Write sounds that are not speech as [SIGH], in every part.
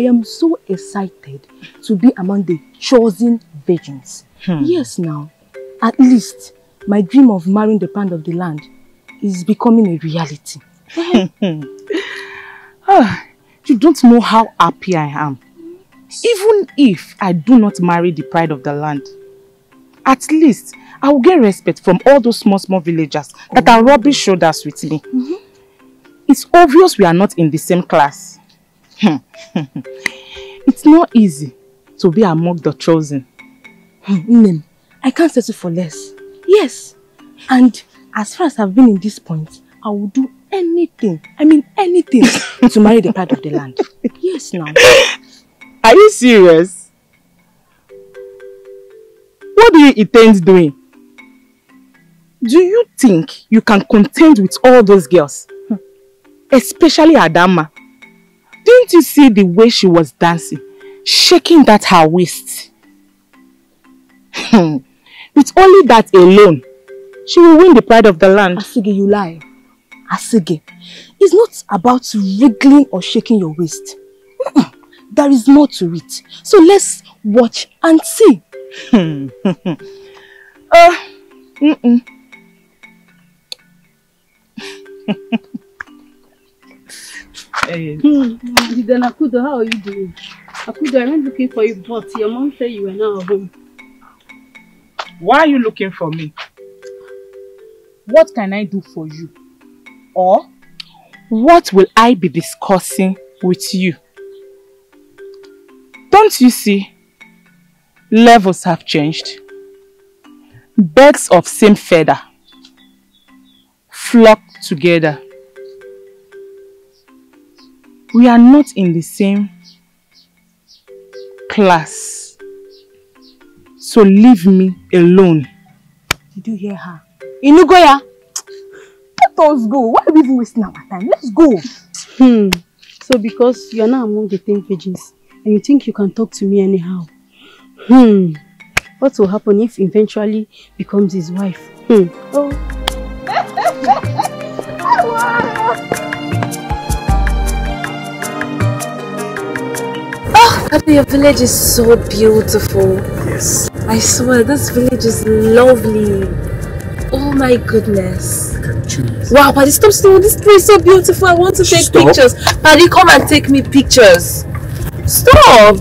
I am so excited to be among the chosen virgins. Hmm. Yes, now. At least, my dream of marrying the plant of the land is becoming a reality. [LAUGHS] Ah, you don't know how happy I am. Even if I do not marry the pride of the land, at least I will get respect from all those small, small villagers that are rubbing shoulders with me. It's obvious we are not in the same class. Hmm. It's not easy to be among the chosen. I can't settle for less. Yes. And as far as I've been in this point, I will do anything, I mean anything, [COUGHS] to marry the pride of the land. Yes, now. [COUGHS] Are you serious? What do you intend doing? Do you think you can contend with all those girls? Hmm. Especially Adama. Didn't you see the way she was dancing? Shaking that her waist. with only that alone, she will win the pride of the land. Asige, you lie. Asige, it's not about wriggling or shaking your waist. There is more to it. So let's watch and see. [LAUGHS] uh, mm-mm. [LAUGHS] Hey. Hmm. Then Akudo, how are you doing? Akudo, I went looking for you, but your mom said you were now at home. Why are you looking for me? What can I do for you? Or what will I be discussing with you? Don't you see? Levels have changed. Birds of same feather flock together. We are not in the same class. So leave me alone. Did you hear her? Inugoya! Let us go. Why are we even wasting our time? Let's go. Hmm. So because you're now among the ten virgins and you think you can talk to me anyhow. Hmm. What will happen if eventually becomes his wife? Hmm. Oh. Your village is so beautiful. Yes. I swear, this village is lovely. Oh my goodness. Wow, Paddy, stop stop. This place is so beautiful. I want to take Stop. pictures. Paddy, come and take me pictures. Stop.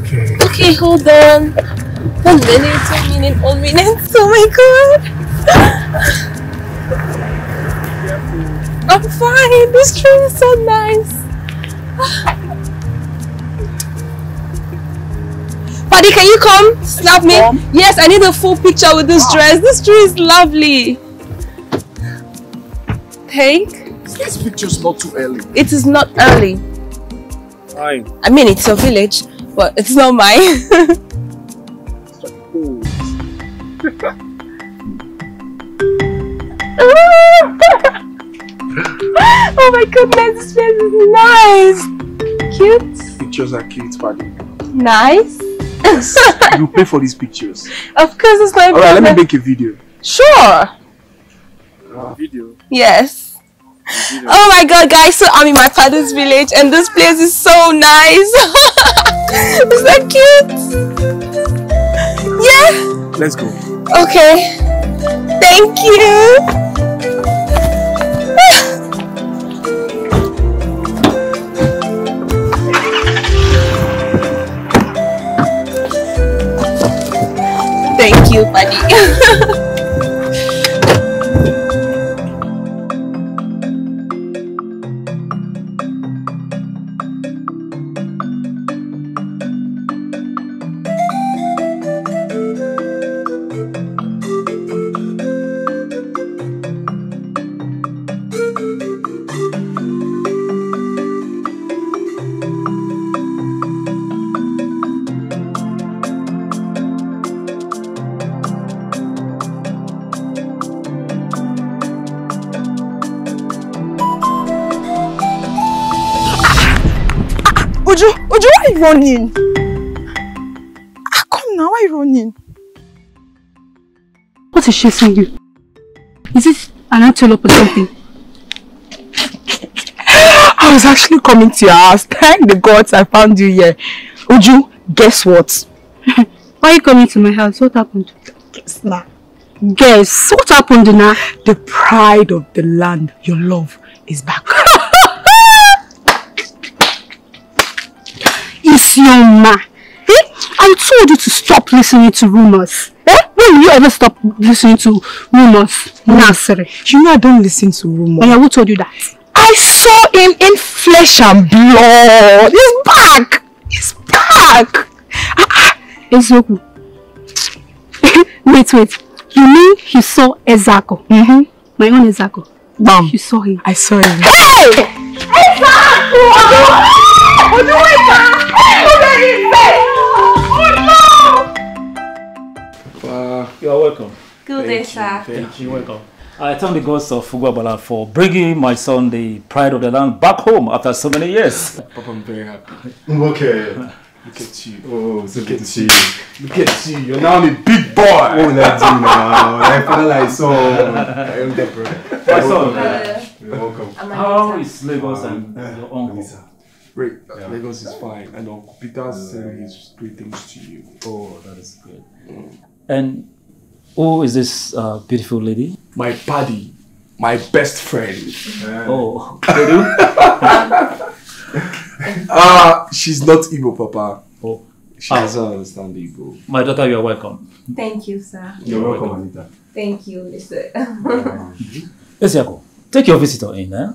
Okay. Okay, hold on. One minute, one minute, one minute. Oh my god. I'm fine. This tree is so nice. Paddy, can you come? Snap me. Yes, I need a full picture with this ah. dress. This tree is lovely. Take. This picture's not too early. It is not early. Fine. I mean, it's your village, but it's not mine. [LAUGHS] oh my goodness, this place is nice. Cute. Pictures are cute, buddy. Nice. [LAUGHS] you pay for these pictures. Of course, it's my Alright, let me make a video. Sure. Video. Yes. Oh my god, guys, so I'm in my father's village and this place is so nice. [LAUGHS] is that cute? Yeah. Let's go. Okay. Thank you. [LAUGHS] Thank [LAUGHS] running? Ah, come now, why running? What is chasing you? Is it an antelope or something? I was actually coming to your house. Thank the gods I found you here. Uju, guess what? [LAUGHS] Why are you coming to my house? What happened? Guess now. Guess. What happened now? The pride of the land, your love, is back. It's your ma. Eh? I told you to stop listening to rumors. Eh? When will you ever stop listening to rumors? Nasiri. you know I don't listen to rumors. Oya, who told you that? I saw him in flesh and blood. He's back. He's back. Ezako. [LAUGHS] wait, wait. You mean you saw Ezako? Mm-hmm. My own Ezako. Bam. You saw him. I saw him. Hey! Uh, You are welcome. Good day, sir. Thank you. Welcome. I thank the gods of Fugwabala for bringing my son, the pride of the land, back home after so many years. Papa, I'm very happy. Okay. Look at you. Oh, so good to see you. Look at you. You're now a big boy. What will I do now? I feel like so. I am the bro. My son, You're welcome. how is Lagos and your uncle? Lisa. Wait, Lagos is fine. I know Peter's saying his great things to you. Oh, that is good. And who is this uh, beautiful lady? My buddy, my best friend. Oh, Kedu? [LAUGHS] Ah, she's not Igbo, Papa. oh, She Ah. doesn't understand Igbo. my daughter, you are welcome. Thank you, sir. You're welcome, Anita. Thank you, Mr. [LAUGHS] Yes, Yako. Take your visitor in, eh?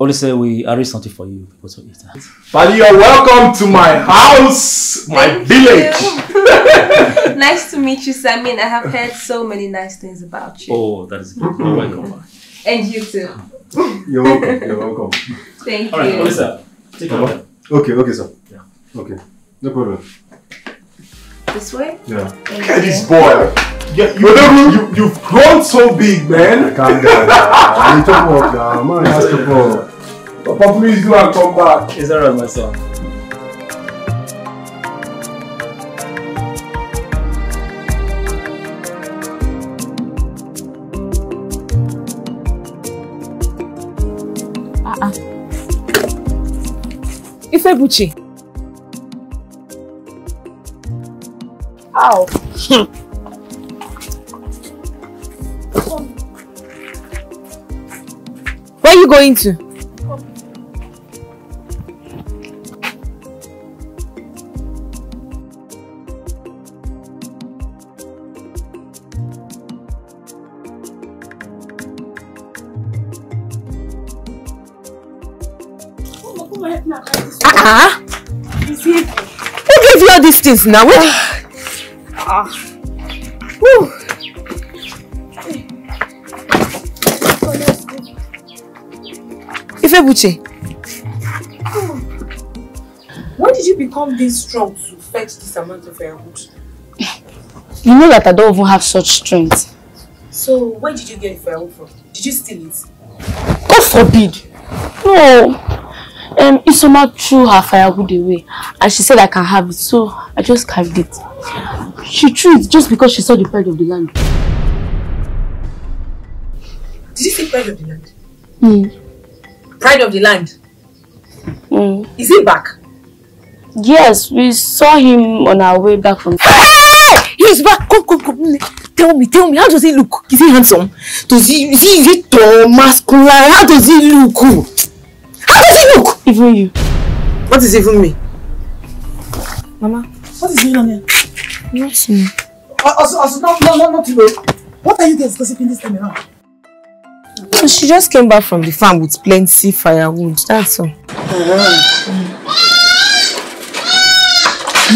Only say we arrange something for you people to eat. eh? Buddy, you're welcome to my house, my Thank village. you. [LAUGHS] nice to meet you, sir. I I have heard so many nice things about you. Oh, that is good. You're welcome. And you too. You're welcome. You're welcome. Thank All right, you. Olisa, take your time. Okay, okay, sir. Yeah. Okay. No problem. This way? Yeah. Look at this you. boy. Yeah, you, you, you've grown so big, man. Calm down. now. You talk about now. Man, basketball. Papa, please do and come back. Is that right, my son? Ifebuchi. Ow. Where are you going to? Ah, who gave you all these things now? Ifebuchi, When did you become this strong to fetch this amount of firewood? You know that I don't even have such strength. So where did you get the firewood from? Did you steal it? God forbid. No. Um, Isoma threw her firewood away and she said I can have it, so I just carried it. She threw it just because she saw the pride of the land. Did you see pride of the land? Hmm. Pride of the land. Hmm. Is he back? Yes, we saw him on our way back from. He's back. Come, come, come. Tell me, tell me, how does he look? Is he handsome? Does he, is he, is he tall, masculine? How does he look? How does he look? Even you. What is even me? Mama, what is going on here? Nothing. Also, also, no, no, no, not you. What are you guys gossiping this time around? She just came back from the farm with plenty firewood. That's all. You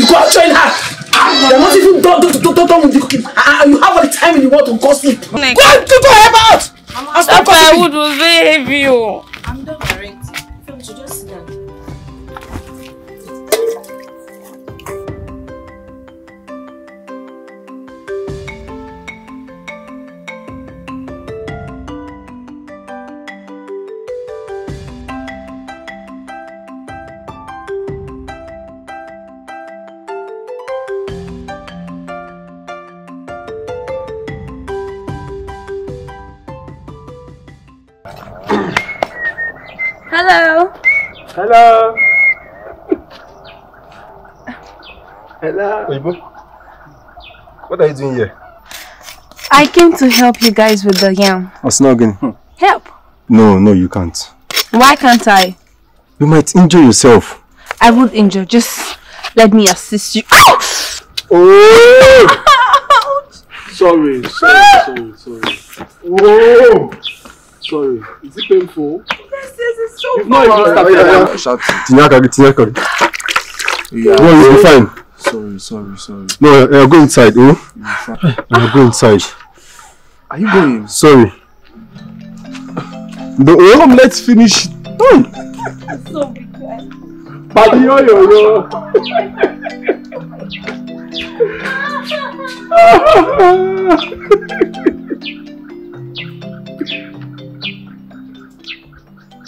go and join her. You're not even done, done, done, done, done with the cooking. Uh, you have all the time in the world to gossip. Go and do go help out. And stop gossiping. Firewood was very heavy. Oh. I'm done parenting. Hello. Oyibo. What are you doing here? I came to help you guys with the yam. Oh, Osnogan. Hmm. Help? No, no, you can't. Why can't I? You might injure yourself. I would injure. Just let me assist you. Ouch! Oh! Sorry, sorry, sorry, sorry. Oh! Sorry. Is it painful? Yes, yes, it's so You've not even started. yeah, yeah. Shout. Tinyakari, Tinyakari. Yeah. No, you'll be fine. Sorry, sorry, sorry. No, uh, go inside, oh? Uh, go inside. Are you going? Sorry. The, oh? Let's finish. Hmm. So big. Paddy, yo, yo, yo.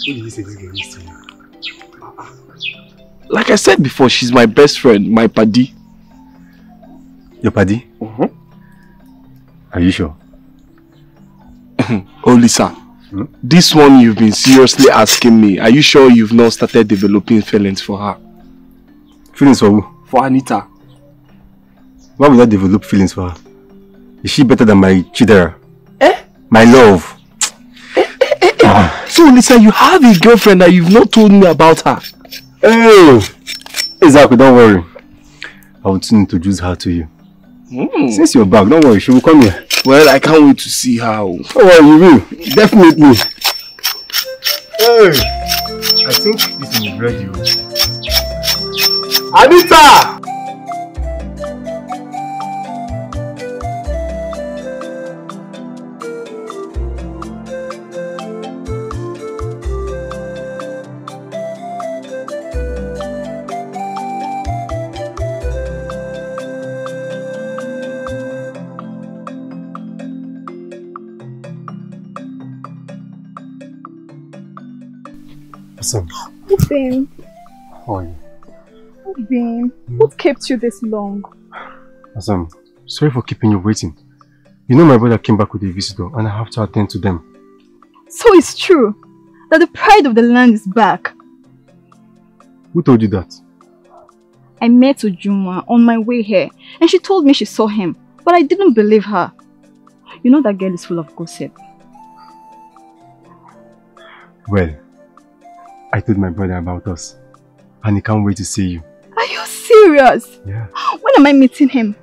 Who did you say this girl is? Like I said before, she's my best friend, my paddy. Your paddy? Uh-huh. Are you sure? [CLEARS THROAT] Oh, hmm? Lisa. This one you've been seriously asking me. Are you sure you've not started developing feelings for her? Feelings for who? For Anita. Why would I develop feelings for her? Is she better than my Chidera? Eh? My love. Eh, eh, eh, ah. So, Lisa, you have a girlfriend that you've not told me about her. Hey! Exactly, don't worry. I will soon introduce her to you. Hmm. Since you're back, don't worry, she will come here. Well, I can't wait to see her. oh. Worry, you will. Definitely. Hey! I think this is ready. oh. Anita! Ben, How are you? Ben, what kept you this long? Awesome. Sorry for keeping you waiting. You know my brother came back with a visitor and I have to attend to them. So it's true that the pride of the land is back. Who told you that? I met Ujuma on my way here and she told me she saw him, but I didn't believe her. You know that girl is full of gossip. Well, I told my brother about us and he can't wait to see you. Are you serious? Yeah. When am I meeting him?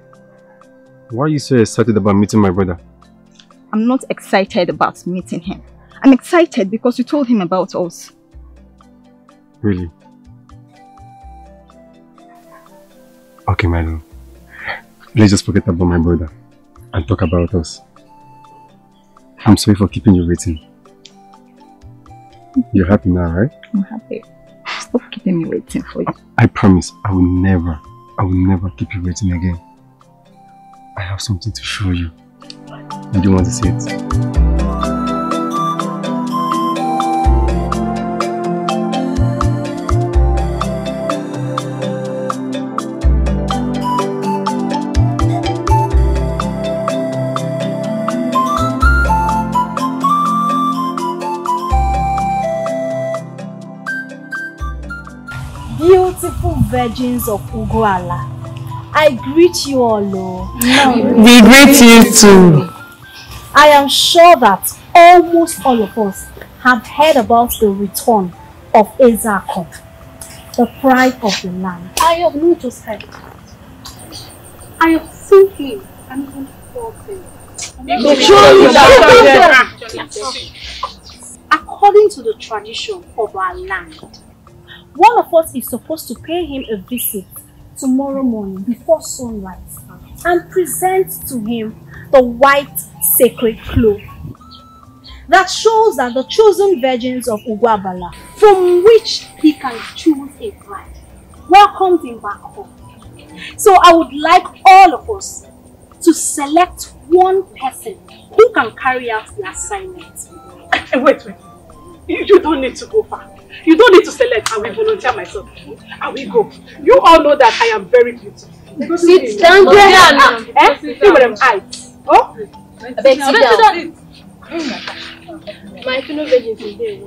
Why are you so excited about meeting my brother? I'm not excited about meeting him. I'm excited because you told him about us. Really? Okay, my love. Let's just forget about my brother and talk about us. I'm sorry for keeping you waiting. You're happy now, right? Happy. Stop keeping me waiting for you. I promise I will never, I will never keep you waiting again. I have something to show you. Do you want to see it? Beautiful virgins of Uguala, I greet you all. Oh. We greet you too. I am sure that almost all of us have heard about the return of Ezako, the pride of the land. I have not just heard. I have seen him and even felt him. According to the tradition of our land, one of us is supposed to pay him a visit tomorrow morning before sunrise and present to him the white sacred cloth that shows that the chosen virgins of Ugwabala, from which he can choose a bride, welcomed him back home. So I would like all of us to select one person who can carry out the assignment. Wait, wait. You, don't need to go far. You don't need to select. I will volunteer myself. I will go. You all know that I am very beautiful. Sit down Go there. down. Eh? See with them eyes. Oh? Abeg, sit down. My fellow virgins is there.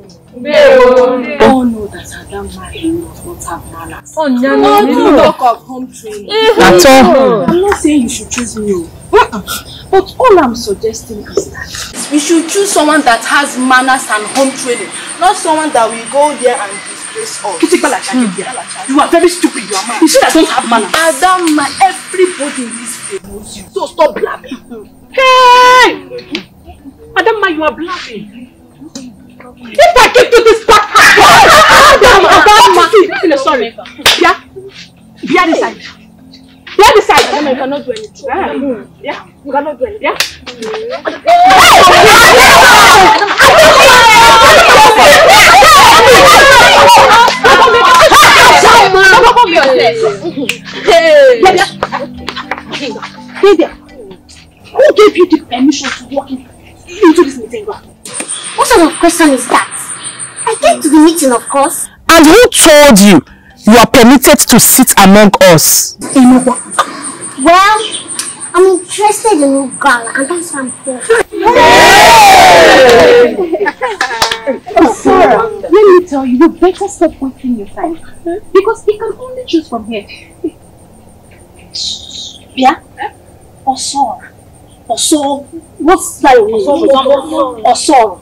All know that Adam married does not have manners. Oh, no, no, no, no. no. talk of home training. At all. I'm not saying you should choose me. But all I'm suggesting is that we should choose someone that has manners and home training, not someone that will go there and disgrace us. Kitikbala Chakibia, you are very stupid, you are mad. You see that I don't have manners. Adam, everybody in this place knows you. So stop blabbing. Hey! Adama, you are blabbing. If I get to this back, Adama, Adama, see, listen, sorry. Yeah, behind the side. Behind the side. Adama, you cannot do anything. Yeah, yeah, mm. You cannot do anything. yeah. Stay there. Who gave you the permission to walk in, into this meeting ground? What sort of question is that? I came to the meeting, of course. And who told you you are permitted to sit among us? Well, I'm interested in Ugala, and that's why I'm here. Sarah, let me tell you, you better stop wasting your time. Because he can only choose from here. Yeah? Osor. Osor. What's that? Osor. Osor.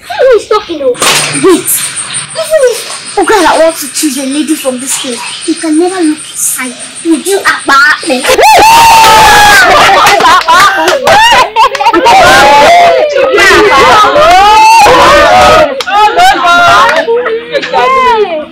Who is talking of? Wait. Even if Ugala wants to choose a lady from this place, he can never look inside. Would you apartment? [LAUGHS] [LAUGHS]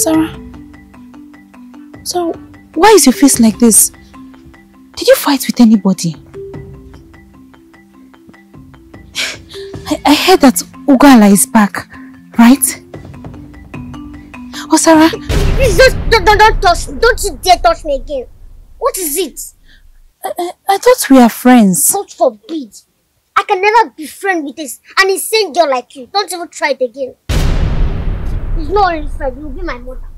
Sarah. So, why is your face like this? Did you fight with anybody? [SIGHS] I, I heard that Ugala is back, right? Oh, Sarah, Please don't, don't, don't touch me. Don't you dare touch me again. What is it? I, I thought we are friends. God forbid. I can never be friend with this an insane girl like you. Don't even try it again. Not only friend, you'll be my mother.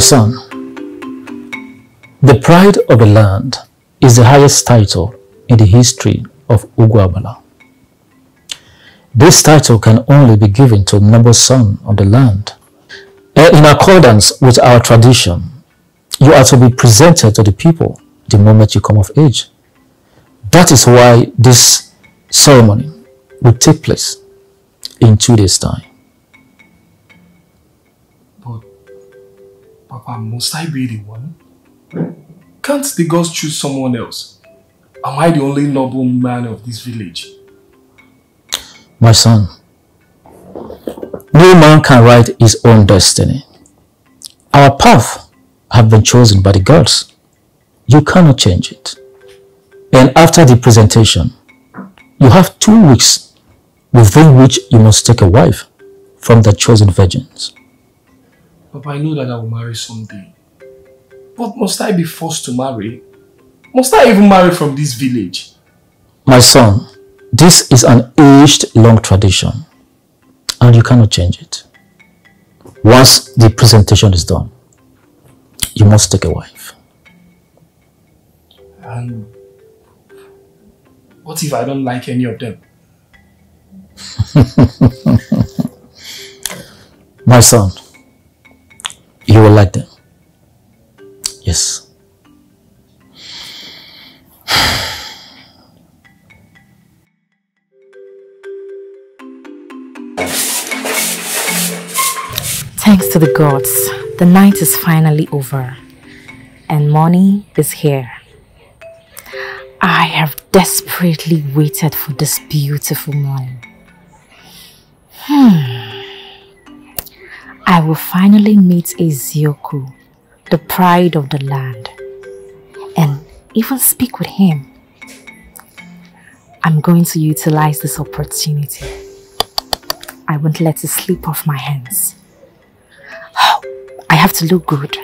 Son, the pride of the land is the highest title in the history of Uguabala. This title can only be given to a noble son of the land. Uh, in accordance with our tradition, you are to be presented to the people the moment you come of age. That is why this ceremony will take place in two days' time. Must I be the one? Can't the gods choose someone else? Am I the only noble man of this village? My son, no man can write his own destiny. Our path have been chosen by the gods. You cannot change it. And after the presentation, you have two weeks within which you must take a wife from the chosen virgins. Papa, I know that I will marry someday. But must I be forced to marry? Must I even marry from this village? My son, this is an aged long tradition and you cannot change it. Once the presentation is done, you must take a wife. And what if I don't like any of them? [LAUGHS] My son, you will like them. Yes. Thanks to the gods, the night is finally over and morning is here. I have desperately waited for this beautiful morning. Hmm. I will finally meet Ezioku, the pride of the land, and even speak with him. I'm going to utilize this opportunity. I won't let it slip off my hands. I have to look good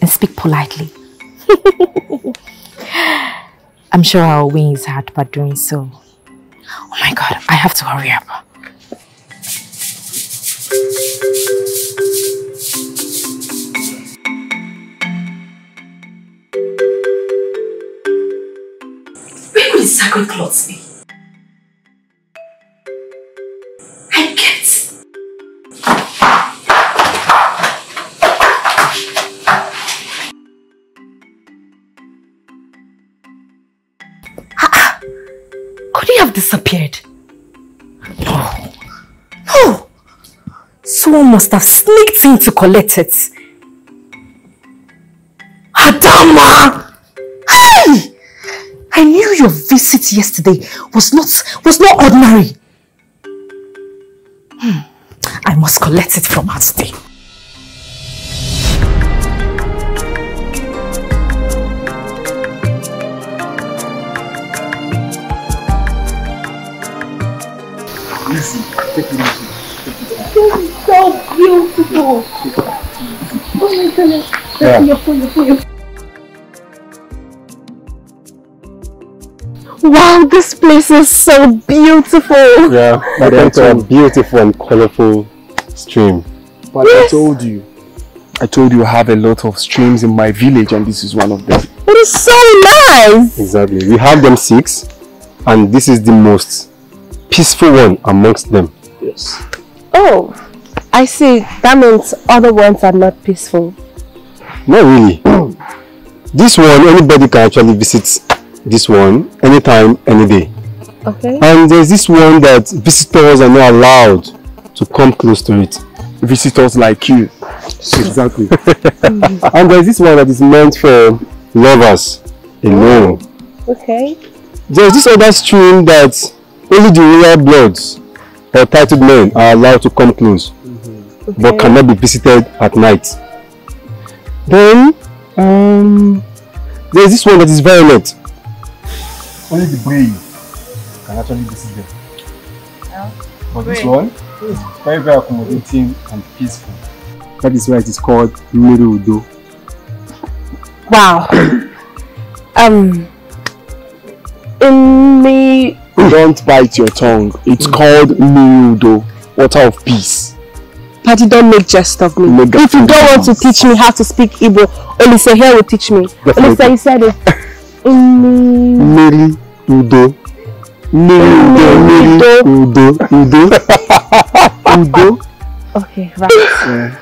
and speak politely. [LAUGHS] I'm sure I'll win his heart by doing so. Oh my god, I have to hurry up. Sacred cloths be? I get. Could he have disappeared? No. No! Someone must have sneaked in to collect it. Adama! Hey! I knew your visit yesterday was not was not ordinary. Hmm. I must collect it from her today. Easy. Take it easy. This is so beautiful. Oh my goodness. Yeah. Your phone, your phone, your phone. Wow, this place is so beautiful. Yeah, I went to a beautiful and colorful stream. But I told you. I told you I have a lot of streams in my village and this is one of them. It is so nice. Exactly. We have them six, and this is the most peaceful one amongst them. Yes. Oh, I see. That means other ones are not peaceful. Not really. [CLEARS THROAT] this one, anybody can actually visit this one anytime, any day. Okay. And there's this one that visitors are not allowed to come close to it. Visitors like you. [LAUGHS] Exactly. and there's this one that is meant for lovers alone. Okay. There's this other stream that only the royal bloods or titled men are allowed to come close, but cannot be visited at night. Then, um, there's this one that is violet. Only the brave can actually visit them. But this one is very, very accommodating and peaceful. That is why it is called Mirudo. Wow. [COUGHS] um. In me. Don't bite your tongue. It's called Mirudo, water of peace. Paddy, don't make jest of me. Make if you don't want to teach me how to speak Igbo, Olise here will teach me. Definitely. Olise, you said it. Mm, Mmiri udo. Mmiri udo. Mmiri udo. Udo. Udo. [LAUGHS] okay, right. Yeah.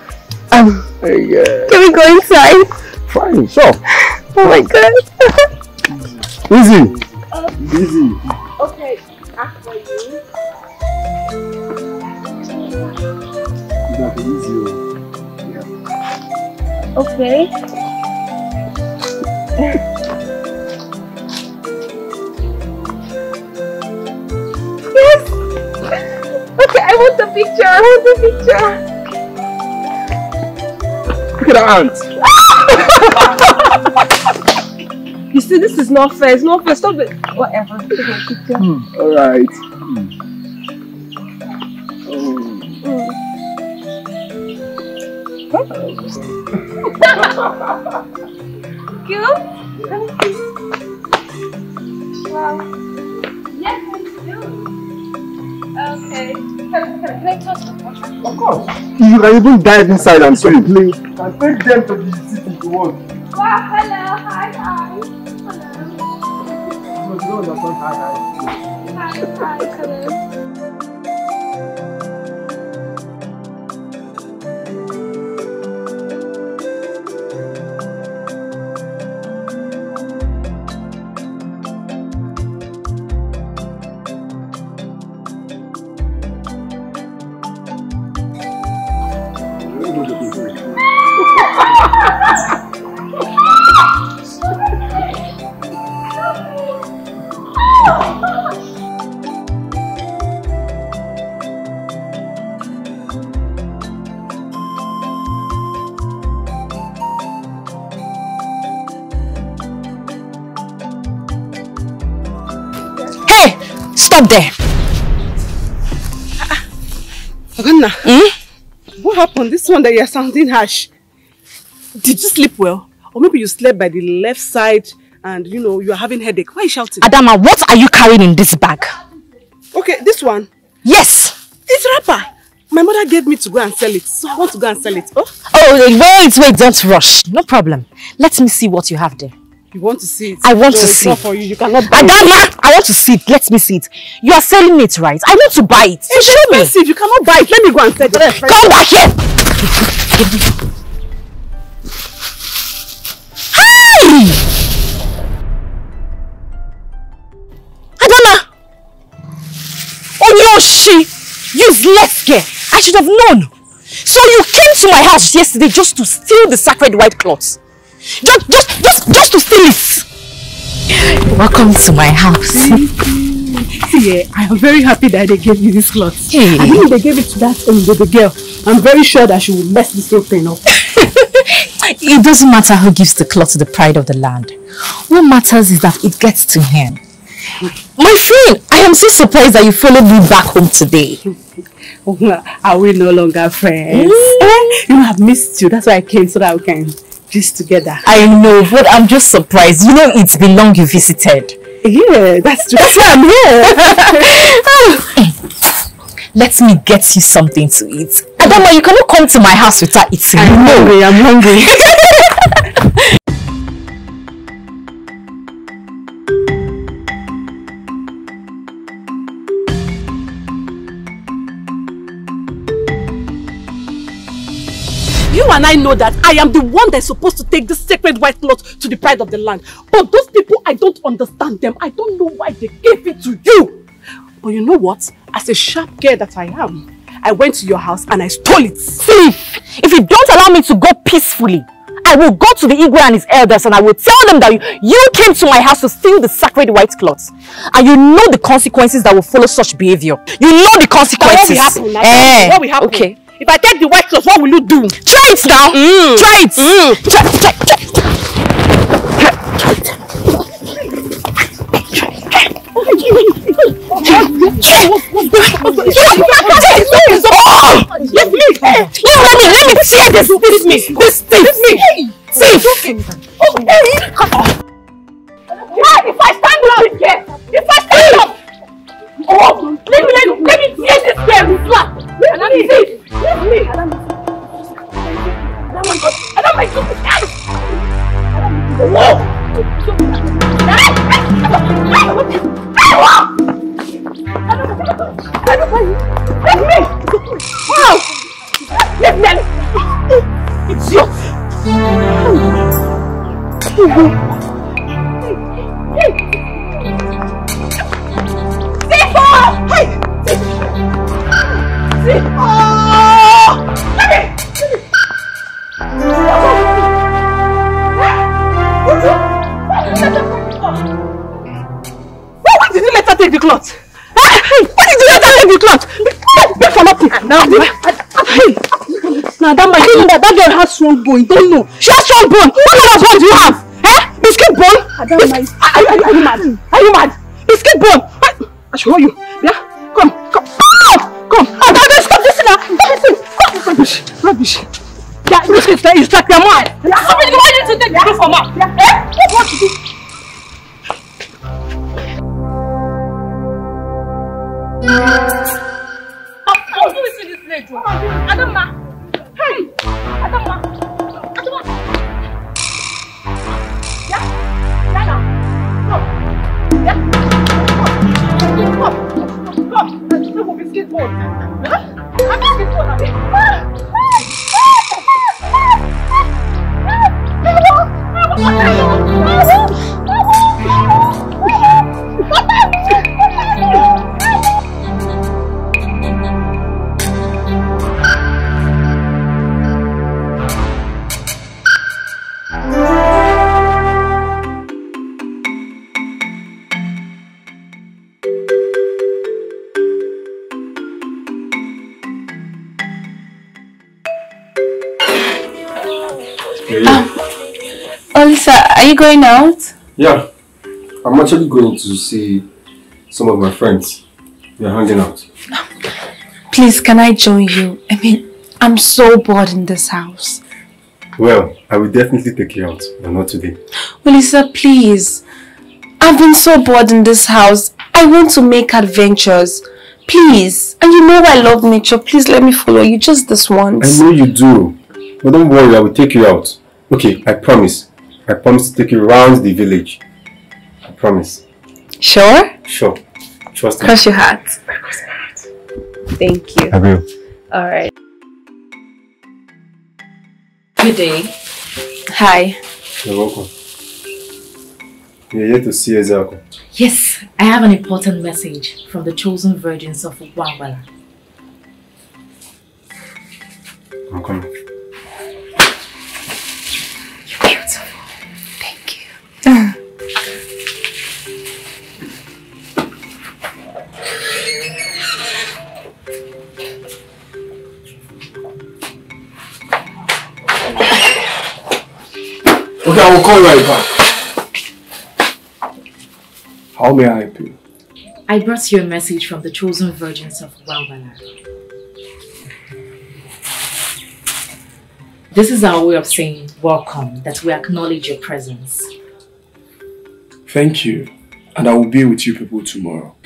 Um, Yeah. can we go inside? Fine, sure. Oh my god. [LAUGHS] Easy. Easy. Okay, after you. Okay. [LAUGHS] I want the picture. I want the picture. Look at that ant. [LAUGHS] You see, this is not fair. It's not fair. Stop it. Whatever. Picture. Hmm. All right. Cute. Let me see. Wow. Okay. Can, can, can I touch the water? Of course. You can even dive inside and swim. Please. And take them to the city if you want. Wow, hello. Hi, hi. No, you don't understand how Hi, hi, hello. Happened? This one that you're sounding harsh. Did you sleep well? Or maybe you slept by the left side and you know you're having headache. Why are you shouting? Adama, what are you carrying in this bag? Okay, this one. Yes! It's wrapper. My mother gave me to go and sell it, so I want to go and sell it. Oh, Oh, wait, wait, don't rush. No problem. Let me see what you have there. You want to see it? I want No, to it's see. not for you. You cannot buy it. I want to see it. Let me see it. You are selling it, right? I want to buy it. So It's show me. You cannot buy it. Let me go and sell it. Come back here! Hey! Adama! Onyoshi! Useless girl! I should have known! So you came to my house yesterday just to steal the sacred white cloth? Just, just, just, just to steal it! Welcome to my house. See, I am very happy that they gave you this cloth. Hey. I think they gave it to that um, the, the girl. I'm very sure that she will mess this whole thing up. [LAUGHS] It doesn't matter who gives the cloth to the pride of the land. What matters is that it gets to him. My friend, I am so surprised that you followed me back home today. [LAUGHS] Are we no longer friends? Eh, You know, I've missed you. That's why I came so that we can gist together. I know, but I'm just surprised. You know, it's been long you visited. Yeah, that's true. That's why I'm here. [LAUGHS] Eh, let me get you something to eat. Adama, you cannot come to my house without eating. I'm No. hungry. I'm hungry. And I know that I am the one that's supposed to take this sacred white cloth to the pride of the land. But those people, I don't understand them. I don't know why they gave it to you. But you know what? As a sharp girl that I am, I went to your house and I stole it. Thief! If you don't allow me to go peacefully, I will go to the Igwe and his elders and I will tell them that you, you came to my house to steal the sacred white cloth. And you know the consequences that will follow such behavior. You know the Now, what consequences. will happen? Eh, What will happen? Okay. If I take the white cloth, what will you do? Try it now. Try it. Try, try, try. Let me, let me, let me tear this, this me, this me, thief. Why? If I stand up if I stand up, Oh, let me, let me, let me this hair with slap. Let me, let me. Let me! Wow! Let me! It's! Hey! Hey! You strong bone. Don't know. She has strong bone. What kind of bone do you have? Eh? Biscuit bone? Bis- are, are, are you mad? Are you mad? Biscuit bone? I, I show you. Yeah? Come, come. Come, come. Ah, now, now, stop this now. Stop this. Come. Rubbish. Rubbish. Yeah, this is it's like your mad. Yeah, somebody why didn't you take the proof from her? Yeah. Eh? What you do? How do we see this lady? Adama. Hey, Adama. Adama. Come. Come. Let's do a biscuit board. Huh? A biscuit board. Abi. You going out? Yeah, I'm actually going to see some of my friends. We're hanging out. Please, can I join you? I mean, I'm so bored in this house. Well, I will definitely take you out, but not today. Well, Lisa, please. I've been so bored in this house. I want to make adventures. Please. And you know I love nature. Please let me follow you just this once. I know you do, but don't worry, I will take you out. Okay, I promise. I promise to take you around the village. I promise. Sure? Sure. Trust me. Cross your heart. Cross your heart. Thank you. I will. Alright. Good day. Hi. You're welcome. You're here to see Ezekiel. Yes, I have an important message from the chosen virgins of Wangwala. I'm coming. Okay, I will call right back. How may I help you? I brought you a message from the chosen virgins of Wangwala. This is our way of saying welcome, that we acknowledge your presence. Thank you. And I will be with you people tomorrow.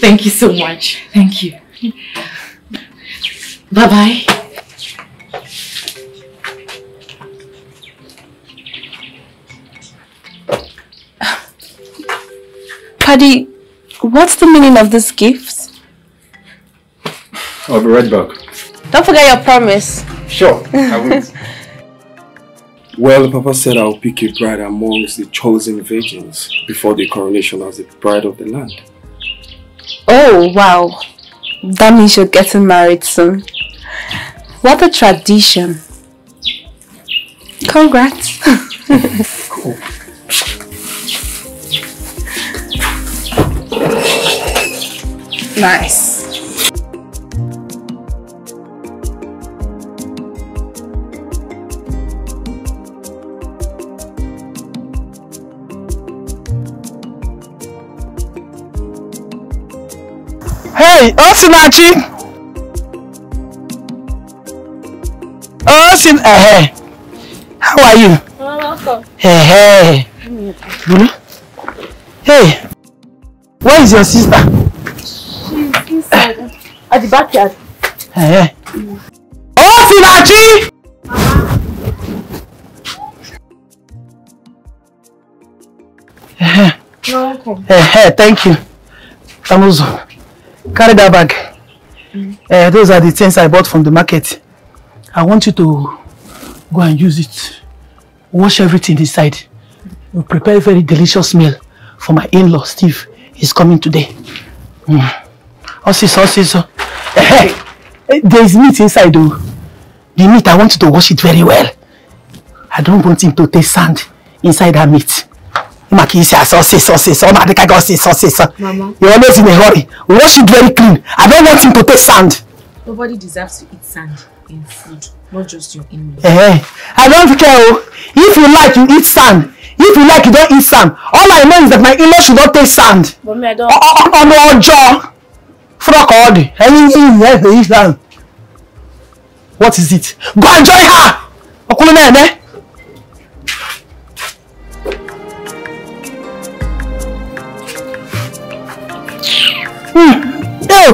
Thank you so much. Thank you. Bye bye. Paddy, what's the meaning of this gift? I'll be right back. Don't forget your promise. Sure, I will. [LAUGHS] Well, Papa said I'll pick a bride amongst the chosen virgins before the coronation as the bride of the land. Oh, wow. That means you're getting married soon. What a tradition. Congrats. Cool. [LAUGHS] Nice. Hey, Osinachi! Osin, eh, how are you? welcome. Hey, hey. Bulu? Hey, where is your sister? She's inside. At the backyard. Hey, hey. Osinachi! You're welcome. Hey, hey, thank you. Tamuzo, carry that bag. Eh, those are the things I bought from the market. I want you to go and use it. Wash everything inside. We'll prepare a very delicious meal for my in-law, Steve. He's coming today. Mm. Osiso, osiso. Eh, eh, there is meat inside though. The meat, I want you to wash it very well. I don't want him to taste sand inside that meat. Maka isi asa ọsịsọ ọsịsọ ọ na-adịka gị ọsịsọ ọsịsọ. Mama. You're always in a hurry. Wash it very clean. I don't want him to taste sand. Nobody deserves to eat sand in food, not just your in-law. Eh, I don't care. oh. If you like, you eat sand. If you like, you don't eat sand. All I know is that my in-law should not taste sand. Mommy, I don't. Ọmọ ọjọ́. Fúrọ́kọ̀ ọ̀dì. Ẹyin yìí yẹn fẹ́ eat sand. What is it? Go join her. Ọkùnrin náà ẹ̀ Hmm.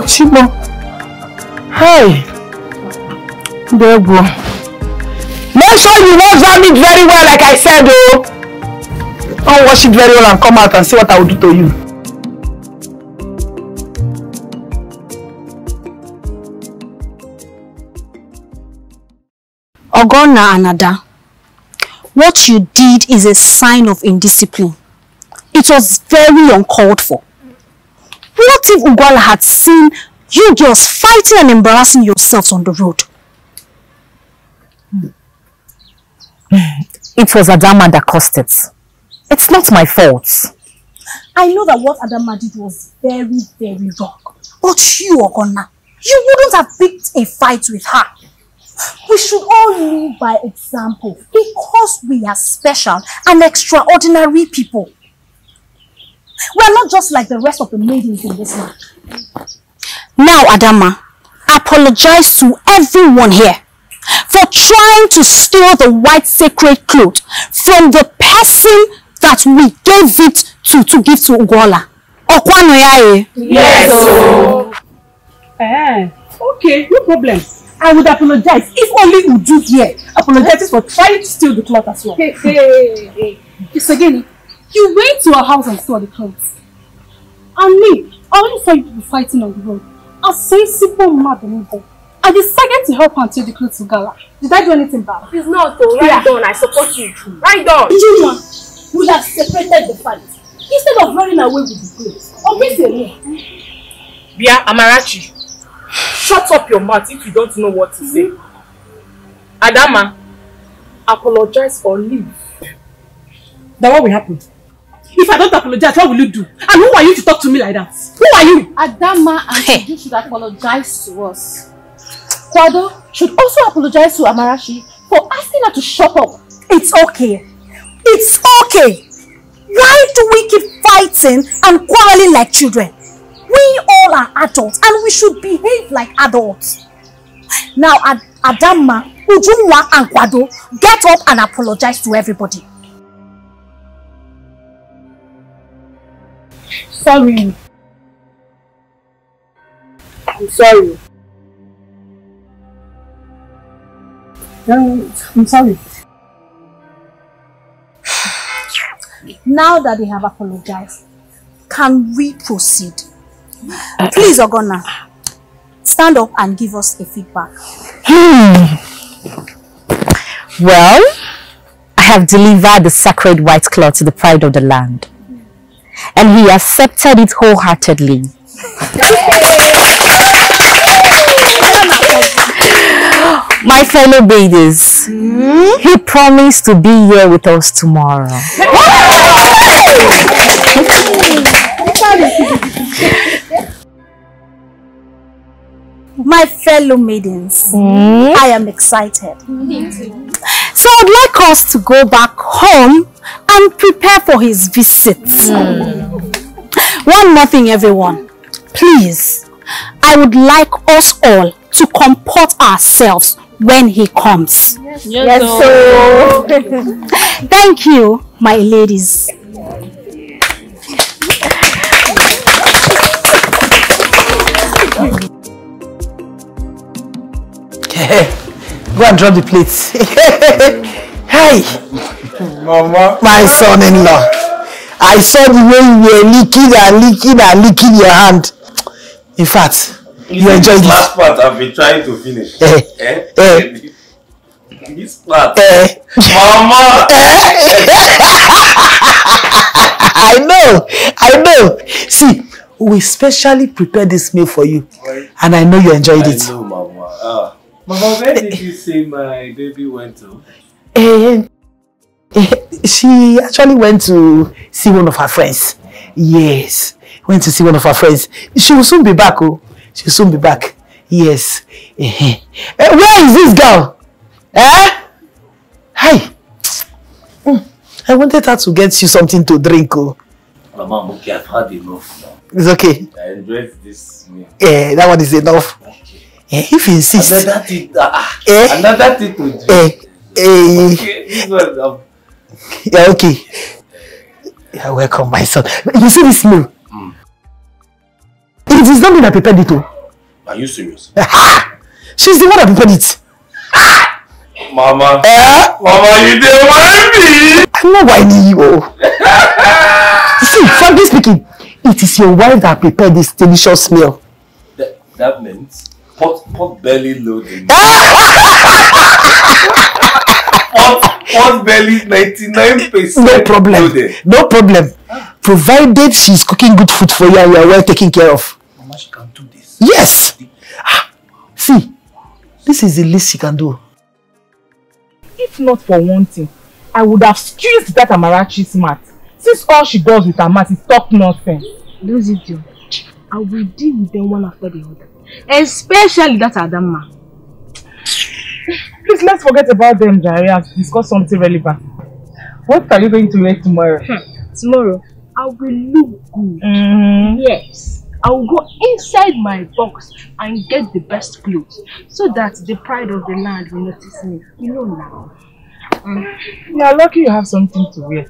Chimo. Hey. There go. Make sure you wash that meat very well, like I said, oh. Don't wash it very well and come out and see what I will do to you. Ogonna and Ada, what you did is a sign of indiscipline. It was very uncalled for. What if Ugwala had seen you girls fighting and embarrassing yourselves on the road? Hmm. It was Adama that caused it. It's not my fault. I know that what Adama did was very, very wrong. But you, Ogonna, you wouldn't have picked a fight with her. We should all live by example because we are special and extraordinary people. We are not just like the rest of the maidens in this land. Now, Adama, apologize to everyone here for trying to steal the white sacred cloth from the person that we gave it to to give to Ugola. Okwano yae. Yes, oh. Eh, okay, no problem. I would apologize if only Uju here apologizes for trying to steal the cloth as well. Hey, hey, hey, hey. Isageni, you went to our house and stole the clothes. And me, I only saw you people fighting on the road. A sensible madam. I decided to help her take the clothes to Gala. Did I do anything bad? It's not though. Right Yeah. on. I support you. Right on. Junior would have separated the fight instead of running away with the clothes. Obviously, Bia Amarachi, shut up your mouth if you don't know what to say. Mm-hmm. Adama, apologize or leave. Then what will happen? If I don't apologize, what will you do? And who are you to talk to me like that? Who are you? Adama and you should apologize to us. Kwado should also apologize to Amarachi for asking her to shut up. It's okay. It's okay. Why do we keep fighting and quarreling like children? We all are adults and we should behave like adults. Now, Ad Adama, Ujunwa and Kwado, get up and apologize to everybody. Sorry. I'm sorry. I'm sorry. Now that they have apologized, can we proceed? Please, Ogonna, stand up and give us a feedback. Hmm. Well, I have delivered the sacred white cloth to the pride of the land. And he accepted it wholeheartedly. My fellow babies, he promised to be here with us tomorrow. My fellow maidens, hmm? I am excited. So I'd like us to go back home and prepare for his visit. Hmm. One more thing, everyone. Please, I would like us all to comport ourselves when he comes. Yes, yes, so. [LAUGHS] Thank you, my ladies. [LAUGHS] Go and drop the plates. [LAUGHS] hey, Mama. my son-in-law. I saw the way you were licking and licking and licking your hand. In fact, you, see enjoyed this it. last part I've been trying to finish. Eh, eh? eh. This part. Eh. Mama! [LAUGHS] I know, I know. See, we specially prepared this meal for you, and I know you enjoyed I it. know, Mama. Ah. Mama, where did you say my baby went to? Eh, eh, she actually went to see one of her friends. Yes, went to see one of her friends. She will soon be back. Oh, she will soon be back. Yes. Eh, eh, where is this girl? Eh? Hi. Mm, I wanted her to get you something to drink. Oh, Mama, I'm okay. I've had enough now. it's okay. I enjoyed this meal. Eh, that one is enough. Eh, if you insist. Another thing, ah, Eh? another thing to drink. Eh, eh, Okay, um, yeah, okay. You're welcome, my son. You see this meal? It is not me that prepared it. Oh. are you serious? [LAUGHS] She's the one that prepared it. Mama. Eh? Mama, you didn't want me. I'm not whining you. See, frankly speaking, it is your wife that prepared this delicious meal. That, that means pot, pot belly loading. [LAUGHS] pot, pot belly 99% No problem. loaded. No problem. Provided she's cooking good food for you and you're well taken care of. Mama, she can do this. Yes. Ah, See, this is the least she can do. If not for one thing, I would have squeezed that Amarachi's mouth. Since all she does with her mouth is talk nonsense. Those idiots. I will deal with them one after the other. Especially that Adama. Please let's forget about them, Jare, and discuss something relevant. What are you going to wear tomorrow? Tomorrow, I will look good. Mm-hmm. Yes. I will go inside my box and get the best clothes so that the pride of the land will notice me. You know now. You're lucky you have something to wear.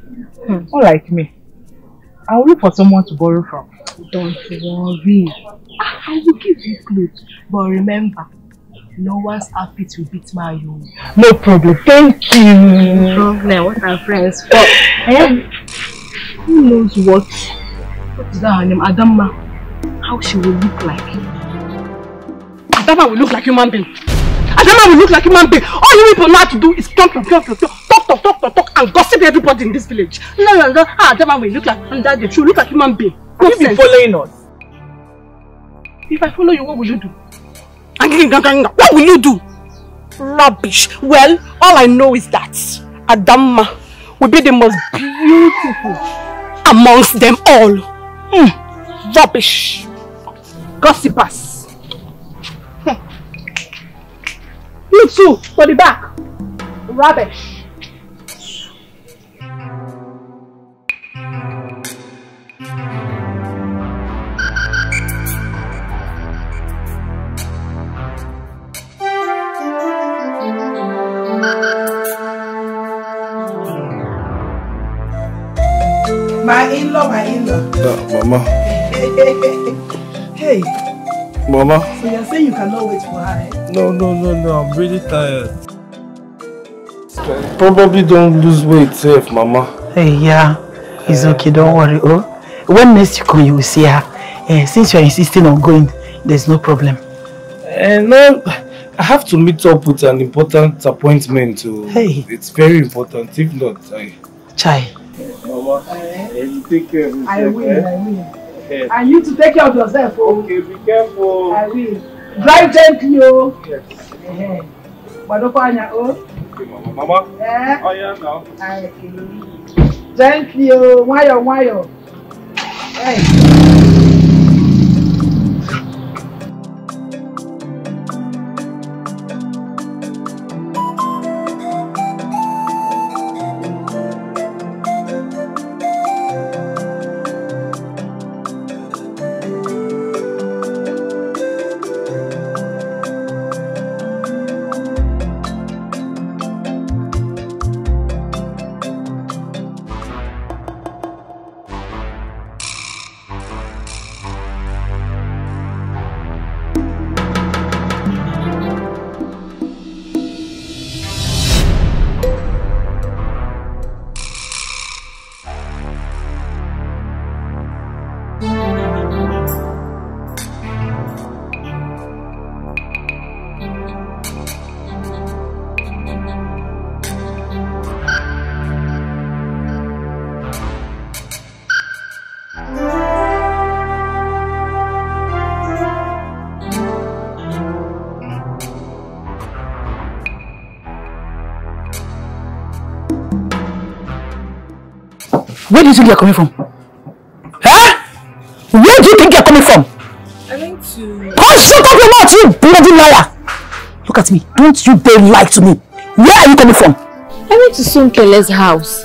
Unlike me. I will look for someone to borrow from. Don't worry. I I will give you clothes. But remember, no one's outfit will beat my own. No problem. Thank you. No problem. What are friends for? Eh? Who knows what? What is that her name? Adama. How she will look like. Adama will look like human being. Adama will look like a human being. All you people know how to do is talk, talk, talk, talk, talk, talk, talk, talk, talk, and gossip everybody in this village. No, no, no. Ah, Adama will look like, and that she look like human being. Will you be Nonsense. following us? If I follow you, what will you do? What will you do? Rubbish. Well, all I know is that Adama will be the most beautiful amongst them all. Hmm. Rubbish. Gossipers. Hmm. You too, for the back. Rubbish. My in-law, my in-law. Uh, mama, [LAUGHS] hey, Mama, so you're saying you cannot wait for her, eh? no, no, no, no, I'm really tired. Probably don't lose weight, safe, Mama. Hey, yeah, it's okay, don't worry. Oh, when next you come, you will see her. Eh, since you're insisting on going, there's no problem. And no, I have to meet up with an important appointment. So Hey. it's very important. If not, I. Chai. Mama, you take care of I will, eh? I will. Yes. And you to take care of yourself, oh. Okay, be careful. I will. Drive gently, oh. Yes. Eh, Badokanya, oh. Okay, Mama. Mama. Eh? Oh yeah, now. Okay. Gently, oh. Wayo, wayo. Hey. Do you think you're coming from? Huh? Where do you think you're coming from? I went to... Oh, shut up your mouth, you bloody liar! Look at me. Don't you dare lie to me. Where are you coming from? I went to Sonkele's house.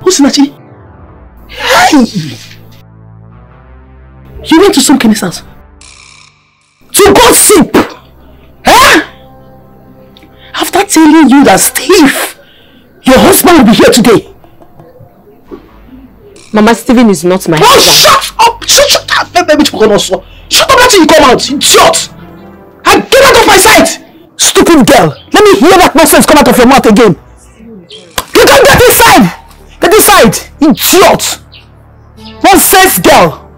Osinachi? Hey! You went to Sonkele's house? To gossip! Huh? After telling you that Steve, your husband will be here today. Mama Steven is not my Oh, shut up! Shut, shut up! Baby, also. Shut up until you come out, idiot! And get out of my sight! Stupid girl! Let me hear that nonsense come out of your mouth again. You can get inside! Get inside! Idiot! Nonsense girl!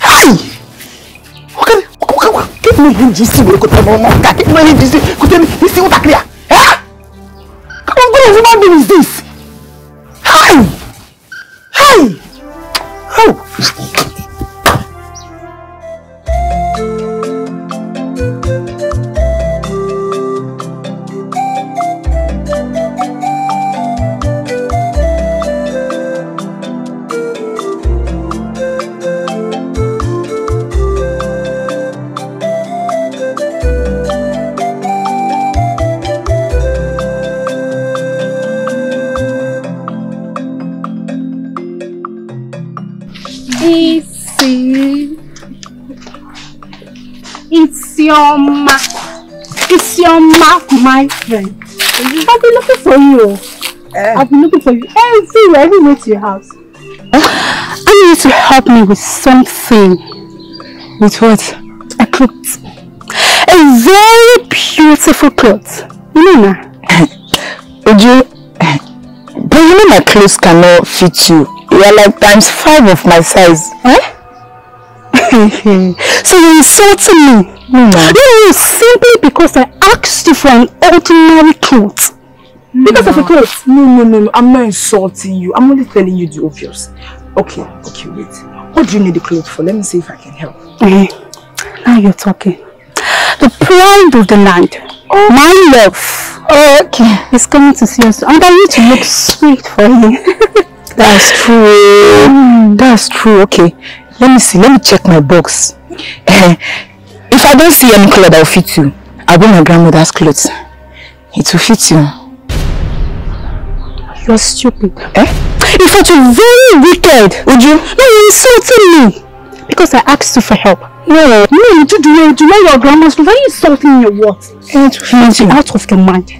Hi! Give me him GC. Give me him GC tell me this thing what clear. Eh? Come on, what human being is this? Hi! Hi! Oh! My friend. I've been looking for you. I've been looking for you everywhere, everywhere to your house. I need you to help me with something. With what? A cloth. A very beautiful cloth. You know now? [LAUGHS] Oju, but you know my clothes cannot fit you. You are like times five of my size. Eh? So you're insulting me? No, no, no, simply because I asked you for an ordinary cloth. Because of a cloth. No, no, no, no. I'm not insulting you. I'm only telling you the obvious. Okay, okay, wait. What do you need the clothes for? Let me see if I can help. Eh, now you're talking. The pride of the land, Oh. my love, okay, is coming to see us. And I need to look sweet for him. [LAUGHS] That's true. That's true. Okay. Let me see. Let me check my box. Eh, if I don't see any cloth that will fit you, I'll bring my grandmother's clothes. It will fit you. You're stupid. Eh? In fact, you're very wicked. Would you? No, you're insulting me. Because I asked you for help. No, no, you do do to wear your grandma's clothes. Are you insulting me or what? It's out of your mind.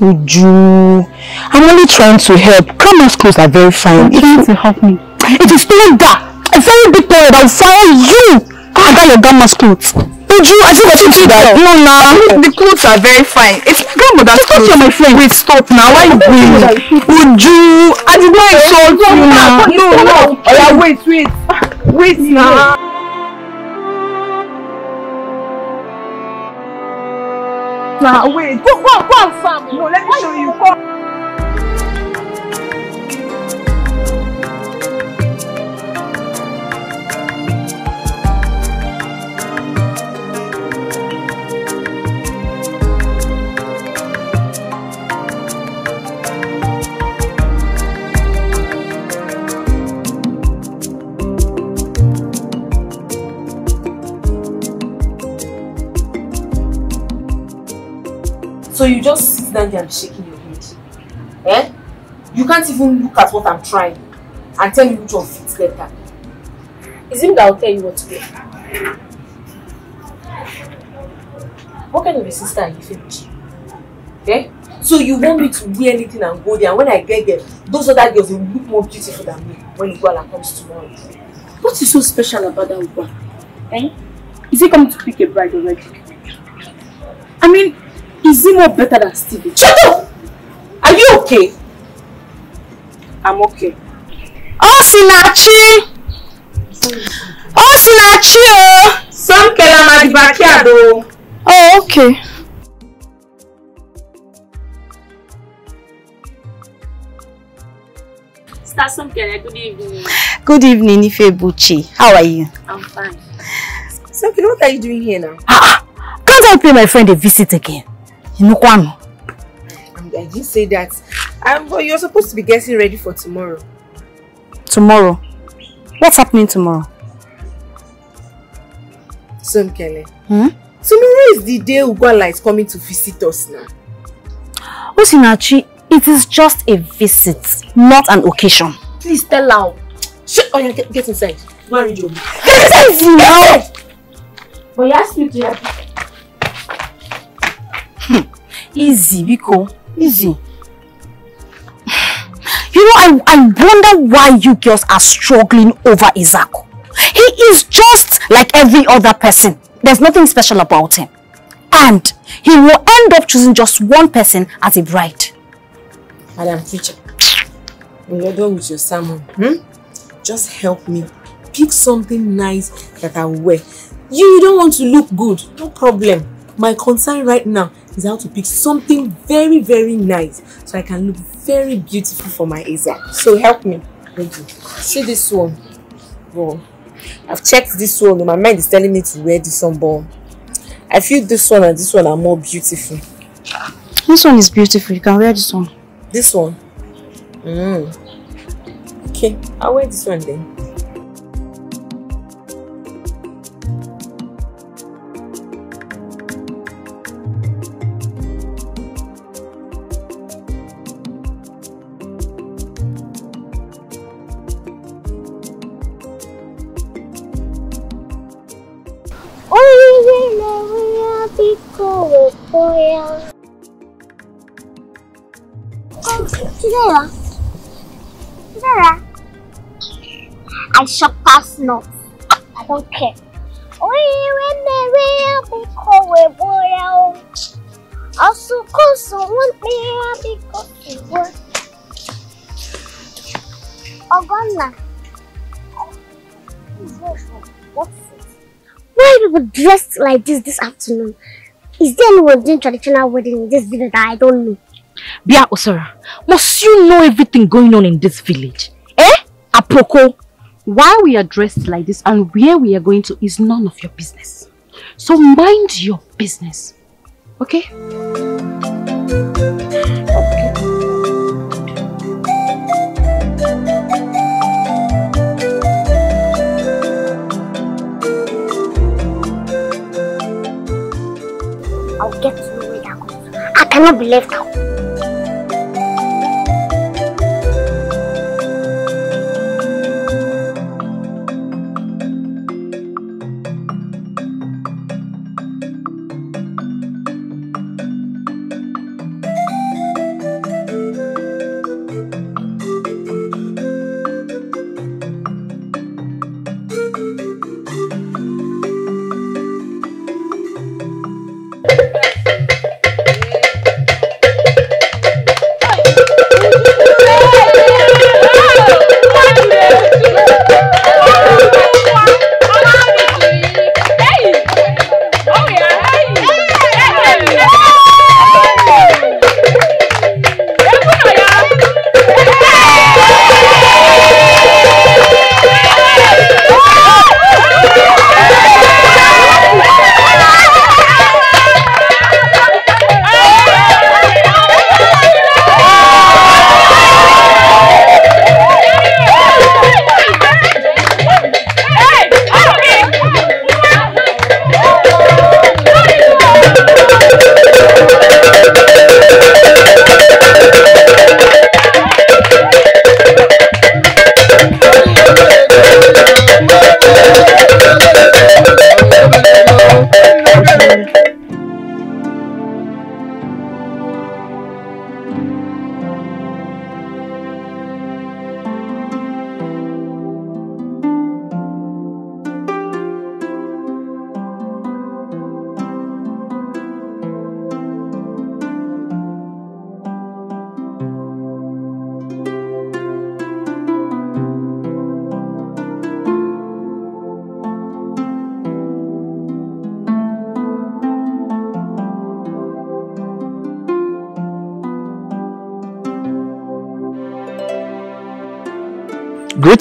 Would you? I'm only trying to help. Grandma's clothes are very fine. You're trying to help me. It is not that. A very big that will fire you under your grandma's clothes. Would you? I what you do that. No, no. The clothes are very fine. It's my grandmother's Because clothes. you're my friend. Wait, stop now. Why you? Would you? I did not insult you now. No, no. Oh, yeah, wait, wait. Wait now. Now, wait. Go, go, go farm. No, let me show you. Come. Shaking your head. Eh? You can't even look at what I'm trying and tell me which one fits better. Is it that I'll tell you what to do? What kind of a sister are you, Febuchi? Eh? So you want me to wear anything and go there and when I get there, those other girls will look more beautiful than me when Iguala comes tomorrow. What is so special about that woman? Eh? Is he coming to pick a bride already? I mean, is he more better than Stevie? Shut up! Are you okay? I'm okay. Osinachi! Osinachi o! Sankela na the backyard o. Oh, okay. Sonkele, good evening. Good evening, Ifebuchi. How are you? I'm fine. Sankela, what are you doing here now? Can't I pay my friend a visit again? You. I didn't say that. Um, but you're supposed to be getting ready for tomorrow. Tomorrow. What's happening tomorrow? Kelly. Hmm? Tomorrow is the day Ugwala is coming to visit us now. Osinachi, it is just a visit, not an occasion. Please tell her. Shut oh, yeah, get, get inside. Go and read your book. Get inside! But you asked me to help [LAUGHS] Easy, Biko. Easy. [SIGHS] You know, I, I wonder why you girls are struggling over Isaac. He is just like every other person. There's nothing special about him. And he will end up choosing just one person as a bride. Madam Preacher, when you're done with your sermon, hmm? just help me. Pick something nice that I will wear. You don't want to look good, no problem. My concern right now is how to pick something very, very nice so I can look very beautiful for my Isaac. So help me. Thank you. See this one. Wow. I've checked this one. My mind is telling me to wear this one, but I feel this one and this one are more beautiful. This one is beautiful. You can wear this one. This one? Mm. Okay, I'll wear this one then. Sarah. Sarah. I shop past nuts. I don't care. We when the real because we boy Also, cause want me because we were. Ogonna. What's it? Why are people dressed like this this afternoon? Is there anyone doing traditional wedding in this village that I don't know? Bia Osara, must you know everything going on in this village? Eh? Apoko, why we are dressed like this and where we are going to is none of your business. So mind your business. Okay? Cannot be left out.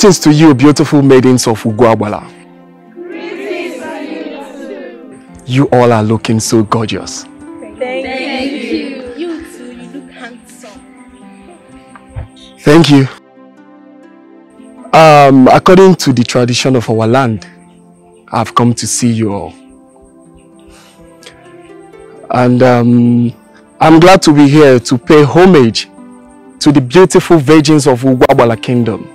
Greetings to you, beautiful maidens of Ugwabala. You all are looking so gorgeous. Thank you. You too, you look handsome. Thank you. Um, according to the tradition of our land, I've come to see you all. And um, I'm glad to be here to pay homage to the beautiful virgins of Ugwabala Kingdom.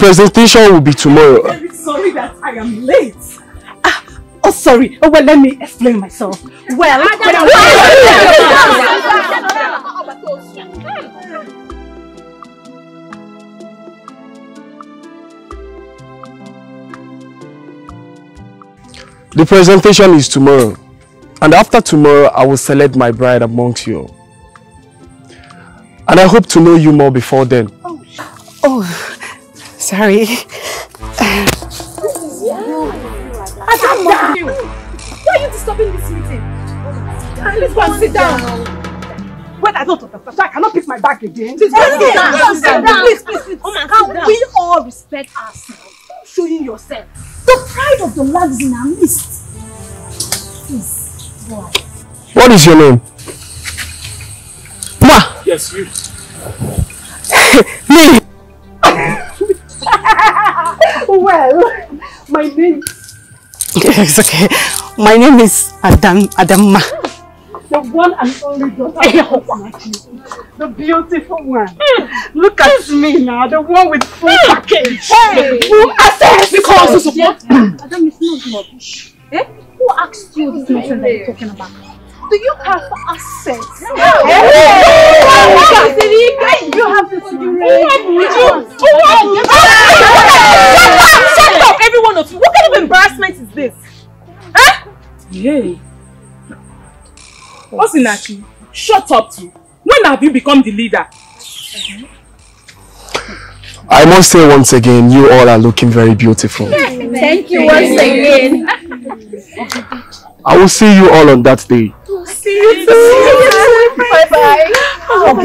Presentation will be tomorrow. I'm Very sorry that I am late. Ah, oh, sorry. Oh, well, let me explain myself. Well, when The presentation is tomorrow. And after tomorrow, I will select my bride amongst you. And I hope to know you more before then. Oh, sorry. Adama! Why are you disturbing this [LAUGHS] meeting? Let's go and sit down. Wait, I don't understand. So I cannot pick my bag again. Please, Sit go down, down. sit down. Please, please, please. Come and Can sit down. we all respect ourselves? Showing yourself. The pride of the land is in our midst. Please, go on. What is your name? Ma! Yes, you. [LAUGHS] Me! Well, [LAUGHS] my name It's okay. My name is Adam Adamma. the one and only daughter [LAUGHS] The beautiful one. Look at me now, the one with full package. Hey. Full access. Because Adam, it's not rubbish. Eh? Who asked you this nonsense that you're talking about? Do you have access? You have this Shut up, every one of you. What kind of embarrassment is this? Huh? Yay. Osinachi, shut up too. When have you become the leader? I must say once again, you all are looking very beautiful. Thank you once again. I will see you all on that day. See you soon. Bye bye. Who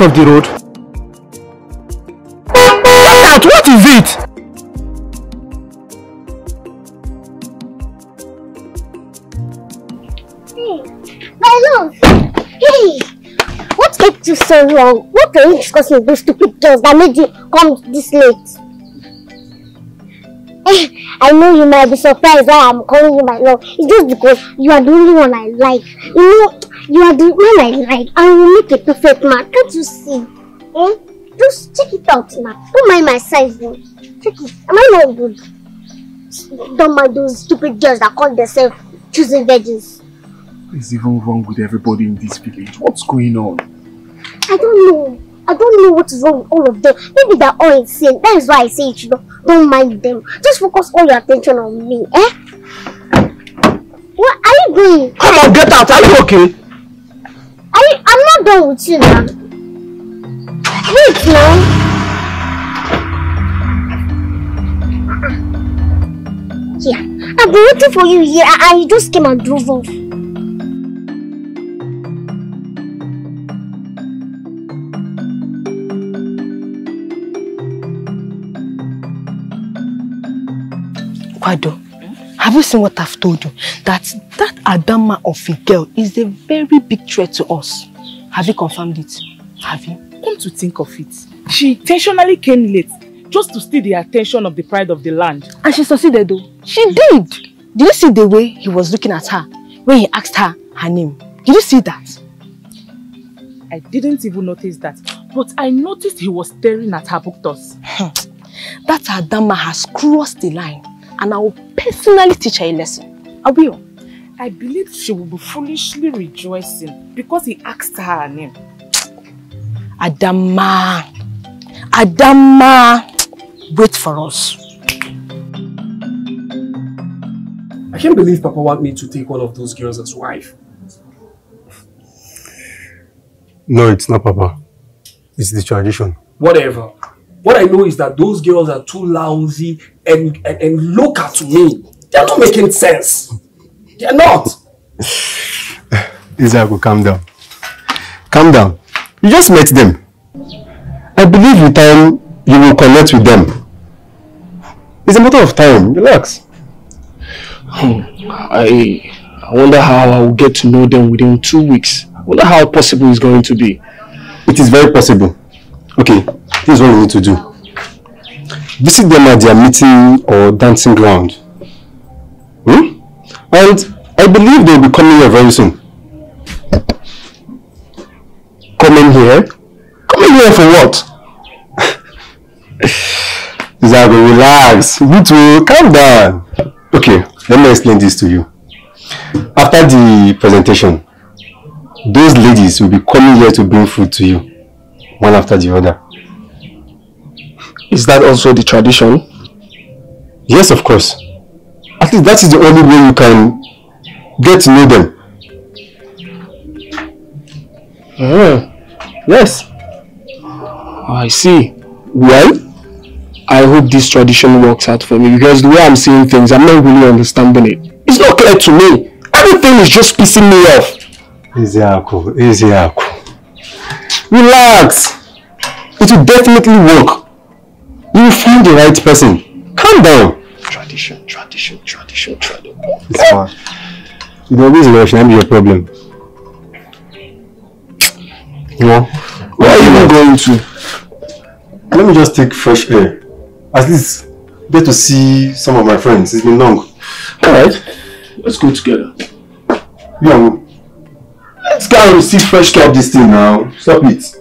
out of the road? Get out! What is it? You so long? What were you discussing with those stupid girls that made you come this late? Eh, I know you might be surprised why I'm calling you my love. It's just because you are the only one I like. You know, you are the one I like. I will make a perfect man. Can't you see? Eh? Just check it out now. Don't mind my size though. Check it. Am I not good? Don't mind those stupid girls that call themselves choosing virgins. What is even wrong with everybody in this village? What's going on? I don't know. I don't know what is wrong with all of them. Maybe they're all insane. That is why I say you should don't, don't mind them. Just focus all your attention on me, eh? What are you going. Come on, get out. Are you okay? I, I'm not done with you now. Wait now. Yeah, I've been waiting for you here and you just came and drove off. Kwado, have you seen what I've told you? That that Adama of a girl is a very big threat to us. Have you confirmed it? Have you? Come to think of it, she intentionally came late just to steal the attention of the pride of the land. And she succeeded though. She did. Did you see the way he was looking at her when he asked her her name? Did you see that? I didn't even notice that, but I noticed he was staring at her bookters. that Adama has crossed the line and I will personally teach her a lesson. I will. I believe she will be foolishly rejoicing because he asked her her name. Adama, Adama, wait for us. I can't believe Papa want me to take one of those girls as wife. No, it's not Papa. It's the tradition. Whatever. What I know is that those girls are too lousy and, and, and local to me. They're not making sense. They're not. [SIGHS] Isaac, calm down. Calm down. You just met them. I believe with time you will connect with them. It's a matter of time. Relax. Hmm. I I wonder how I will get to know them within two weeks. I wonder how possible it's going to be. It is very possible. Okay, this is what we need to do. Visit them at their meeting or dancing ground. Hmm? And I believe they'll be coming here very soon. Coming here? Coming here for what? [LAUGHS] Zago, relax. You too, calm down. Okay, let me explain this to you. After the presentation, those ladies will be coming here to bring food to you, one after the other. Is that also the tradition? Yes, of course. At least that is the only way you can get to know them. Ah, yes. I see. Well, I hope this tradition works out for me because the way I'm seeing things, I'm not really understanding it. It's not clear to me. Everything is just pissing me off. Easy, Aku. Easy, Aku. Relax. It will definitely work. You will find the right person. Calm down. Tradition, tradition, tradition, tradition. It's fine. You know, this is not be your problem. You know, Where are you even going to? Let me just take fresh air. At least get to see some of my friends. It's been long. Alright, let's go together. You and me. Let's go and receive fresh Stop this thing now. Stop it.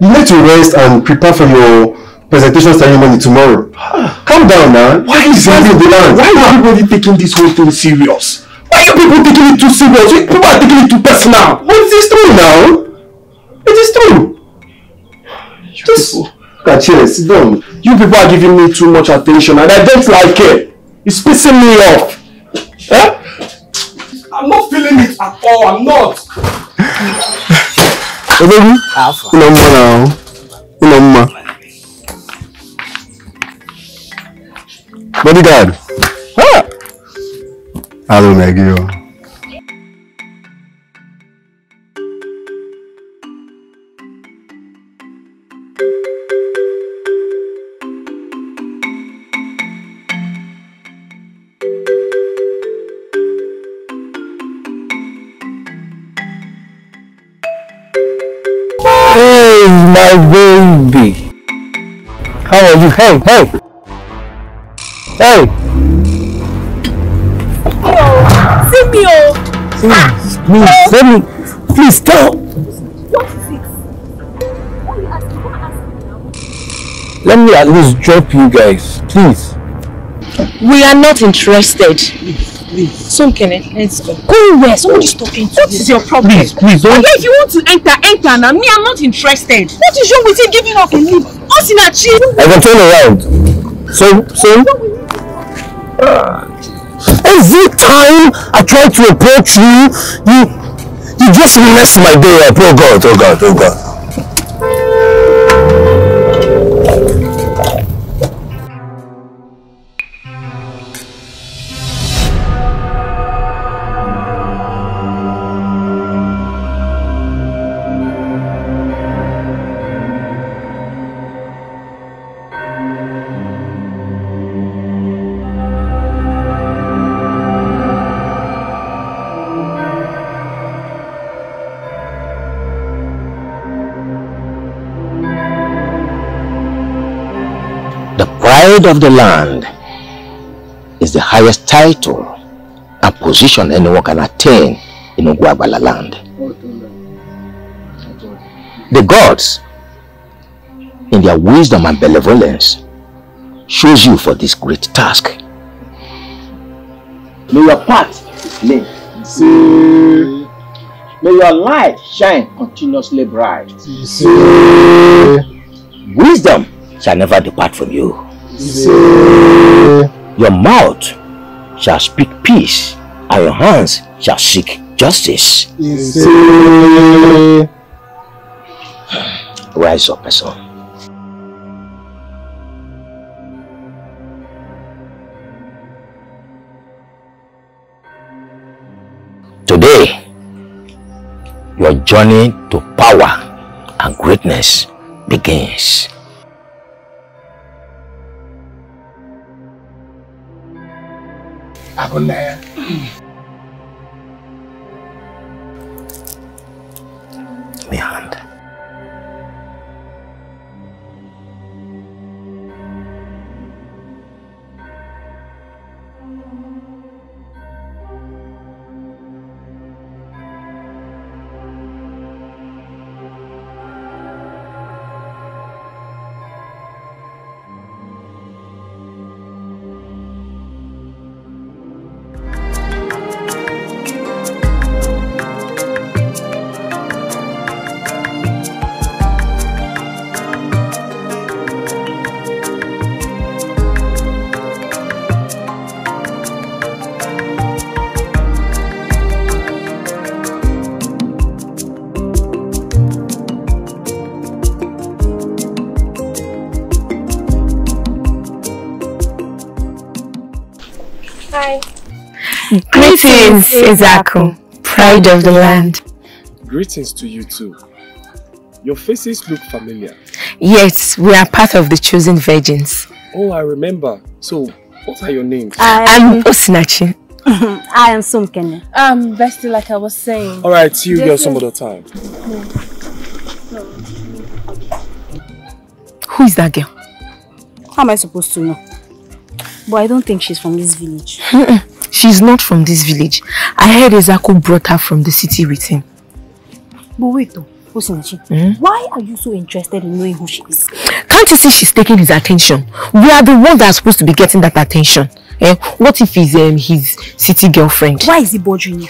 You need to rest and prepare for your presentation ceremony tomorrow. [SIGHS] Calm down now. Why is everybody? Why is everybody taking this whole thing serious? Why are you people taking it too serious? People are taking it too personal. What is it is true now. It is true. You Just people, catch here, sit down. you people are giving me too much attention and I don't like it. It's pissing me off. Eh? I'm not feeling it at all. I'm not. Hey baby. You know now. You know Bodyguard. Ah. Hello, girl. Hey, my baby. How are you? Hey, hey. Hey. See me, oh. Please, please, oh. let me. Please stop. Let me at least drop you guys, please. We are not interested. So, Kenneth, let's go. Go where? Somebody's talking to What you. is your problem? Please, please don't. And if you want to enter, enter now. Me, I'm not interested. What is wrong with you giving up a leave? Osinachi! I can turn around. So, so. Every time I try to approach you, you you just mess my day up. Oh God, oh God, oh God. The pride of the land is the highest title and position anyone can attain in Ugwabala land. The gods, in their wisdom and benevolence, chose you for this great task. May your path be clean. May your light shine continuously bright. Wisdom shall never depart from you. Your mouth shall speak peace, and your hands shall seek justice. Rise up, my son. Today, your journey to power and greatness begins. Abunaya. Give me a hand. Greetings, Ezako, pride of the land. Greetings to you too. Your faces look familiar. Yes, we are part of the chosen virgins. Oh, I remember. So, what are your names? I'm Osinachi. [LAUGHS] I am Sumkene. Um, bestie, like I was saying. Alright, see you Yes, girls yes. some other time. Who is that girl? How am I supposed to know? But I don't think she's from this village. She's not from this village. I heard Ezako brought her from the city with him. But wait though, Osinachi, Hmm? why are you so interested in knowing who she is? Can't you see she's taking his attention? We are the ones that are supposed to be getting that attention. Eh? What if he's um, his city girlfriend? Why is he bothering you?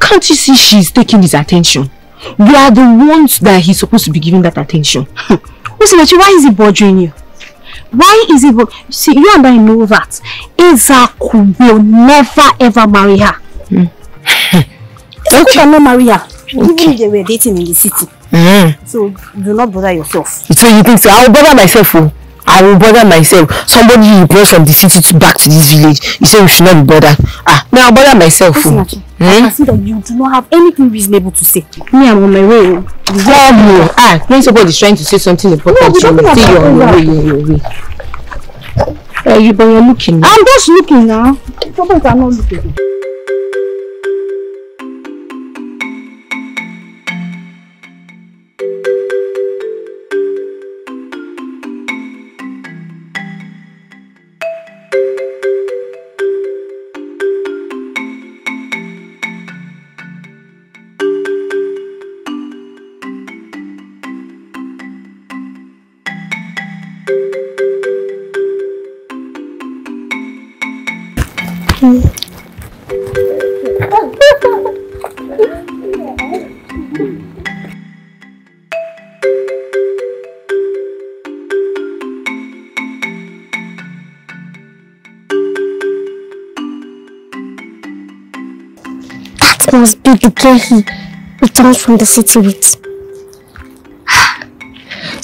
Can't you see she's taking his attention? We are the ones that he's supposed to be giving that attention. [LAUGHS] Osinachi, why is he bothering you? Why is he bo- See, you and I know that Izaku will never ever marry her. [LAUGHS] Izaku cannot marry her. Even if they were dating in the city. Mm. So do not bother yourself. So you think so? I will bother myself. Oh. I will bother myself. Somebody he brought from the city to back to this village. You say we should not be bothered. Ah, now I'll bother myself. Oh. Osinachi, I see that you do not have anything reasonable to say. Me, I'm on my way. Well, no. Ah, when somebody is trying to say something important, No, will talking say you're on your way, you're on your way. Uh, you, but you're looking. I'm just looking now. Somebody cannot look at must be the girl he returns from the city with.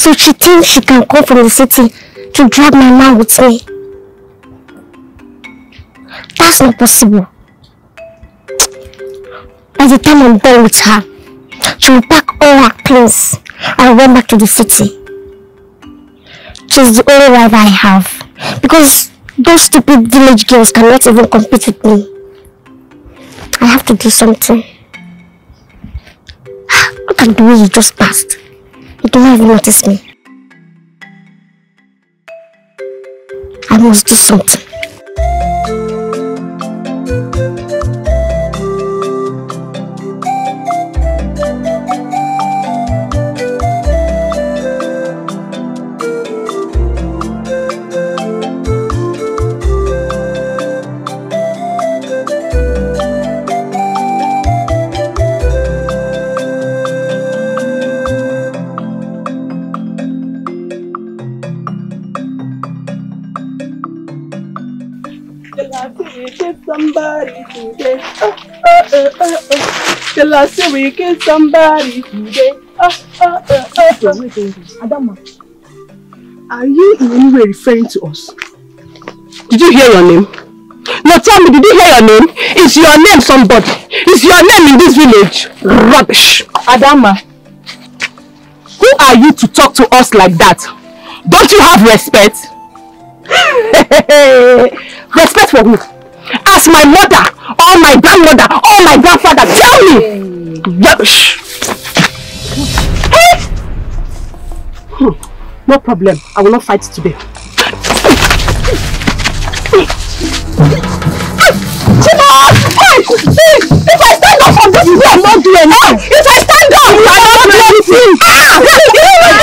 So she thinks she can come from the city to drag my man with me. That's not possible. By the time I'm done with her, she will pack all her things and run back to the city. She's the only rival I have because those stupid village girls cannot even compete with me. I have to do something. Look at the way you just passed. You don't even notice me. I must do something. Till I see we get somebody today. Oh. Wait, wait, wait. Adama, are you in any way referring to us? Did you hear your name? No, tell me, did you hear your name? Is your name somebody? Is your name in this village? Rubbish. Adama, who are you to talk to us like that? Don't you have respect? [LAUGHS] respect for who? Ask my mother, or my grandmother, or my grandfather. Tell me! Rubbish. Hey! Hmm, No problem. I will not fight today. If I stand up from this, will not do anything. If I stand up, you will not do anything. Ah!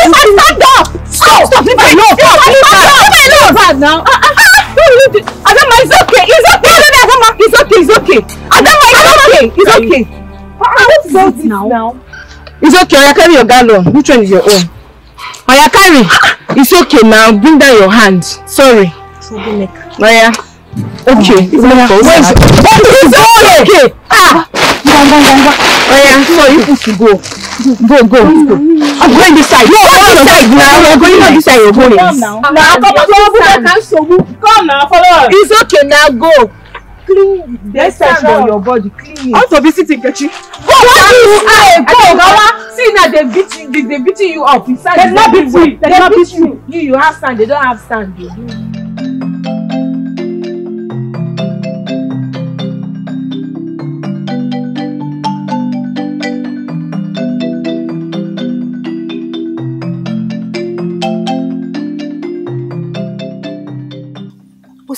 If I stand up! Stop! Stop! Leave my love! Leave my love! Leave love! now. Ah! Ah! Adama, it's okay. It's okay. No, no, Adama, it's okay. It's okay. Adama, it's okay. It's okay. What is it now? It's okay. Oya, carry your gallon. Which one is your own? Oya, carry. It's okay now. Bring down your hand. Sorry. Oya. Okay. Oya. Where is it? It's okay. Ah. Oya, so you need to go. Go, go, go. I'm going this side. No, I'm this side now. You're going on this side. You're going. Come now. Now, come on. Come now, follow us. It's okay now. Go. Clean the side of your body. Clean it. Also visit Nkechi. Go, go, go, go. See now they beat you. They beating you up inside. They not beat you. They beat you. You, you have stand. They don't have stand. They do.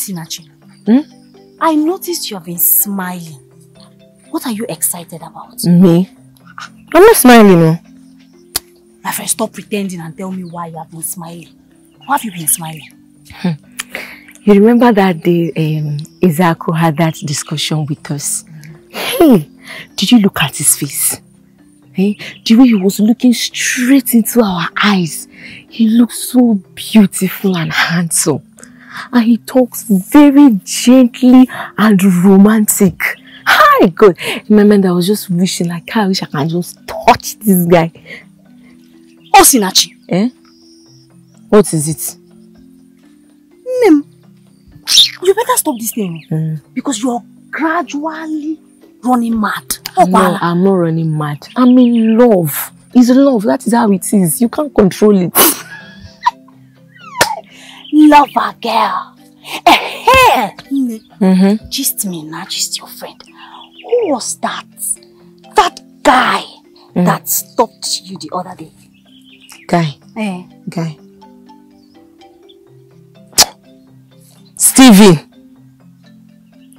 Osinachi, I noticed you have been smiling. What are you excited about? Me? I'm not smiling, no. My friend, stop pretending and tell me why you have been smiling. Why have you been smiling? You remember that day um, Ezako had that discussion with us? Hey, did you look at his face? Hey, the way he was looking straight into our eyes. He looked so beautiful and handsome. And he talks very gently and romantic. Hi, God. Remember, I was just wishing, like, I wish I can just touch this guy. Osinachi. Eh? What is it? Nim, you better stop this thing. Because you're gradually running mad. No, I'm not running mad. I'm in love. It's love. That is how it is. You can't control it. Lover girl. Eh, Mm-hmm. Gist me now, gist your friend. Who was that? That guy that stopped you the other day. Guy. Eh. Guy. Steven.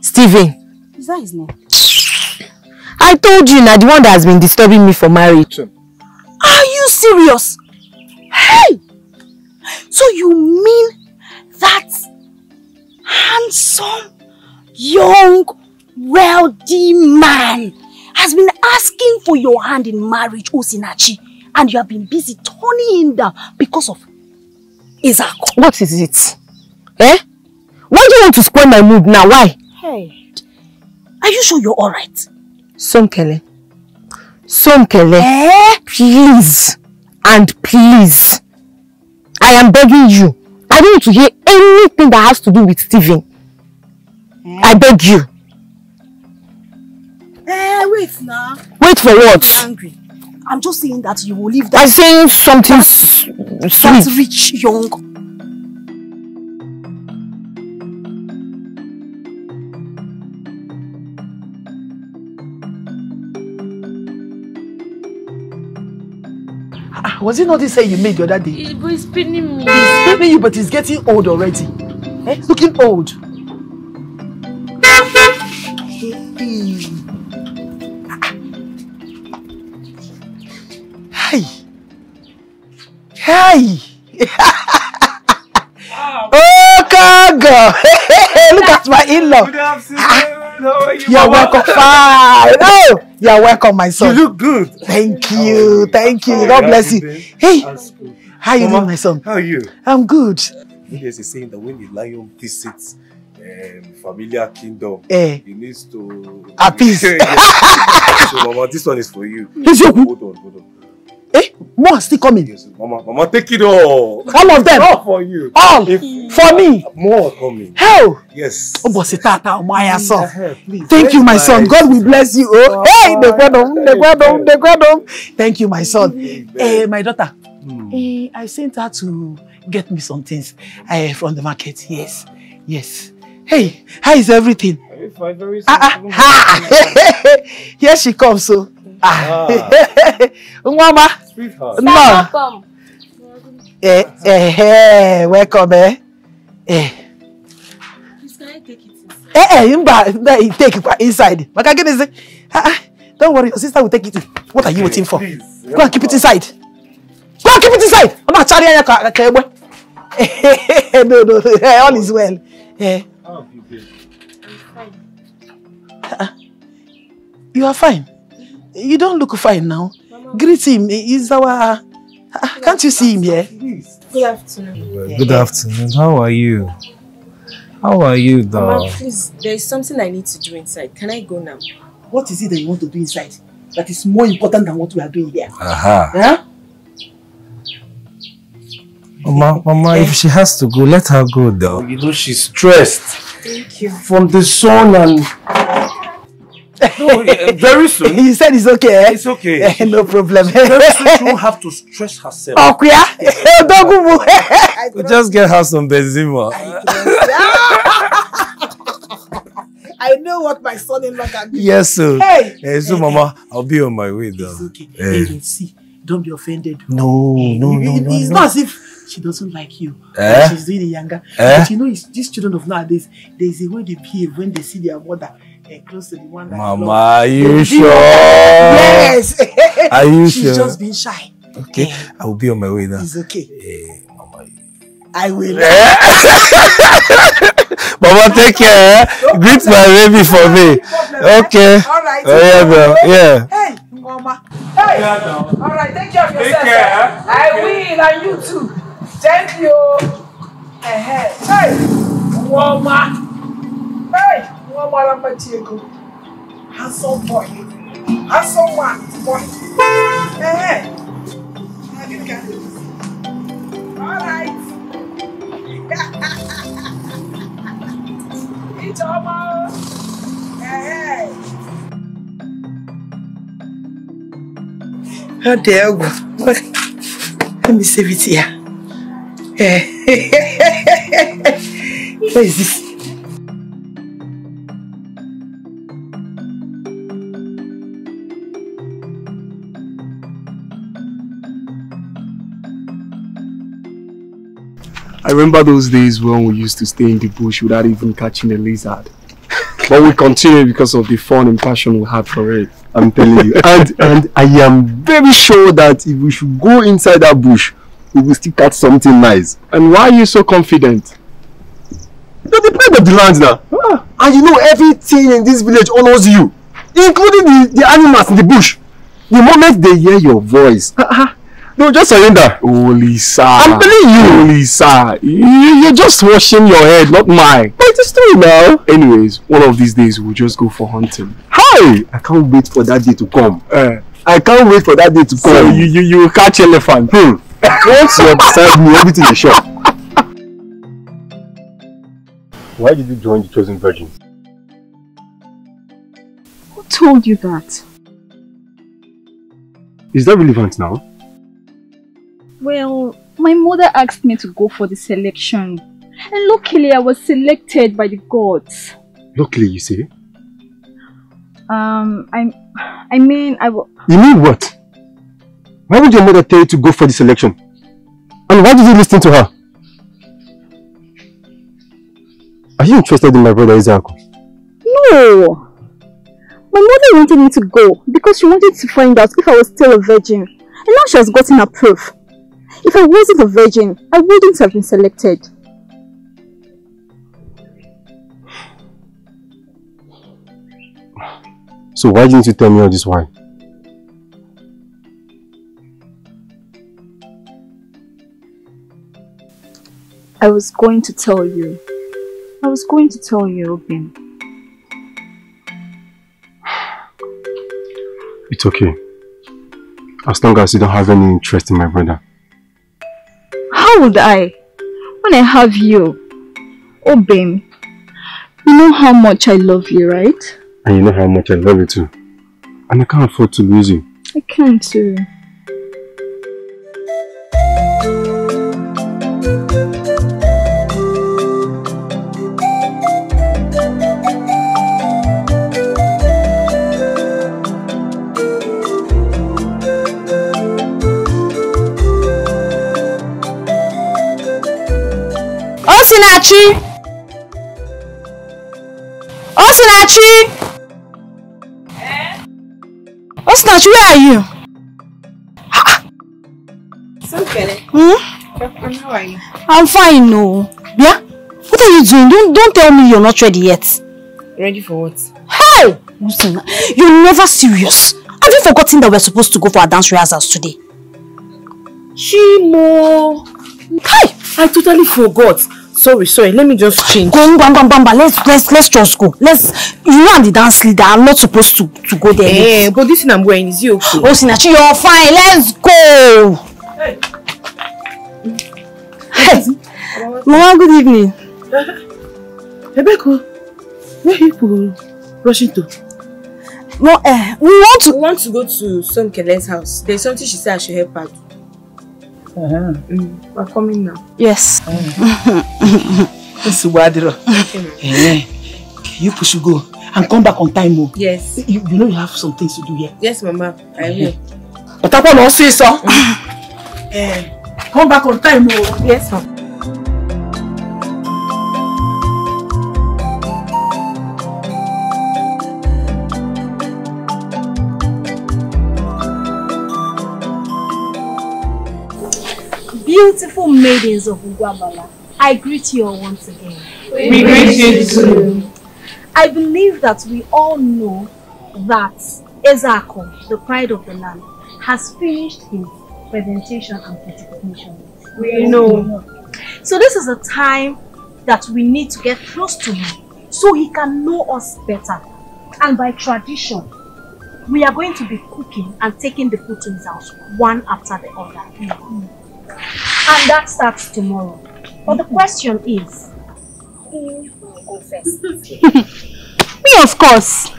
Steven. Is that his name? I told you now, the one that has been disturbing me for marriage. Are you serious? Hey! So you mean that handsome, young, wealthy man has been asking for your hand in marriage, Osinachi, and you have been busy turning him down because of Isaac. What is it? Eh? Why do you want to spoil my mood now? Why? Hey, are you sure you're alright? Somkele. Somkele. Eh? Please. And please. I am begging you. I don't want to hear anything that has to do with Stephen. I beg you. Eh, wait now. Wait for what? I'm angry. I'm just saying that you will leave that. I'm saying something that, sweet. That rich young Was it not this hair you made the other day? It was spinning me. It's spinning you, but it's getting old already. Eh? Looking old. Hey. Hey. [LAUGHS] oh, [LAUGHS] Congo. Look at my in-law. Good afternoon. You're welcome. Fine. Oh, you're welcome, my son. You look good. Thank you. Thank you. God bless you. Hey, how you doing, my son? How are you? I'm good. There's a saying that when the lion visits um, familiar kingdom, Eh. he needs to Appease. [LAUGHS] Yes. so, Mama, this one is for you. Hold on, hold on. Eh, more still coming. Yes, Mama, Mama, take it all. All of them. All for you. All If, for me. More coming. Hell. Yes. Oh, boss, tata, my son. please. Thank you, my son. God will bless you. Oh, hey, the gwadom, the gwadom, the gwadom. Thank you, my son. Eh, my daughter. Eh, I sent her to get me some things eh, from the market. Yes, yes. Hey, how is everything? Very Ah, ah, ah. [LAUGHS] Here she comes, so. Ah. [LAUGHS] Mama. Sweetheart. No. Eh, eh, eh, welcome, eh. Eh. Eh, eh, mba, mba, take it inside. Maka gini say, ah, ah, don't worry, your sister will take it. What are you waiting for? Go and keep it inside. Go and keep it inside. I'm not charging you ka ka egbe. [LAUGHS] No, no, eh, all is well. Eh. Ah, You are fine. You don't look fine now. Greet him. He's our. Ah, Can't you see him here? Good afternoon. Good afternoon. How are you? How are you, Mama, please, there is something I need to do inside. Can I go now? What is it that you want to do inside that is more important than what we are doing here? Aha. Huh? Mama, Mama, if she has to go, let her go, dog. You know she's stressed Thank you. from the sun and. No, eh, very soon. [LAUGHS] He said it's okay. Eh? It's okay. Eh, [LAUGHS] no problem. Very soon she won't have to stress herself. Oh, kuya. [LAUGHS] Dogumu. We just get her some Benzema. I know what my son-in-law can do. Yes, sir. Hey. Eh, so, Mama, I'll be on my way, dog. Okay. Eh. Hey, see, don't be offended. No, no, no, no. it's no. not as if she doesn't like you. Eh? She's doing it younger. Eh? But you know, it's, these children of nowadays, there's a way they behave when they see their mother close to the one that Mama, are you sure? Yes. [LAUGHS] Are you She's sure? just being shy. Okay, I will be on my way now. It's okay. Eh, I will. [LAUGHS] Mama, take care. eh? Greet my baby for me. Okay. All right. Oh, yeah, girl. Yeah. Hey, Mama. Hey. All right, take care of Take yourself. care. I will, and you too. Thank you. Eh, Hey, Mama. Hey, Mama Rampachego. Handsome boy. Handsome one, boy. Hey. All right. It's almost. Hey. Oh dear. Let me save it here. Eh. Where is this? I remember those days when we used to stay in the bush without even catching a lizard. [LAUGHS] but we continued because of the fun and passion we had for it. I'm telling you. [LAUGHS] And and I am very sure that if we should go inside that bush, we will still catch something nice. And why are you so confident? You're the pride of the land now. Ah, And you know everything in this village honors you, including the, the animals in the bush. The moment they hear your voice, No, just surrender. Oh, Lisa. I'm telling you. Oh, Lisa. You, you're just washing your head, not mine. But it's true now. Anyways, one of these days we'll just go for hunting. Hi! I can't wait for that day to come. Uh, I can't wait for that day to so come. you, you, you catch elephant. Hmm. [LAUGHS] Once you're beside me, everything is sure. Why did you join the Chosen Virgins? Who told you that? Is that relevant now? Well, my mother asked me to go for the selection. And luckily I was selected by the gods. Luckily, you say. Um, I, I mean, I will. You mean what? Why would your mother tell you to go for the selection? And why did you listen to her? Are you interested in my brother Isaac? No! My mother wanted me to go because she wanted to find out if I was still a virgin. And now she has gotten her proof. If I wasn't a virgin, I wouldn't have been selected. So why didn't you tell me all this why? I was going to tell you. I was going to tell you, Obin. It's okay. As long as you don't have any interest in my brother. How would I? When I have you. Oh, Obin, you know how much I love you, right? And you know how much I love you too. And I can't afford to lose you. I can't too. Osinachi! Osinachi! Osinachi, where are you? Hmm? How are you? I'm fine, no. Yeah? What are you doing? Don't don't tell me you're not ready yet. Ready for what? Hey! Listen, you're never serious. Have you forgotten that we're supposed to go for a dance rehearsals today? Chimo! Hi! I totally forgot. Sorry, sorry. Let me just change. Go, bam, bam, bam, bam. Let's let's let's just go. Let's. You know I'm the dance leader. I'm not supposed to to go there. Eh, but this thing I'm wearing is you okay? Oh, Sinachi, you're fine. Let's go. Hey, Mama, good evening. [LAUGHS] Rebecca, where you rushing to? No, eh, we want to. We want to go to some Kele's house. There's something she said I should help her do. Uh-huh. Mm, we're coming now. Yes. This is Wadiro. Eh, you push you go and come back on time, oh. Yes. You, you know you have some things to do here. Yes, Mama. I will. But I want to say so. Eh, come back on time, oh. Yes, Mama. Beautiful maidens of Ugwabala, I greet you all once again. We greet you too. I believe that we all know that Ezako, the pride of the land, has finished his presentation and certification. We know. So this is a time that we need to get close to him so he can know us better. And by tradition, we are going to be cooking and taking the food to his house one after the other. And that starts tomorrow. But the question is, who will go first? Me, of course.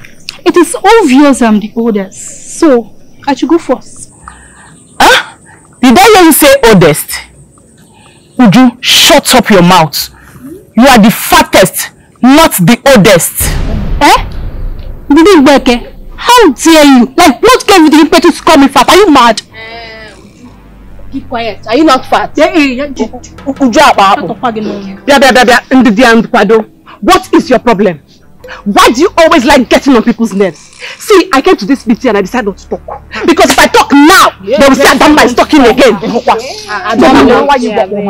It is obvious I'm the oldest. So, I should go first. Huh? Did I hear you say oldest? Would you shut up your mouth. You are the fattest, not the oldest. Eh? Did work, eh? How dare you? Like, what gave you the impetus to call me fat? Are you mad? Quiet. Are you not fat? Yeah, yeah, yeah. Uju Abahapo. Bia, bia, bia, bia. Ndidi and Kwado. What is your problem? Why do you always like getting on people's nerves? See, I came to this meeting and I decided not to talk. Because if I talk now, they will say Adamma is talking again.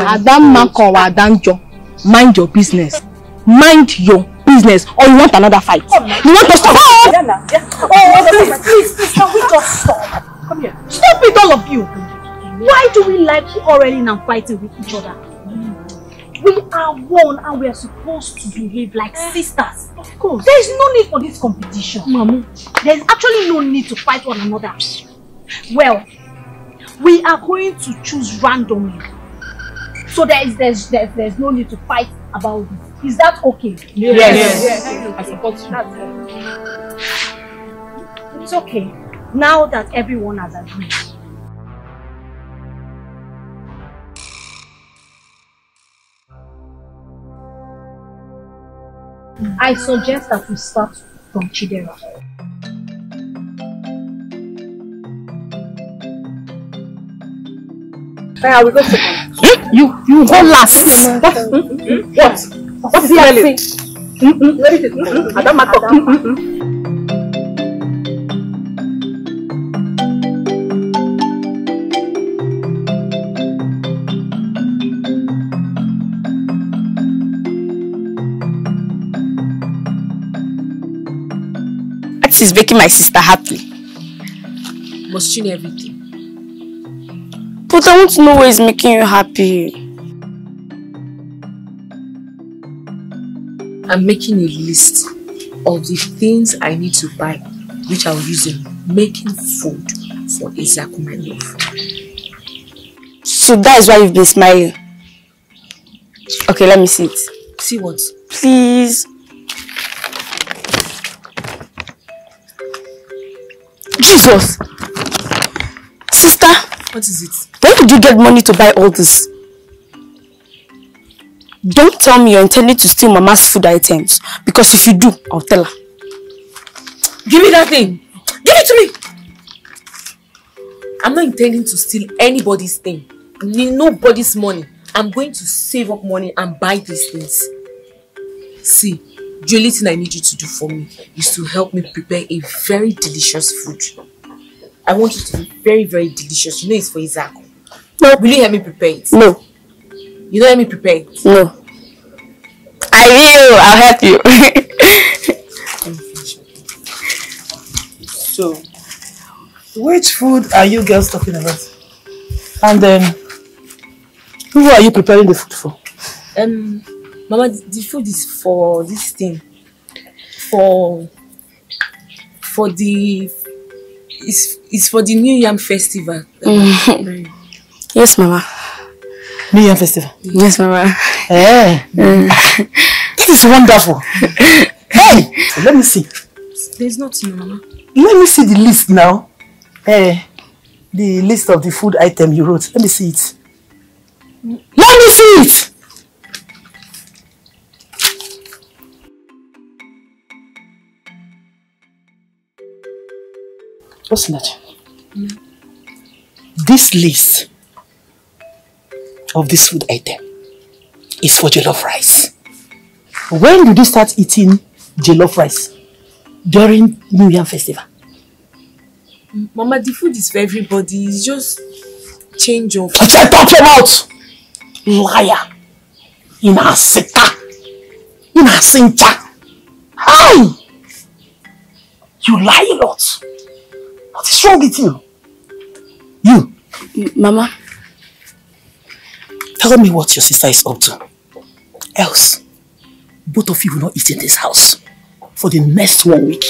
Adamma kọ̀wá Adanjo. Mind your business. Mind your business or you want another fight. You want to stop? Oh, please, please, please, can we just stop? Come here. Stop it, all of you. Why do we like quarreling and fighting with each other. We are one and we are supposed to behave like sisters. Of course. There is no need for this competition. Mama. There is actually no need to fight one another. Well, we are going to choose randomly. So there is there's there's, there's no need to fight about this. Is that okay? Yes. Yes. I support you. That's it. It's okay. Now that everyone has agreed. Mm. I suggest that we start from Chidera. Where we go second? You, you go last. What? Mm-hmm. What? What mm-hmm. Mm-hmm. is he saying? Adam Matok. That is making my sister happy. Must you know everything? But I want to know what is making you happy. I'm making a list of the things I need to buy, which I'll use in making food for Isaac, my love. So that is why you've been smiling. Okay, let me see it. See what? Please. Jesus! Sister, What is it? where did you get money to buy all this? Don't tell me you're intending to steal Mama's food items. Because if you do, I'll tell her. Give me that thing! Give it to me! I'm not intending to steal anybody's thing. Need nobody's money. I'm going to save up money and buy these things. See, the only thing I need you to do for me is to help me prepare a very delicious food. I want it to be very, very delicious. You know it's for Isaac. No. Will you help me prepare it? No. You don't help me prepare it? No. I will. I'll help you. [LAUGHS] So, which food are you girls talking about? And then, who are you preparing the food for? Um, Mama, the the food is for this thing. For for the it's it's for the New Yam Festival. Mhm. yes, Mama. New Year Festival. Yes, Mama. Eh. This is wonderful. hey, let me see. There's nothing, Mama. Let me see the list now. Eh, the list of the food item you wrote. Let me see it. Let me see it. What's that? This list of this food item is for jollof rice. When did you start eating jollof rice? During New Year festival. Mama, the food is for everybody. It's just change of. Shut up your mouth! Liar! Inasika! Inasincha! Hi! You lie a lot. What is wrong with you? You. Mama. Tell me what your sister is up to. Else, both of you will not eat in this house for the next one week.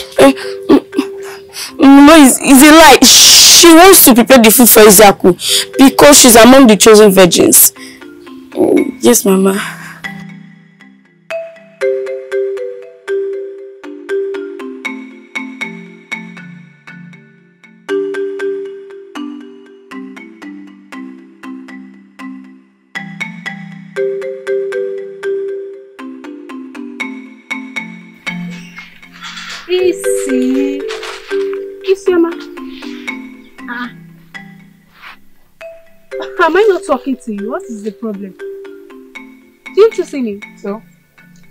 Mama, it's, it's a lie. She wants to prepare the food for Ezako because she's among the chosen virgins. Mm, Yes, Mama. Talking to you? What is the problem? Didn't you see me? So?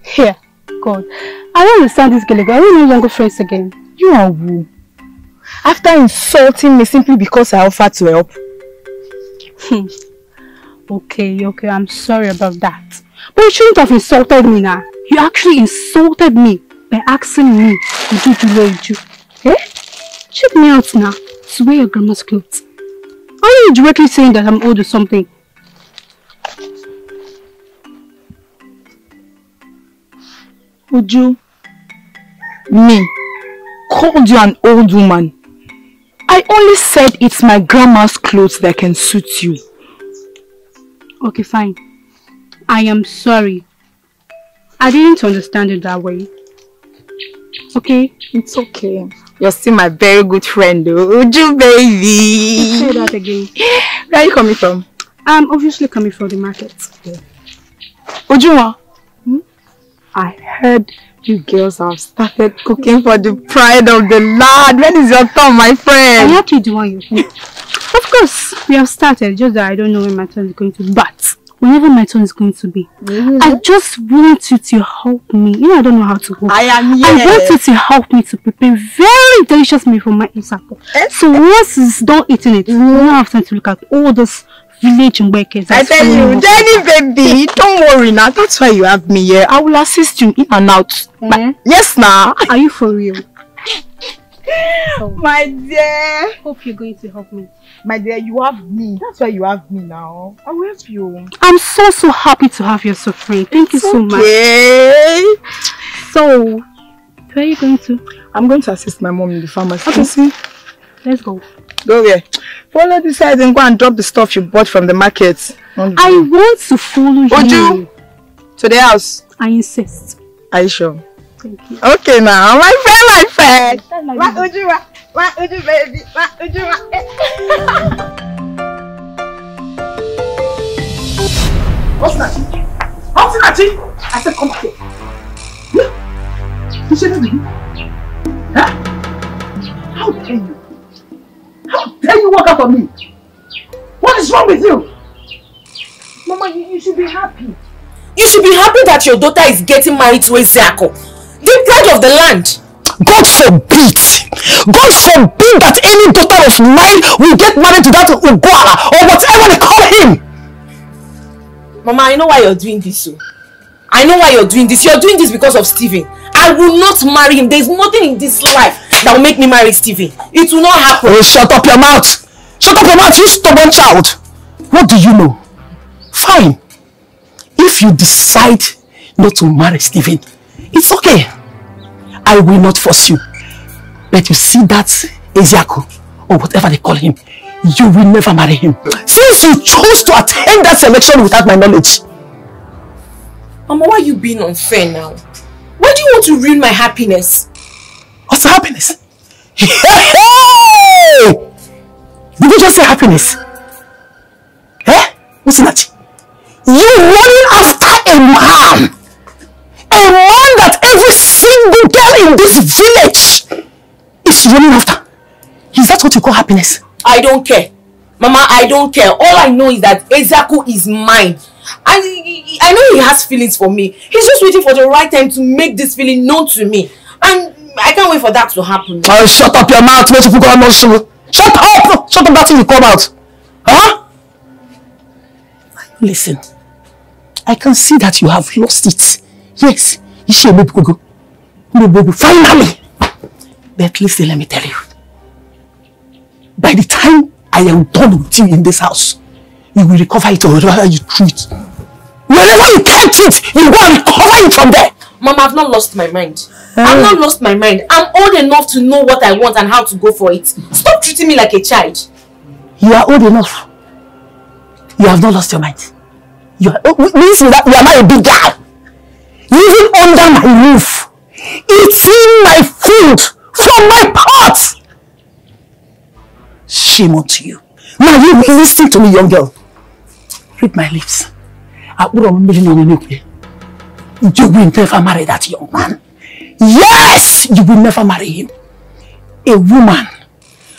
Here. God. I don't understand this girl again. Are we no longer friends again? You are who? After insulting me simply because I offered to help. Hmm. Okay, okay, I'm sorry about that. But you shouldn't have insulted me now. You actually insulted me by asking me to do Julo Iju. Eh? Check me out now. To wear your grandma's clothes. Are you directly saying that I'm old or something? Uju, me, called you an old woman. I only said it's my grandma's clothes that can suit you. Okay, fine. I am sorry. I didn't understand it that way. Okay? It's okay. You're still my very good friend though. Uju baby. Say that again. Where are you coming from? I'm obviously coming from the market. Ujuma, hmm? I heard you girls have started cooking for the pride of the land. When is your turn, my friend? I have to do one you think. Of course, we have started, just that I don't know when my turn is going to. But whenever my turn is going to be, mm-hmm. I just want you to help me. You know, I don't know how to cook. I am here. I want you to help me to prepare very delicious meal for my Ezako. Eh? So once it's done eating it, mm-hmm. we don't have time to look at all those village workers. I tell you, Jenny baby, [LAUGHS] don't worry now. That's why you have me here. I will assist you in and out. Ma- mm-hmm. Yes, now. Are you for real? [LAUGHS] Oh. My dear. Hope you're going to help me. My dear, you have me. That's why you have me now. I will help you. I'm so so happy to have you a friend. Thank you so much. Okay. So, where are you going to? I'm going to assist my mom in the pharmacy. Okay. See? Let's go. Go there. Follow this side and go and drop the stuff you bought from the market. I want to follow you. Oju, to the house. I insist. Are you sure? Thank you. Okay now, my friend, my friend. Wa Uju, wa, wa Uju baby, wa Uju wa. What's that? What's that? I said, come here. You said nothing? Huh? How dare you? How dare you walk out on me? What is wrong with you? Mama, you, you should be happy. You should be happy that your daughter is getting married to Ezeako, the pride of the land. God forbid! God forbid that any daughter of mine will get married to that Uguala or whatever they call him! Mama, I know why you're doing this. So. I know why you're doing this. You're doing this because of Stephen. I will not marry him. There's nothing in this life that will make me marry Stephen. It will not happen. Oh, shut up your mouth! Shut up your mouth, you stubborn child! What do you know? Fine. If you decide not to marry Stephen, it's okay. I will not force you. But you see that Ezeaku, or whatever they call him, you will never marry him. Since you chose to attend that selection without my knowledge. Mama, why are you being unfair now? Why do you want to ruin my happiness? What's the happiness? Hey! Did you just say happiness? Eh? What's that? You running after a man! A man that every single girl in this village is running after. Is that what you call happiness? I don't care. Mama, I don't care. All I know is that Ezako is mine. I, I know he has feelings for me. He's just waiting for the right time to make this feeling known to me. And I can't wait for that to happen. Oh, shut up your mouth, let people come out. Shut up! Shut up, that thing will come out. Huh? Listen, I can see that you have lost it. Yes, you should maybe go. Maybe finally. But listen, let me tell you. By the time I am done with you in this house, you will recover it or wherever you threw it. Wherever you kept it, you and recover it from there. Mama, I've not lost my mind. I've not lost my mind. I'm old enough to know what I want and how to go for it. Stop treating me like a child. You are old enough. You have not lost your mind. You are, oh, means that you are not a big guy. Living under my roof. Eating my food from my pot. Shame unto you. Now you listen to me, young girl. Read my lips. I on a million on the You will never marry that young man. Yes, you will never marry him. A woman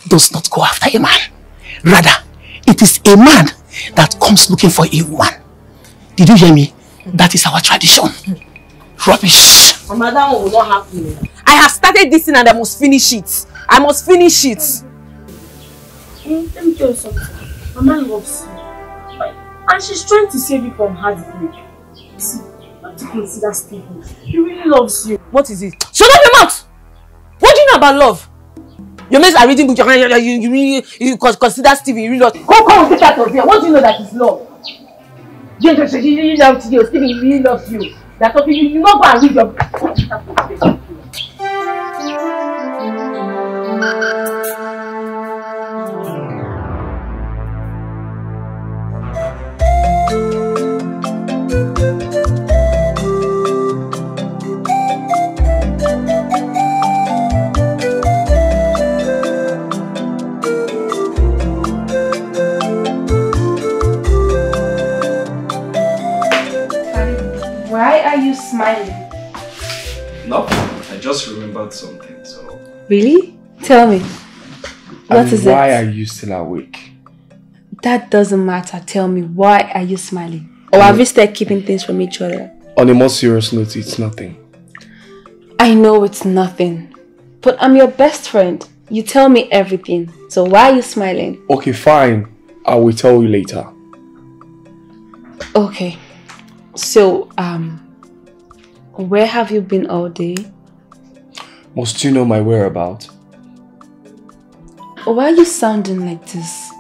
does not go after a man. Rather, it is a man that comes looking for a woman. Did you hear me? That is our tradition. Rubbish. Mama, that one will not happen. I have started this thing and I must finish it. I must finish it. Mm, let me tell you something. Mama loves you. And she's trying to save you from heartbreak. See, what do you consider Stephen? He really loves you. What is it? Shut up your mouth! What do you know about love? Your mates are reading books. You, you, you, you, you consider Stevie you read us. Come, come, get out of here. What do you know that is love? You, you, you, you love you. Stevie really loves you. They're talking. You, you not go and read your. Are you smiling? No, I just remembered something, so. Really? Tell me. What and is why it? are you still awake? That doesn't matter. Tell me, why are you smiling? Or have you started keeping things from each other? On a more serious note, it's nothing. I know it's nothing. But I'm your best friend. You tell me everything. So why are you smiling? Okay, fine. I will tell you later. Okay. So, um, where have you been all day? Must you know my whereabouts? Why are you sounding like this?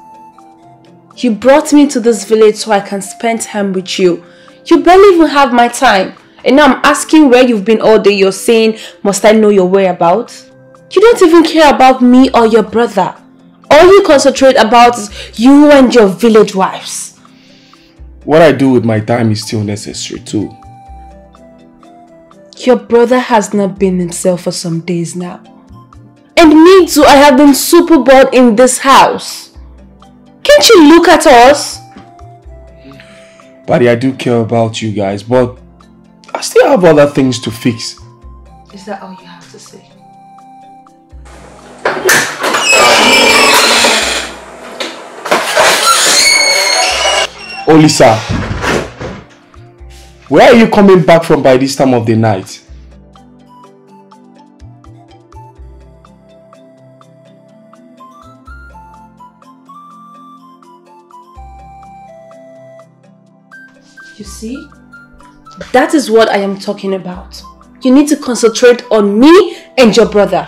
You brought me to this village so I can spend time with you. You barely even have my time. And now I'm asking where you've been all day. You're saying, must I know your whereabouts? You don't even care about me or your brother. All you concentrate about is you and your village wives. What I do with my time is still necessary too. Your brother has not been himself for some days now. And me too, I have been super bored in this house. Can't you look at us? Buddy, I do care about you guys, but I still have other things to fix. Is that all you have to say? Oh, Lisa. Where are you coming back from by this time of the night? You see? That is what I am talking about. You need to concentrate on me and your brother.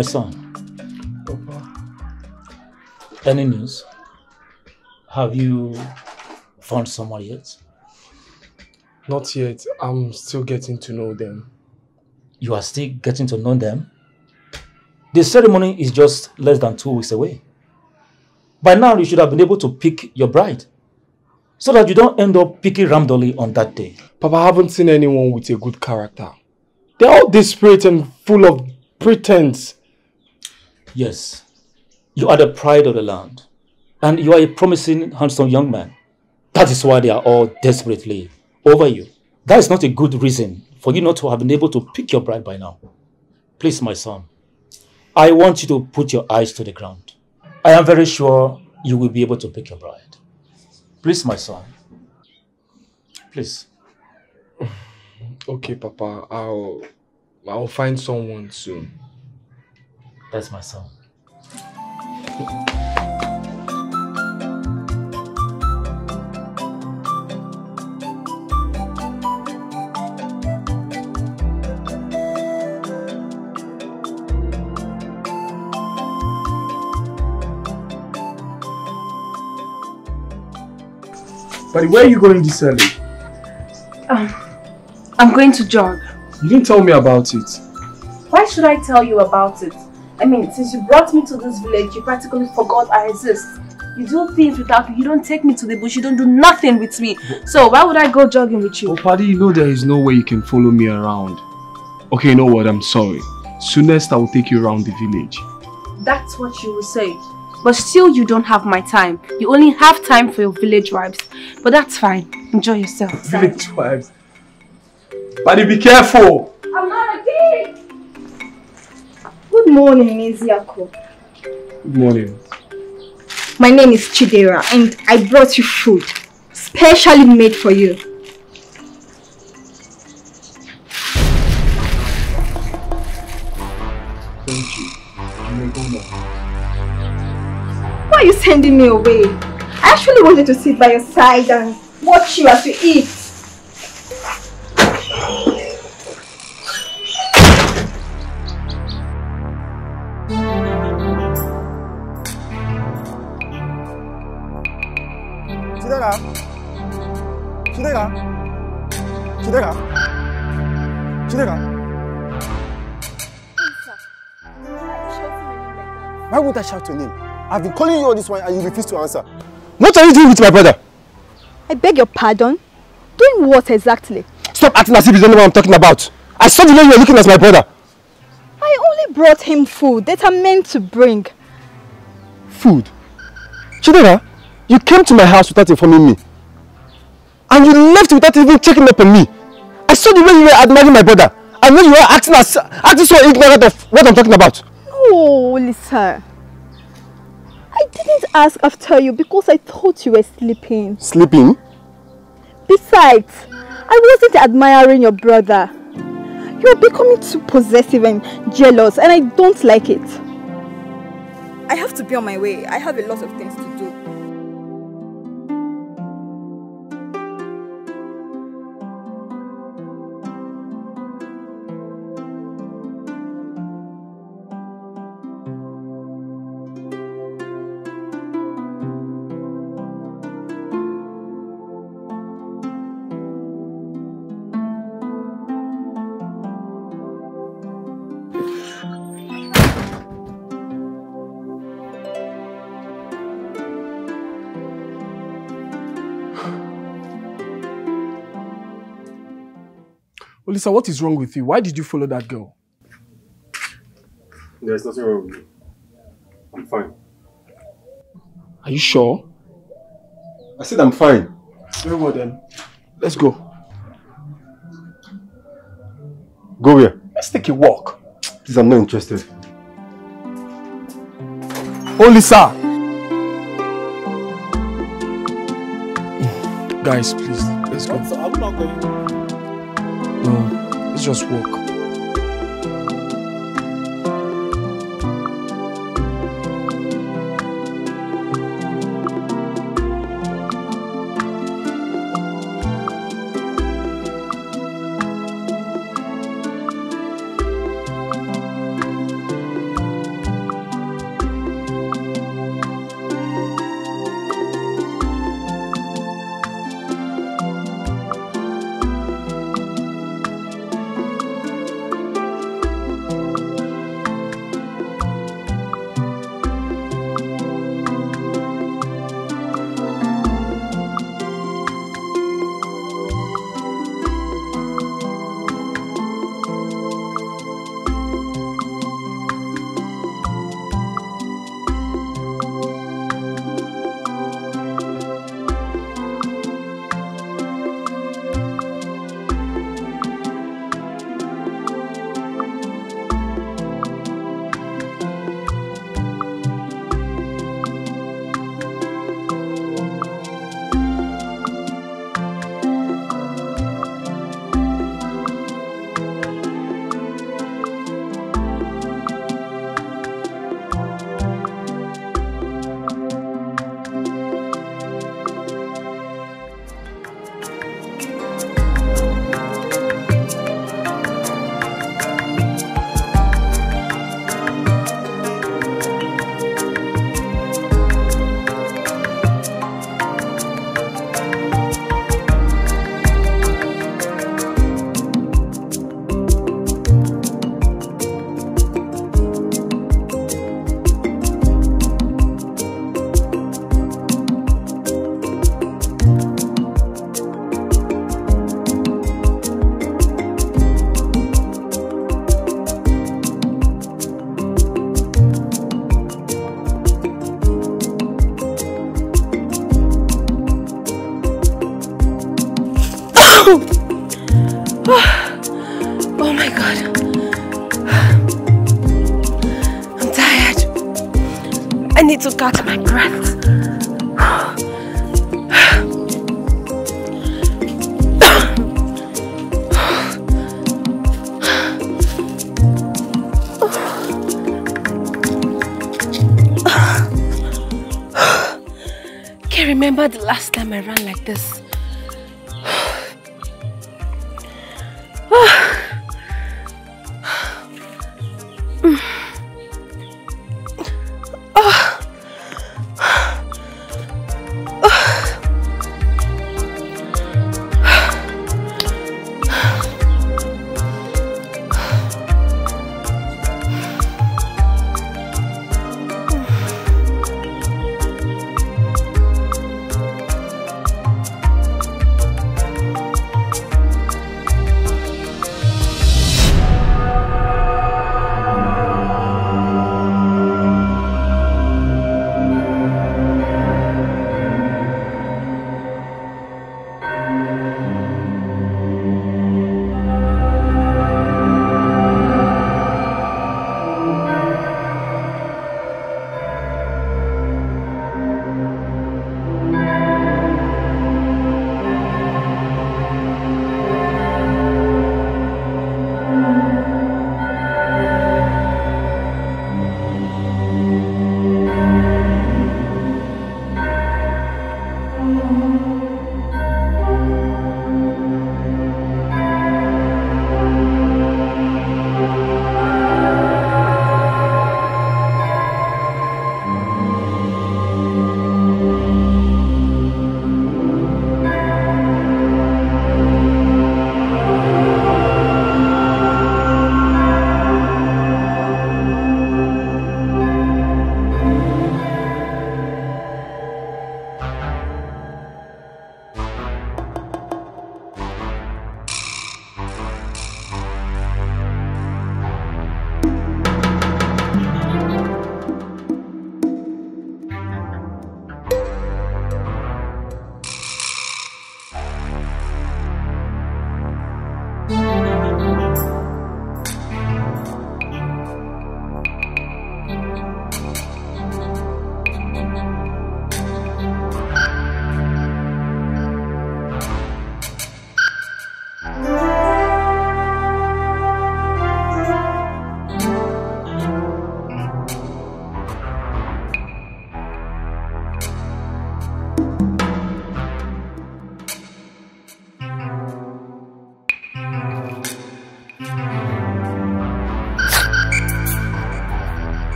My son. Papa. Any news? Have you found someone yet? Not yet. I'm still getting to know them. You are still getting to know them? The ceremony is just less than two weeks away. By now, you should have been able to pick your bride. So that you don't end up picking Ramdoli on that day. Papa, I haven't seen anyone with a good character. They're all desperate and full of pretense. Yes, you are the pride of the land. And you are a promising, handsome young man. That is why they are all desperately over you. That is not a good reason for you not to have been able to pick your bride by now. Please, my son, I want you to put your eyes to the ground. I am very sure you will be able to pick your bride. Please, my son. Please. [SIGHS] Okay, Papa. I'll I'll find someone soon. That's my son. But where are you going this early? Um, I'm going to jog. You didn't tell me about it. Why should I tell you about it? I mean, since you brought me to this village, you practically forgot I exist. You do things without me. You don't take me to the bush. You don't do nothing with me. So why would I go jogging with you? Oh, Paddy, you know there is no way you can follow me around. Okay, you know what? I'm sorry. Soonest I will take you around the village. That's what you will say. But still, you don't have my time. You only have time for your village wives. But that's fine. Enjoy yourself. Village wives. Paddy, be careful! Good morning, Ms. Yako. Good morning. My name is Chidera and I brought you food, specially made for you. more. Why are you sending me away? I actually wanted to sit by your side and watch you as you eat. Why would I shout your name? I've been calling you all this while and you refuse to answer. What are you doing with my brother? I beg your pardon? Doing what exactly? Stop acting as if you don't know what I'm talking about. I saw the way you were looking at my brother. I only brought him food that I'm meant to bring. Food? Chidera, you came to my house without informing me. And you left without even checking up on me. I saw the way you were admiring my brother. I know you were acting as acting so ignorant of what I'm talking about. Oh, Lisa. I didn't ask after you because I thought you were sleeping. Sleeping? Besides, I wasn't admiring your brother. You're becoming too possessive and jealous and I don't like it. I have to be on my way. I have a lot of things to do. Olisa, what is wrong with you? Why did you follow that girl? There's nothing wrong with me. I'm fine. Are you sure? I said I'm fine. Very well then. Let's go. Go where? Let's take a walk. Please, I'm not interested. Olisa! Mm. Guys, please, let's go. I'm not going. No, let's just walk. just got my breath. Can't remember the last time I ran like this.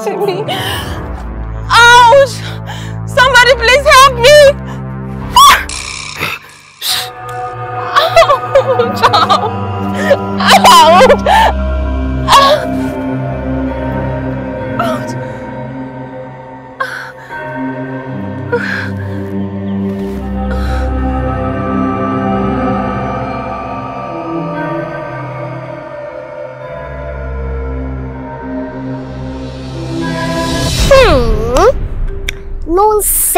Scratching me. Oh. Ouch! Somebody please help me! Ouch! Ouch! Ouch! Ouch!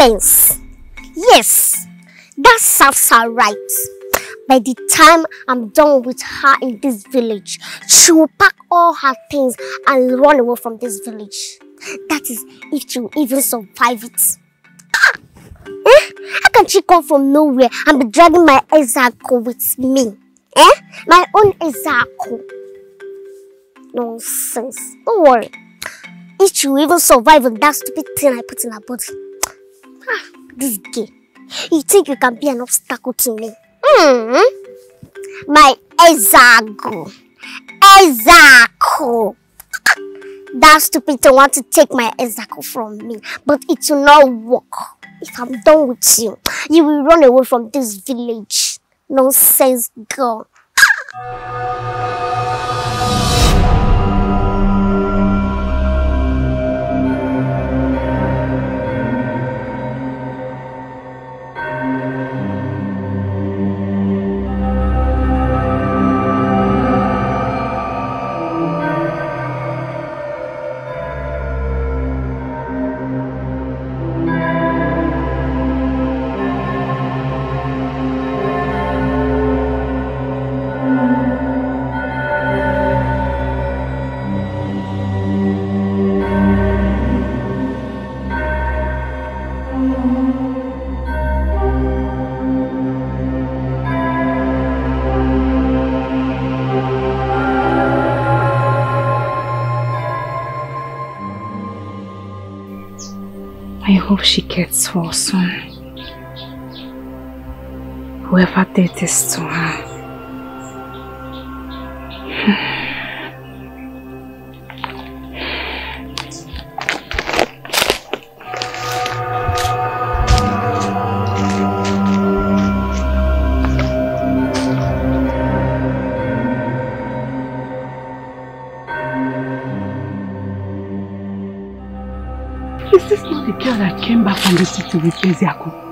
Nonsense. Yes, that sounds her right. By the time I'm done with her in this village, she will pack all her things and run away from this village. That is if she will even survive it. Ah! Eh? How can she come from nowhere and be dragging my Ezako with me? Eh? My own Ezako. Nonsense. Don't worry. If she will even survive on that stupid thing I put in her body. This gay. You think you can be an obstacle to me? Hmm? My Ezago. Ezako. That stupid thing want to take my Ezako from me, but it will not work. If I'm done with you, you will run away from this village. Nonsense girl. Hope she gets well soon. Whoever did this to her. That came back from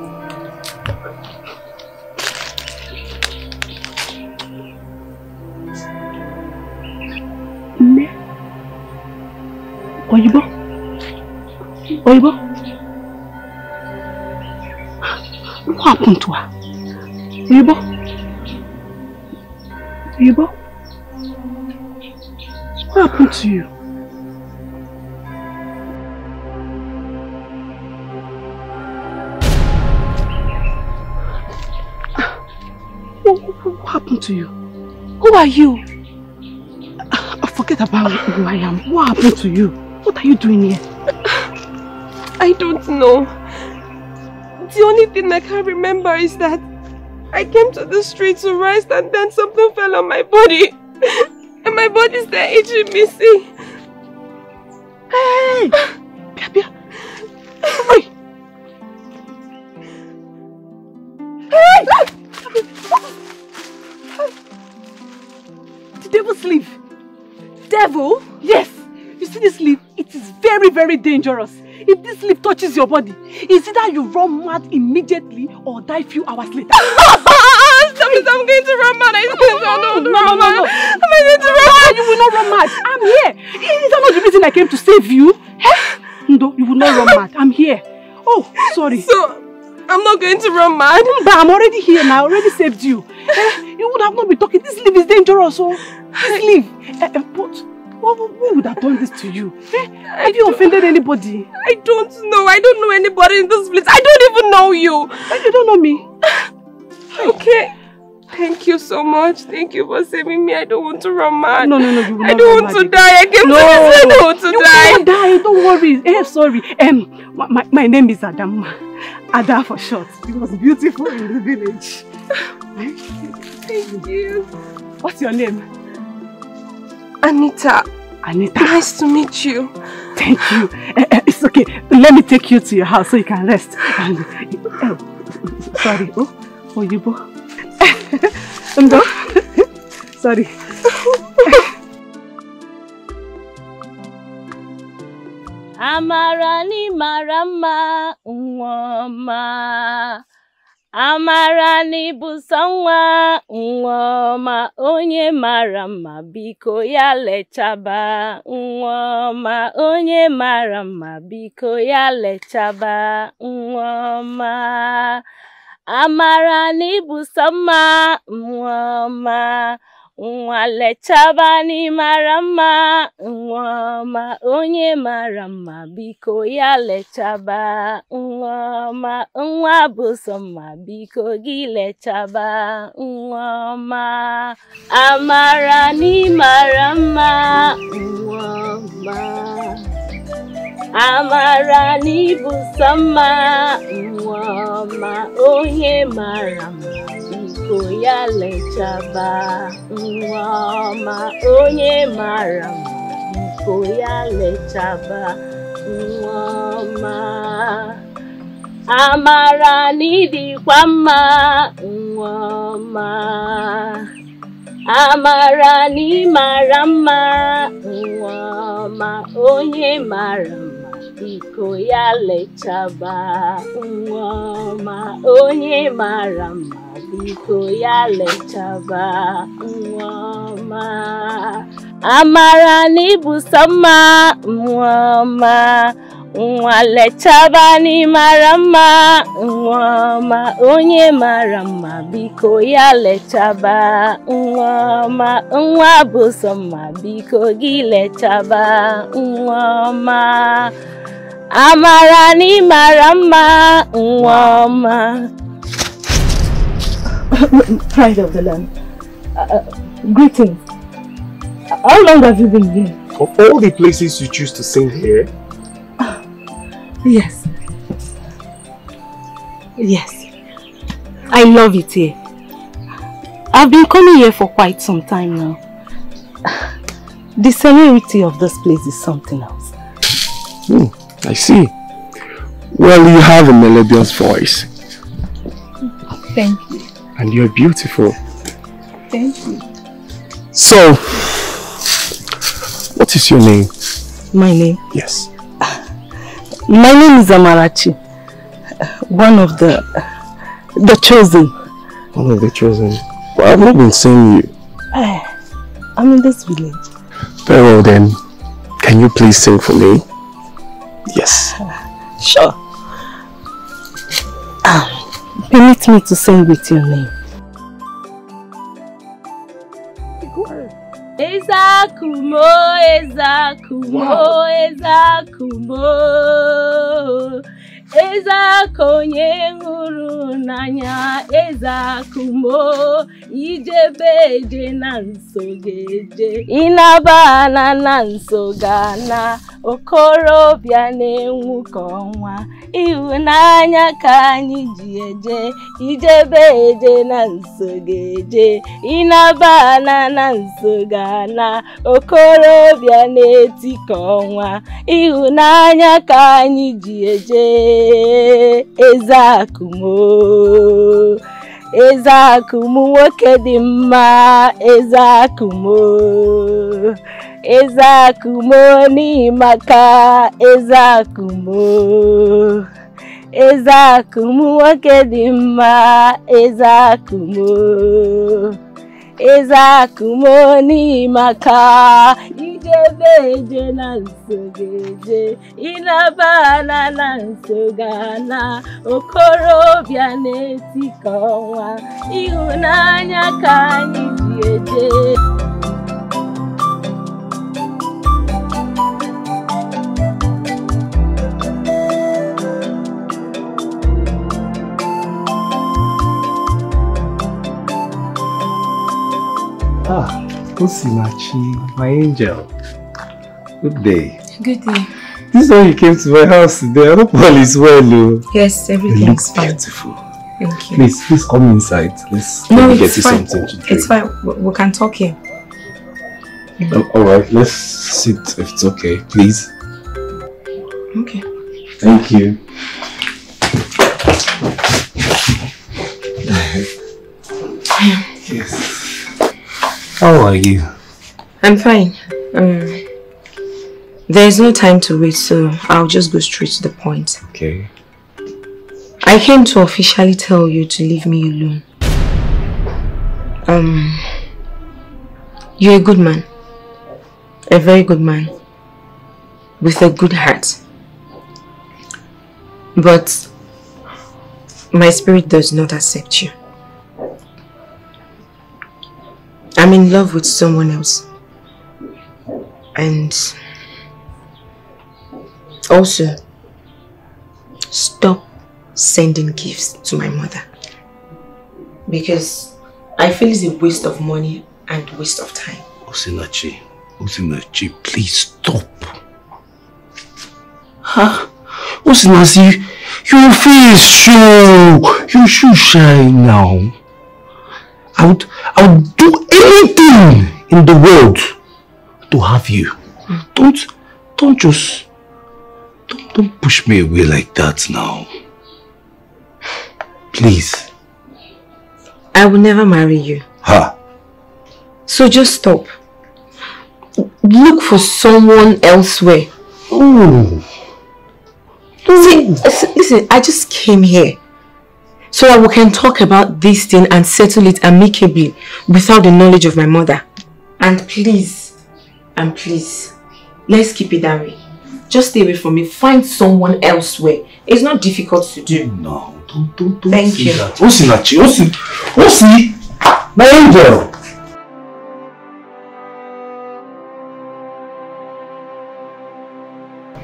are you? Uh, Forget about who I am. What happened to you? What are you doing here? I don't know. The only thing I can remember is that I came to the street to rest and then something fell on my body. And my body started itching me, see. Hey! Pia, Pia. Hey! Hey! The devil's leaf. Devil? Yes. You see this leaf? It is very, very dangerous. If this leaf touches your body, it's either you run mad immediately or die few hours later. [LAUGHS] Stop it, I'm going to run mad. I don't know. no, no, no, no. Am going to run mad? You will not run mad. I'm here. Is that not the reason I came to save you? No, you will not run mad. I'm here. Oh, sorry. So, I'm not going to run mad? But I'm already here now. I already saved you. You would have not been talking. This leaf is dangerous. Oh, this leaf. Eh, eh, but what, who would have done this to you? Eh? Have you offended anybody? I don't know. I don't know anybody in this place. I don't even know you. You don't know me. [SIGHS] Okay. Thank you so much. Thank you for saving me. I don't want to run mad. No, no, no. You will I don't want mad to die. I came no, to this. [LAUGHS] I don't want to you die. not die. Don't worry. Eh, sorry. Um, my, my, my name is Adama. Ada for short. It was beautiful in the village. [SIGHS] Thank you. What's your name? Anita. Anita. Nice to meet you. Thank you. Eh, eh, it's okay. Let me take you to your house so you can rest. And, eh, sorry. Oh, Oyibo. [LAUGHS] Ndo. [LAUGHS] sorry. Amara ni mara mma nwa ọma. Amara ni bụ sọ nwa nwa ọma onye mara mma biko ya lechaba nwa ọma onye mara mma biko ya lechaba nwa ọma. Amara ni bụ sọ mma nwa ọma nwa lechaba ni mara mma nwa ọma onye mara mma. Biko ya lechaba nwa ọma nwa bụ sọ mma. Biko gị lechaba nwa ọma amara ni mara mma nwa ọma amara n'ibu sọ mma nwa ọma onye mara mma. Ya lechaba nwa ọma onye mara mma biko ya lechaba nwa ọma amara n'ịdịkwa mma nwa ọma amara n'ịmara mma nwa ọma onye mara. mma biko ya lechaba nwa ọma onye mara mma. Biko ya lechaba nwa ọma. Amara n'ịbụ sọ mma nwa nwa lechaba n'ịmara mma nwa onye mara mma biko ya lechaba nwa ọma. Nwa bụ sọ mma biko gị lechaba nwa ọma. Amara n'ịmara mma nwa ọma Pride of the land. Uh, uh, greetings. How long have you been here? Of all the places you choose to sing here, Yes. Yes. I love it here. I've been coming here for quite some time now. [SIGHS] The serenity of this place is something else. Hmm, I see. Well, you have a melodious voice. Thank you. And you're beautiful. Thank you. So, what is your name? My name? Yes. My name is Amarachi. One of the... the chosen. One of the chosen. Well, I've not been seeing you. Eh, I'm in this village. Very well then. Can you please sing for me? Yes. Sure. Ah, permit me to sing with your name. Ezakumo, Ezakumo, Ezakumo. Ezakonye hụrụ n'anya Ezakumo ijebe eje na nso ga-eje ịnaba na na nso ga-ana okorobịa na-enwu ka ọnwa. Ịhụnanya ka anyị ji eje ijebe eje na nso ga-eje. Ịnaba na na nso ga-ana okorobịa na-eti ka ọnwa. Ịhụnanya ka anyị ji eje Ezakumo Ezakumo nwoke dị mma Ezakumo Ezakumo n'ịmaka Ezakumo Ezakumo nwoke dị mma Ezakumo Ezakumo n'ịmaka ijebe eje na nso ga-eje na na nso ga-ana okorobịa na-eti ka ọnwa ịhụnanya ka anyị ji eje Ah, Osinachi, my angel. Good day. Good day. This is when you came to my house today. I hope all is well, oh. Yes, You everything's fine. beautiful. Thank you. Please, please come inside. Let's No, let get you fine. something to drink. It's fine. We, we can talk here. Um, all right, let's sit if it's okay, please. Okay. Thank you. [LAUGHS] yes. How are you? I'm fine. Um, there's no time to wait, so I'll just go straight to the point. Okay. I came to officially tell you to leave me alone. Um, you're a good man. A very good man. With a good heart. But my spirit does not accept you. I'm in love with someone else. And also, stop sending gifts to my mother. Because I feel it's a waste of money and waste of time. Osinachi, Osinachi, please stop. Huh? Osinachi, your face show, you should shine now. I would, I would do anything in the world to have you. Don't, don't just, don't, don't push me away like that now. Please. I will never marry you. Ha. So just stop. Look for someone elsewhere. Ooh. See, s- listen, I just came here so that we can talk about this thing and settle it amicably without the knowledge of my mother. And please, and please, let's keep it that way. Just stay away from me. Find someone elsewhere. It's not difficult to do. No, don't, don't, don't Thank you. that. Osinachi, Osi, Osi, my angel.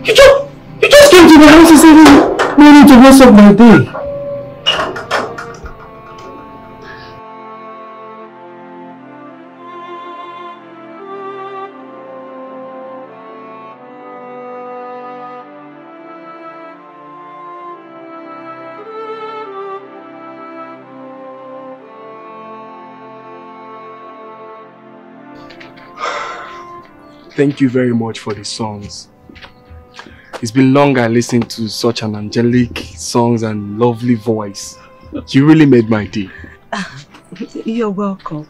You just, you just came to my house and said, no need to mess up my day. Thank you very much for the songs. It's been long I listened to such an angelic songs and lovely voice. You really made my day. [LAUGHS] You're welcome.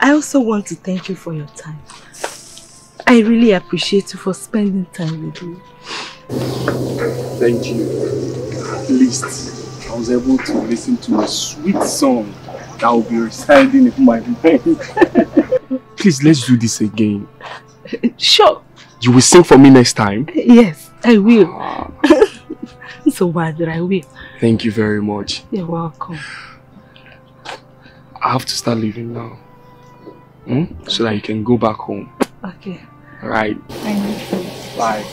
I also want to thank you for your time. I really appreciate you for spending time with me. Thank you. At least I was able to listen to a sweet song that will be residing in my [LAUGHS] mind. [LAUGHS] Please, let's do this again. [LAUGHS] Sure. You will sing for me next time? Yes, I will. [LAUGHS] so bad that I will. Thank you very much. You're welcome. I have to start leaving now. Hmm? So that you can go back home. Okay. Alright. Bye.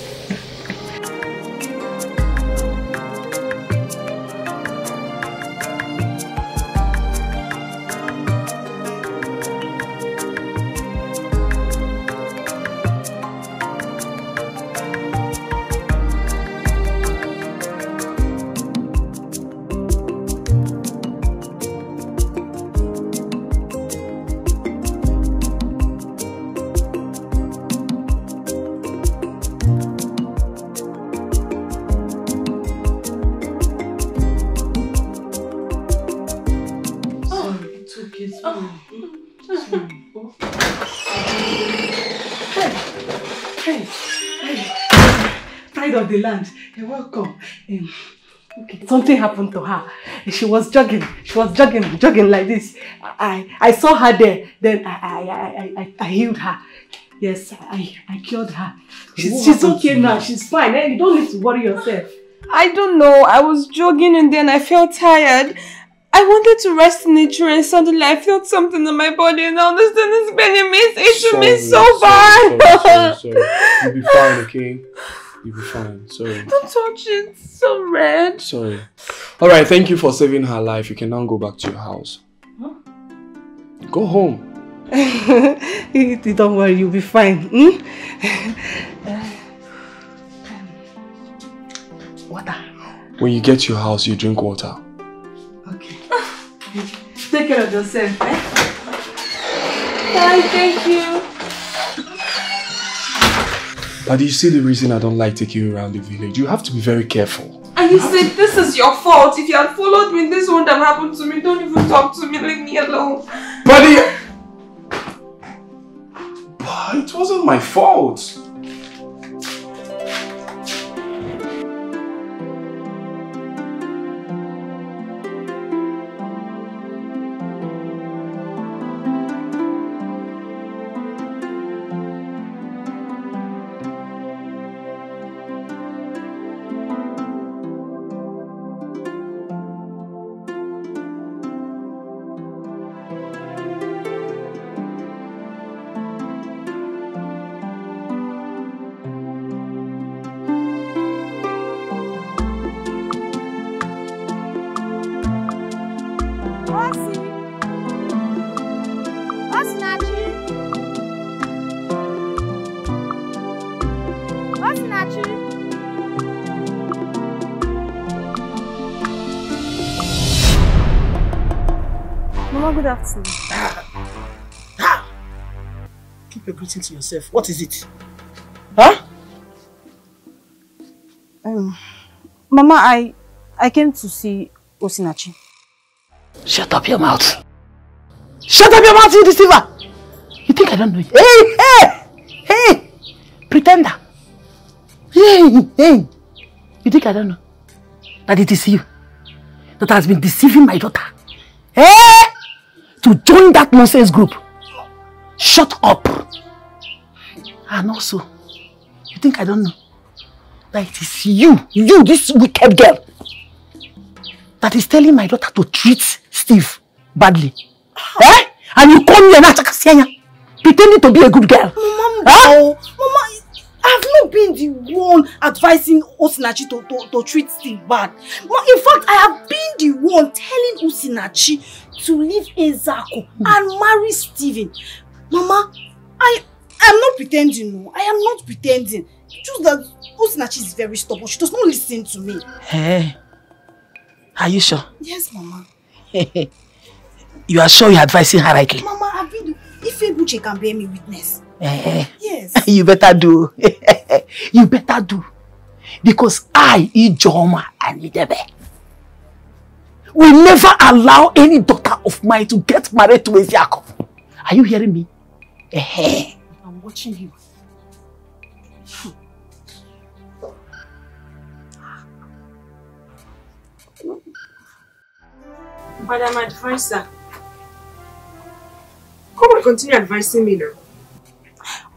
Pride of land, you're welcome. Um, okay, something happened to her. She was jogging, she was jogging, jogging like this. I, I saw her there, then I, I, I, I, I healed her. Yes, I, I cured her. She's, What she's okay now, you? she's fine. Eh? You don't need to worry yourself. I don't know. I was jogging and then I felt tired. I wanted to rest in nature and suddenly I felt something in my body and all this thing is bending me. It's itching me so bad. Sorry, sorry, sorry. You'll be fine, okay? [LAUGHS] You'll be fine. Sorry. [LAUGHS] Don't touch it. It's so red. Sorry. Alright, thank you for saving her life. You can now go back to your house. Go home. [LAUGHS] don't worry, you'll be fine. Hmm? [SIGHS] Water. When you get to your house, you drink water. Okay. [SIGHS] Take care of yourself. Eh? Bye, thank you. But you see the reason I don't like taking you around the village? You have to be very careful. And you said this is your fault. If you had followed me, this wouldn't have happened to me. Don't even talk to me. Leave me alone. Buddy! But it wasn't my fault. Good afternoon. Keep your greeting to yourself. What is it? Huh? Um, Mama, I I came to see Osinachi. Shut up your mouth. Shut up your mouth, you deceiver! You think I don't know you? Hey, hey! Hey! Pretender! Hey, hey! You think I don't know? That it is you that has been deceiving my daughter. Hey! To join that nonsense group. Shut up! And also, you think I don't know? That it is you, you, this wicked girl, that is telling my daughter to treat Steve badly. eh? And you come here now, Chakasianya, pretending to be a good girl. Mama, no. Mama, I've not been the one advising Osinachi to, to, to treat Steve bad. Ma, in fact, I have been the one telling Osinachi to leave Ezako and marry Steven. Mama, I am not pretending, no. I am not pretending. Just that Osinachi is very stubborn. She does not listen to me. Hey, are you sure? Yes, Mama. [LAUGHS] you are sure you're advising her rightly? Mama, I've been. If Ibuchi can bear me witness. Eh, Yes. [LAUGHS] you better do. [LAUGHS] you better do. Because I, Ijoma and Idebe, will never allow any daughter of mine to get married to Ezako. Are you hearing me? Eh, I'm watching you. Madam Advisor, come on, continue advising me now.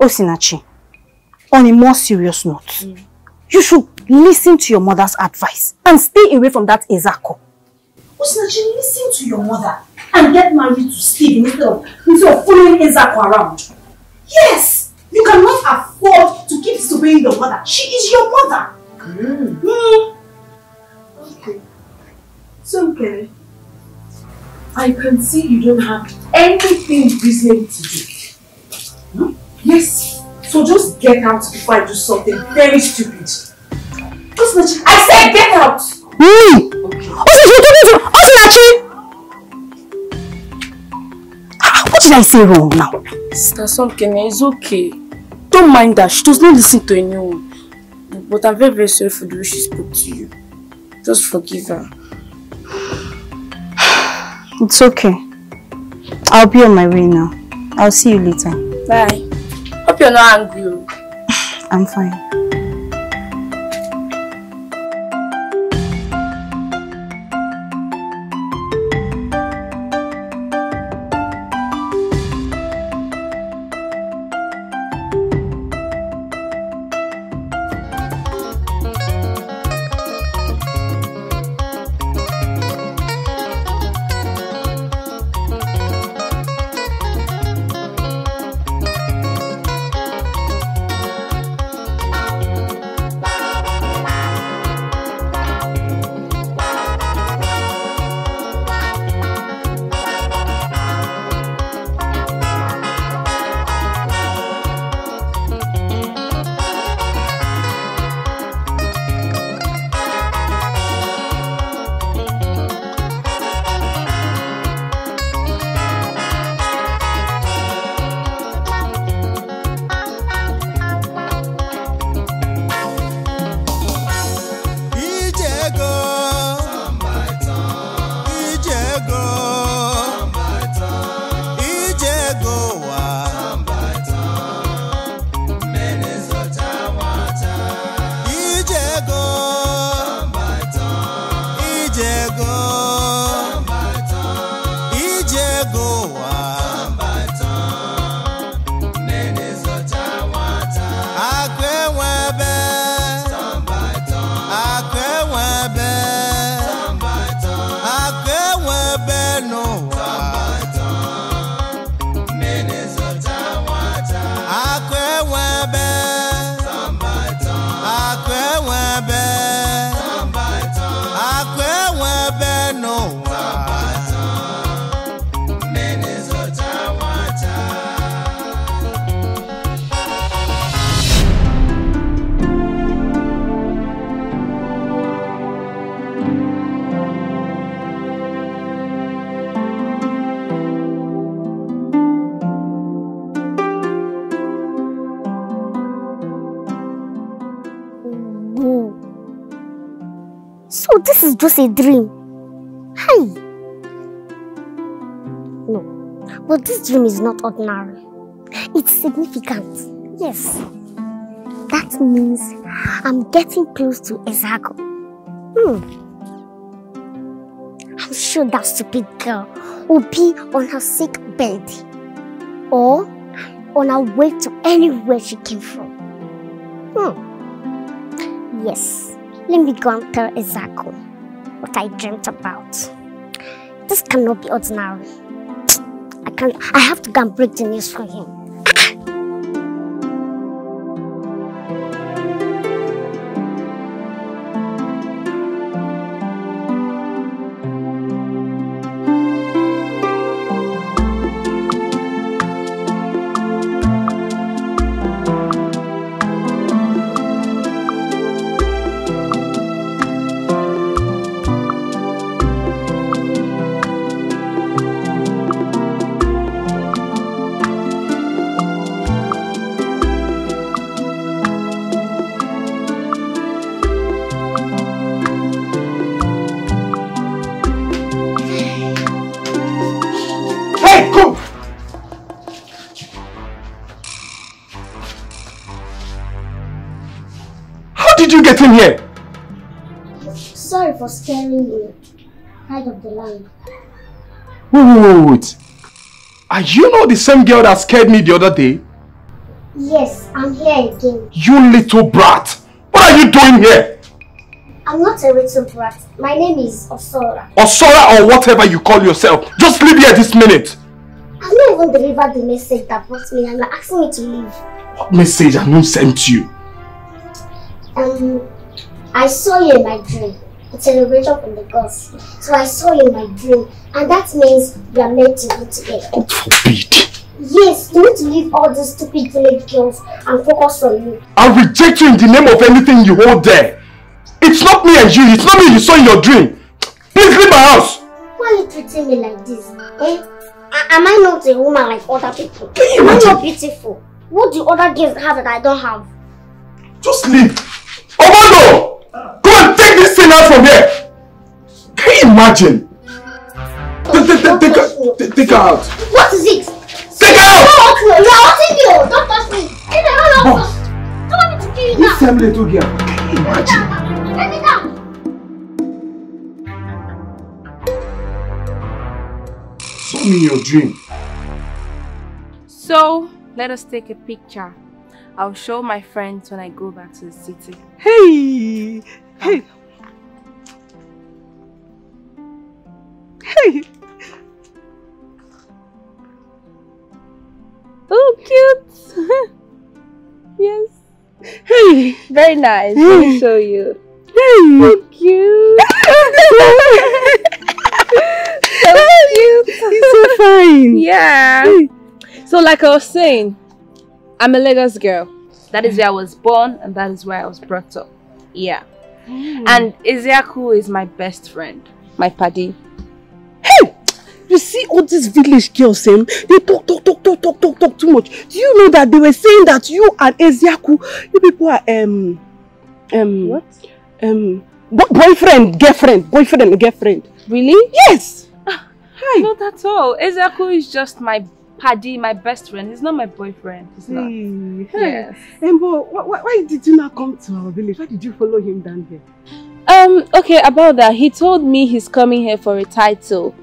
Osinachi, on a more serious note, you should listen to your mother's advice and stay away from that Ezako. Osinachi, listen to your mother and get married to Steve instead of, instead of following Ezako around. Yes, you cannot afford to keep disobeying your mother. She is your mother. Mm. Okay. So, okay. I can see you don't have anything reasonable to do. Hmm? Yes. So just get out before I do something very stupid. Just Osinachi, I said get out! Me? Osinachi, Ah, What did I say wrong now? Sister Somkele, it's okay. Don't mind her. She does not listen to anyone. But I'm very, very sorry for the way she spoke to you. Just forgive her. [SIGHS] It's okay. I'll be on my way now. I'll see you later. Bye. Hope you're not angry. [SIGHS] I'm fine. Is just a dream. Hi. No, but this dream is not ordinary. It's significant. Yes. That means I'm getting close to Ezako. Hmm. I'm sure that stupid girl will be on her sick bed or on her way to anywhere she came from. Hmm. Yes, let me go and tell Ezako what I dreamt about. This cannot be ordinary. I can I have to go and break the news for him. Get in here? Sorry for scaring you. Pride of the land. Wait, wait, wait, wait. Are you not the same girl that scared me the other day? Yes, I'm here again. You little brat! What are you doing here? I'm not a little brat. My name is Osora. Osora or whatever you call yourself. Just leave here this minute. I've not even delivered the message that brought me and you're asking me to leave. What message I not sent you? Um, I saw you in my dream. It's a celebration from the gods. So I saw you in my dream. And that means we are meant to be together. God forbid. Yes, you need to leave all these stupid village girls and focus on you. I'll reject you in the name of anything you hold there. It's not me and you. It's not me you saw in your dream. Please leave my house. Why are you treating me like this? Eh? Am I not a woman like other people? Am I not beautiful? What do other girls have that I don't have? Just leave. Omando! Come and take this thing out from here. Can you imagine? Oh, take, take, take, take, her- take, take her out. What is it? Take her out! Don't touch me! You are hurting me! oh. Don't touch me! Get the hell out! I want me to kill you now! This same little girl. Can you imagine? Let it down! Saw me in your dream. So, let us take a picture. I'll show my friends when I go back to the city. Hey! Hey! Hey! [LAUGHS] Oh, cute! [LAUGHS] yes. Hey! Very nice. Hey. Let me show you. Hey! So [LAUGHS] cute! so cute! It's so fine! Yeah. So like I was saying, I'm a Lagos girl. That is where I was born and that is where I was brought up. Yeah. And Ezeaku is my best friend, my paddy. Hey! You see all these village girls, um, they talk, talk, talk, talk, talk, talk, talk too much. Do you know that they were saying that you and Eziaku, you people are, um, um, what? Um, boyfriend, girlfriend, boyfriend and girlfriend. Really? Yes! Hi. Not at all. Ezeaku is just my paddy, my best friend. He's not my boyfriend. He's not. Yes. Um, but why, did you not come to our village? Why did you follow him down here? Um, okay, about that. He told me he's coming here for a title.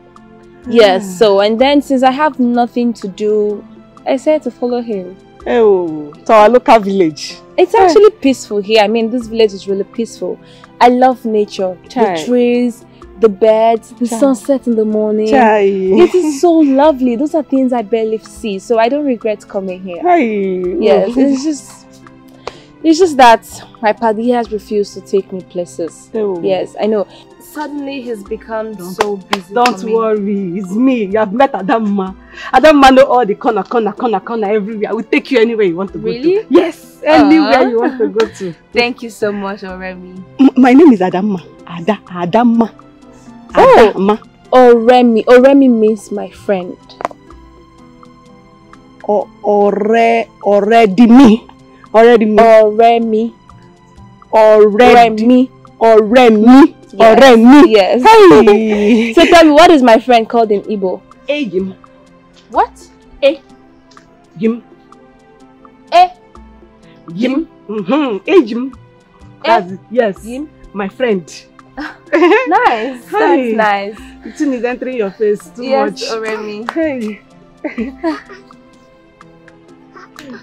Yes, so and then since I have nothing to do, I said to follow him. Oh, to our local village. It's actually peaceful here. I mean, this village is really peaceful. I love nature. Chai. The trees, the birds, the Chai. sunset in the morning. Chai. It is so lovely. Those are things I barely see, so I don't regret coming here. Hey. Yes, it's just it's just that my paddy has refused to take me places. Oh. Yes, I know. Suddenly he's become so busy. Don't worry, it's me. You have met Adamma. Adamma know all the corner, corner, corner, corner everywhere. I will take you anywhere you want to go Really? to. Yes, ah. anywhere Aw. you want to go to. Thank you so much, Oremi. M- my name is Adamma. Ada, Adamma. Oh, Adamma. Oremi. Oremi means my friend. O- Ore, already me. Already me. Oremi. Already. Oremi. Already. Yes. Already. Yes. Hey. [LAUGHS] so tell me, what is my friend called in Igbo? Ejim. What? Eh? Jim. Eh? Jim. Mm-hmm. Ejim. It. Yes. Jim. My friend. [LAUGHS] Nice. That's nice. The thing is entering your face too Yes, much. Oremi. [LAUGHS]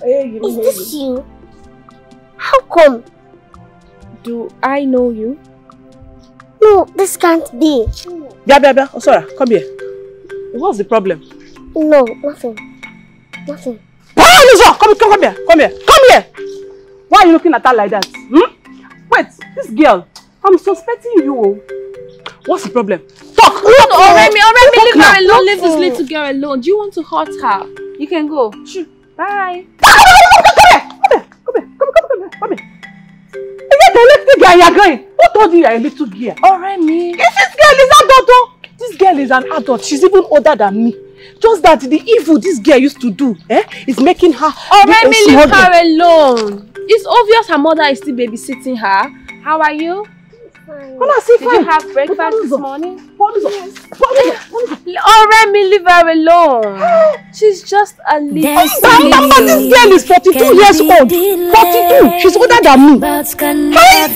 Hey. [LAUGHS] Is this you? How come? Do I know you? No, this can't be. Bia, bia, bia. Osora, come here. What's the problem? No, nothing. Nothing. Osora, come, come, come here. Come here. Come here. Why are you looking at her like that? Hmm? Wait, this girl. I'm suspecting you. What's the problem? Talk. No, no, Oremi, Oremi, leave her alone. Leave this little girl alone. Do you want to hurt her? You can go. Bye. Is that the little girl you're going? Who told you you're a little girl? Oremi. Yes, this girl is adult. oh. This girl is an adult. She's even older than me. Just that the evil this girl used to do eh, is making her. be a Oremi, leave her alone. It's obvious her mother is still babysitting her. How are you? Hola, see Did you have breakfast this morning? Ọ̀rẹ́ mi, leave her alone. [GASPS] She's just a little. Mama, this girl is 42 years old. 42. She's older than me. Hey!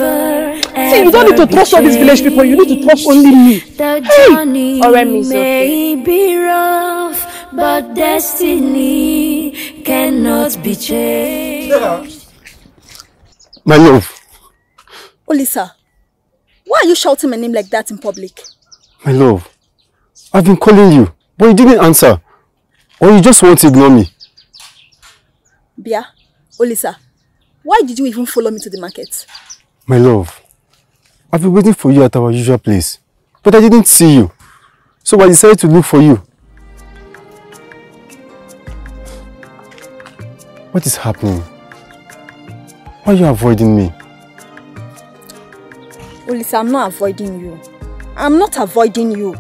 See, you don't need to trust all these village people. You need to trust only me. Hey! Ọ̀rẹ́ mi is okay. may be rough, but destiny cannot be changed. My love, Olisa, why are you shouting my name like that in public? my love. I've been calling you, but you didn't answer. Or you just want to ignore me. Bia, Olisa, why did you even follow me to the market? My love, I've been waiting for you at our usual place, but I didn't see you. So I decided to look for you. What is happening? Why are you avoiding me? Olisa, I'm not avoiding you. I'm not avoiding you.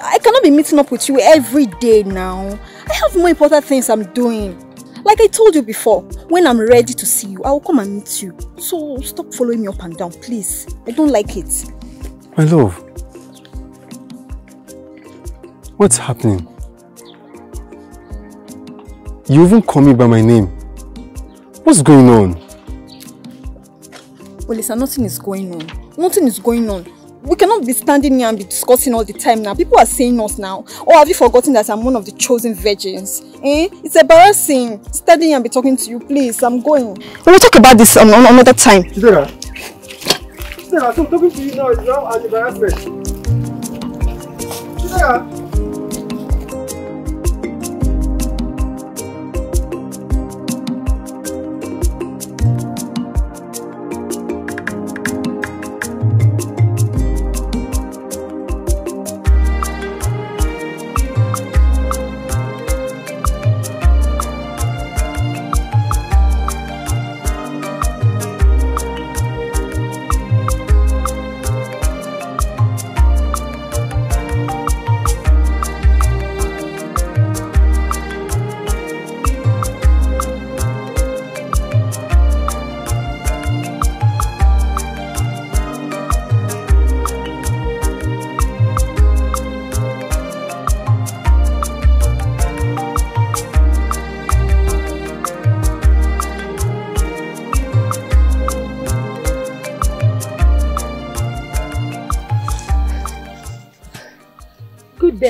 I cannot be meeting up with you every day now. I have more important things I'm doing. Like I told you before, when I'm ready to see you, I will come and meet you. So stop following me up and down, please. I don't like it. My love. What's happening? You even call me by my name. What's going on? Olisa, nothing is going on. Nothing is going on. We cannot be standing here and be discussing all the time now. People are seeing us now. Or have you forgotten that I'm one of the chosen virgins? Eh? It's embarrassing. Standing here and be talking to you, please. I'm going. We'll talk about this um, on another time. Chidera. Chidera, so talking to you now is now an embarrassment. Chidera.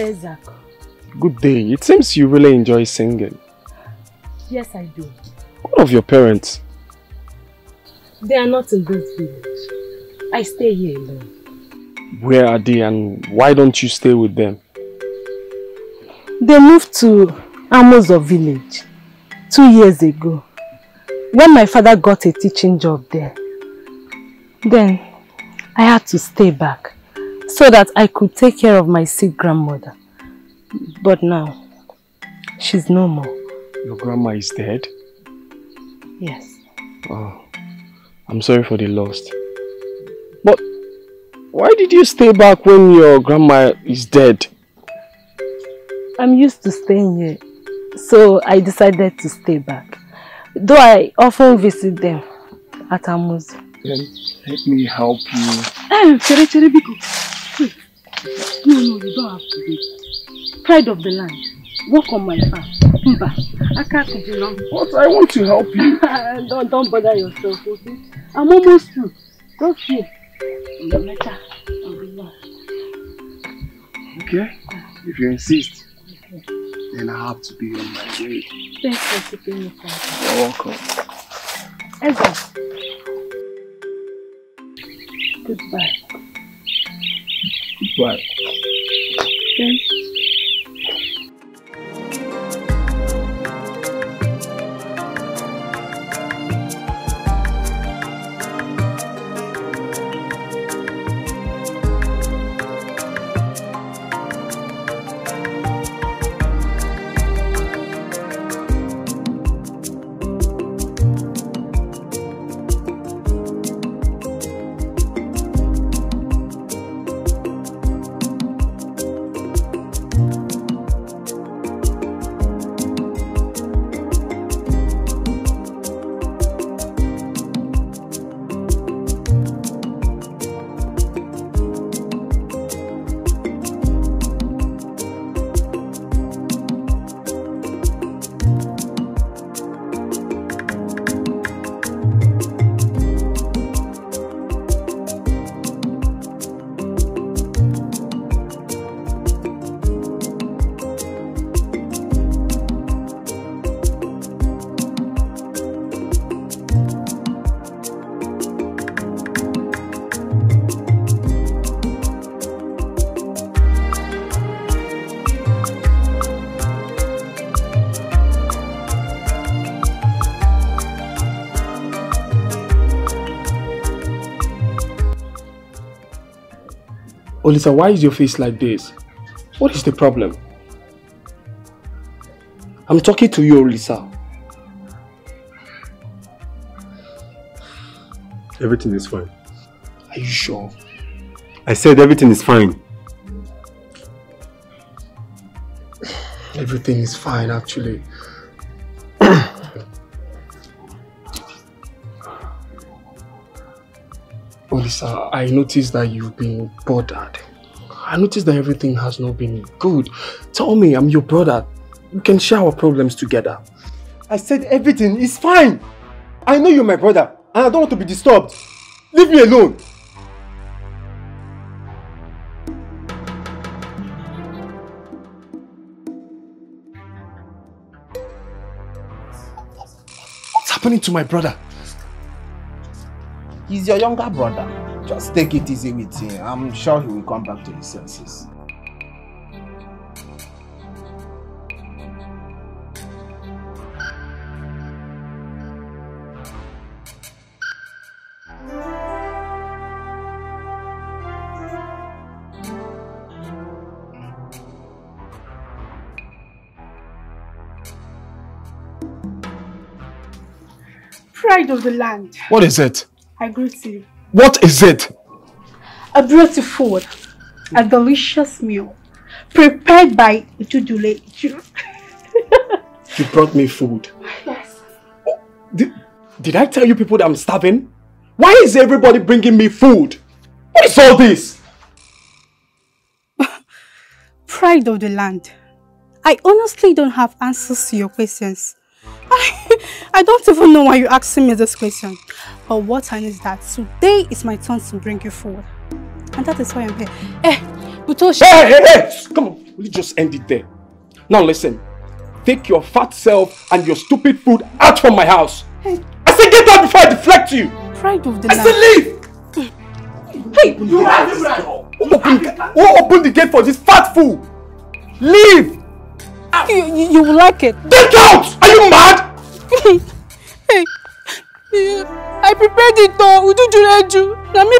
Day, Zach. Good day. It seems you really enjoy singing. Yes, I do. What of your parents? They are not in this village. I stay here alone. Where are they and why don't you stay with them? They moved to Amozo village two years ago when my father got a teaching job there. Then I had to stay back so that I could take care of my sick grandmother. But now, she's no more. Your grandma is dead? Yes. Oh, I'm sorry for the loss. But why did you stay back when your grandma is dead? I'm used to staying here, so I decided to stay back. Though I often visit them at Amuzu. Then let me help you. Eh, Chere Chere. No, no, you don't have to wait. Pride of the land. Walk on my farm. Mba, I can't continue. But I want to help you. [LAUGHS] don't, don't bother yourself, okay? I'm almost through. Just here. No matter. Be. Okay? If you insist, then I have to be on my way. Thanks for keeping me company. You're welcome. Ezra. Goodbye. Goodbye. Thanks. Olisa, why is your face like this? What is the problem? I'm talking to you, Lisa. Everything is fine. Are you sure? I said everything is fine. Everything is fine, actually. [CLEARS THROAT] Olisa, I noticed that you've been bothered. I noticed that everything has not been good. Tell me, I'm your brother. We can share our problems together. I said everything is fine. I know you're my brother and I don't want to be disturbed. Leave me alone. What's happening to my brother? He's your younger brother. Just take it easy with him. I'm sure he will come back to his senses. Pride of the land. What is it? I greet you. What is it? I brought you food. A delicious meal. Prepared by Ujudule. You brought me food. Yes. Did, did I tell you people that I'm starving? Why is everybody bringing me food? What is all this? Pride of the land. I honestly don't have answers to your questions. I, [LAUGHS] I don't even know why you're asking me this question. But what I know is that today is my turn to bring you food. And that is why I'm here. Eh, Butoshi. Hey, hey, hey! Come on, will you just end it there? Now listen, take your fat self and your stupid food out from my house. Hey. I said get out before I deflect you. Pride of the I said leave. Hey, you have this right. Who opened, who opened the gate for this fat fool? Leave! You, you, you will like it. Get out! Are you mad? [LAUGHS] hey, yeah, I prepared it though. Udujureju. Na me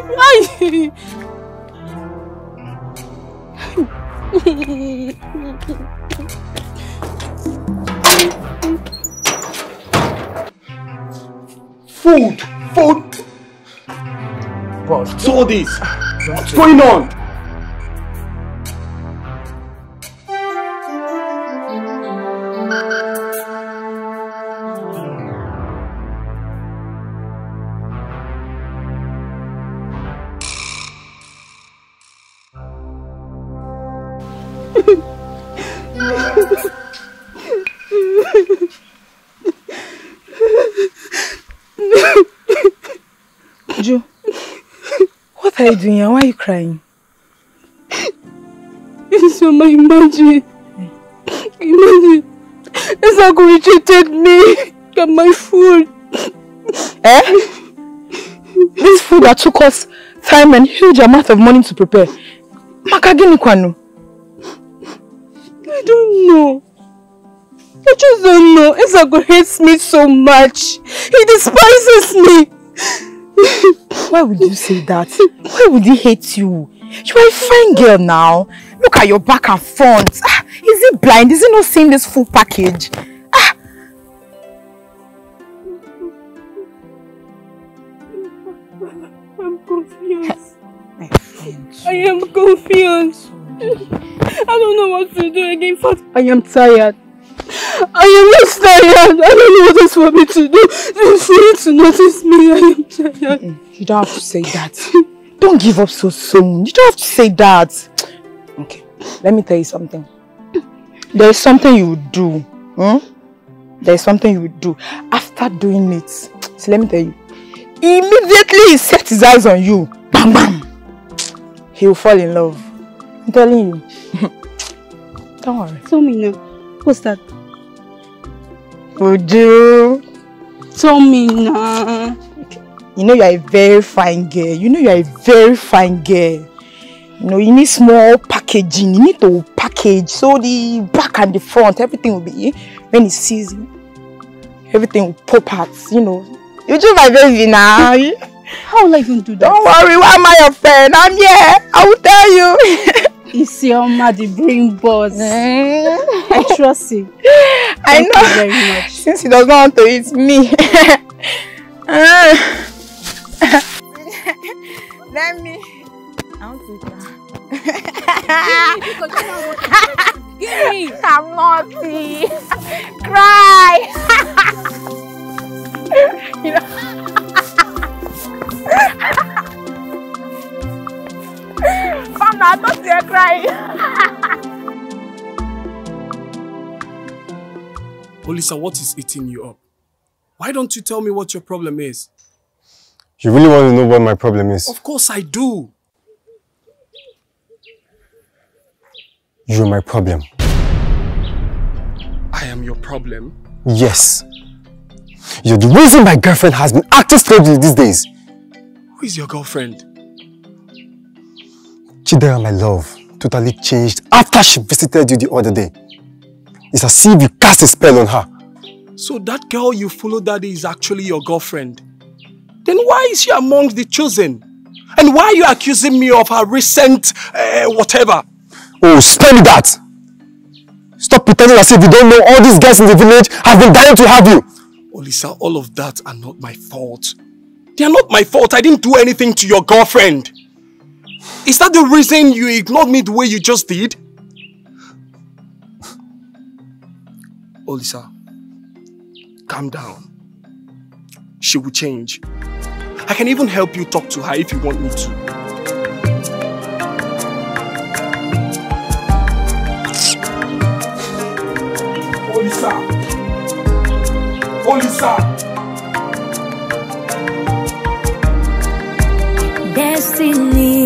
Food! Food! Boss, What's all this? What's going on? Are you doing here? Why are you crying? It's Mama, imagine. Imagine. Esaku rejected me and my food. Eh? This food that took us time and huge amount of money to prepare. Makagini kwanu. I don't know. I just don't know. Esaku hates me so much. He despises me. Why would you say that? Why would he hate you? You are a fine girl now. Look at your back and front. Ah, is he blind? Is he not seeing this full package? I'm confused. I am confused. I don't know what to do again. In I am tired. I am just tired. I don't know what else for me to do. Just you to notice me. I am tired. You don't have to say that. Don't give up so soon. You don't have to say that. Okay, let me tell you something. There is something you would do. Hmm? There is something you would do. After doing it, so let me tell you. Immediately he sets his eyes on you. Bam bam. He will fall in love. I'm telling you. [LAUGHS] don't worry. Tell me now. What's that? You? Tell me now. You know you are a very fine girl. You know you are a very fine girl. You know you need small packaging. You need to package so the back and the front, everything will be eh, when he sees you. Everything will pop out. You know. You do my baby now. How will I even do that? Don't worry, why am I your friend? I'm here. I will tell you. [LAUGHS] Isioma, the brain boss. I trust you. I Thank know. you very much. Since he does not want to eat me. [LAUGHS] Ah. [LAUGHS] Let me. I want to eat now. Give me. I'm naughty. Cry. you [LAUGHS] know. Mama, I thought you were crying. Olisa, what is eating you up? Why don't you tell me what your problem is? You really want to know what my problem is? Of course I do. You're my problem. I am your problem. Yes. You're the reason my girlfriend has been acting strangely these days. Who is your girlfriend? Chidera, my love, totally changed after she visited you the other day. It's as if you cast a spell on her. So that girl you follow daddy is actually your girlfriend. Then why is she amongst the chosen? And why are you accusing me of her recent uh, whatever? Oh, me that! Stop pretending as if you don't know all these guys in the village have been dying to have you. Olisa, all of that are not my fault. They are not my fault. I didn't do anything to your girlfriend. Is that the reason you ignored me the way you just did? Olisa, calm down. She will change. I can even help you talk to her if you want me to. Olisa! Olisa! Destiny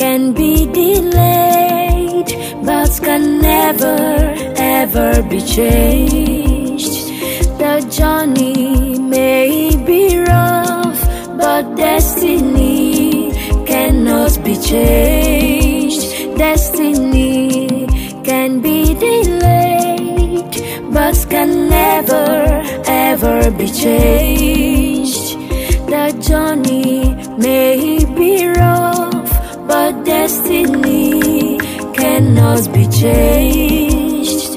can be delayed, but can never ever be changed. The journey may be rough, but destiny cannot be changed. Destiny can be delayed, but can never ever be changed. The journey may be rough, destiny cannot be changed.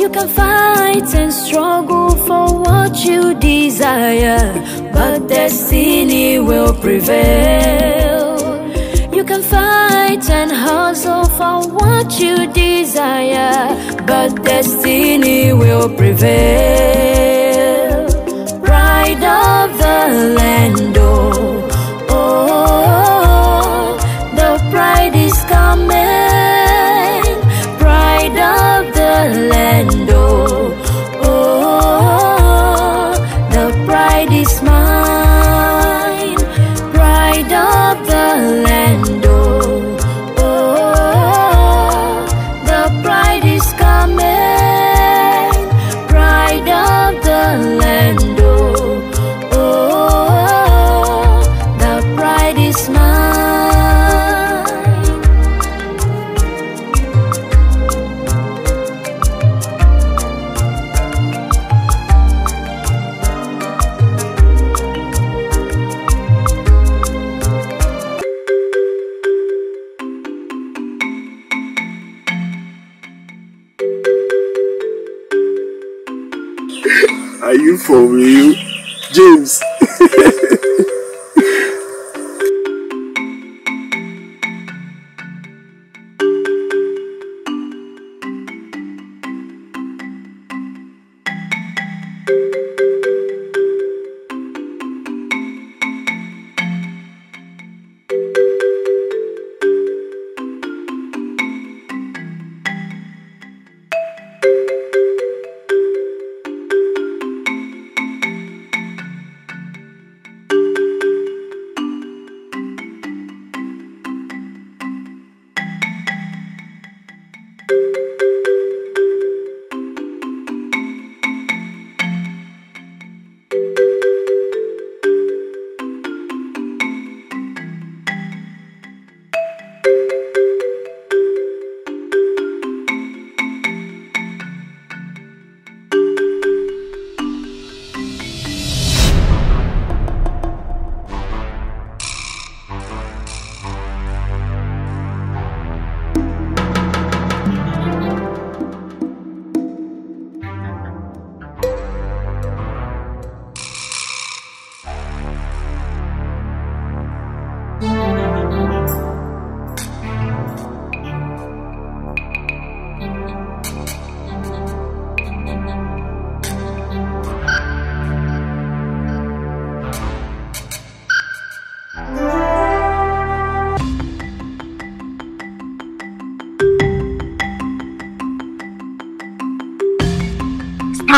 You can fight and struggle for what you desire, but destiny will prevail. You can fight and hustle for what you desire, but destiny will prevail. Pride of the land, for real? James.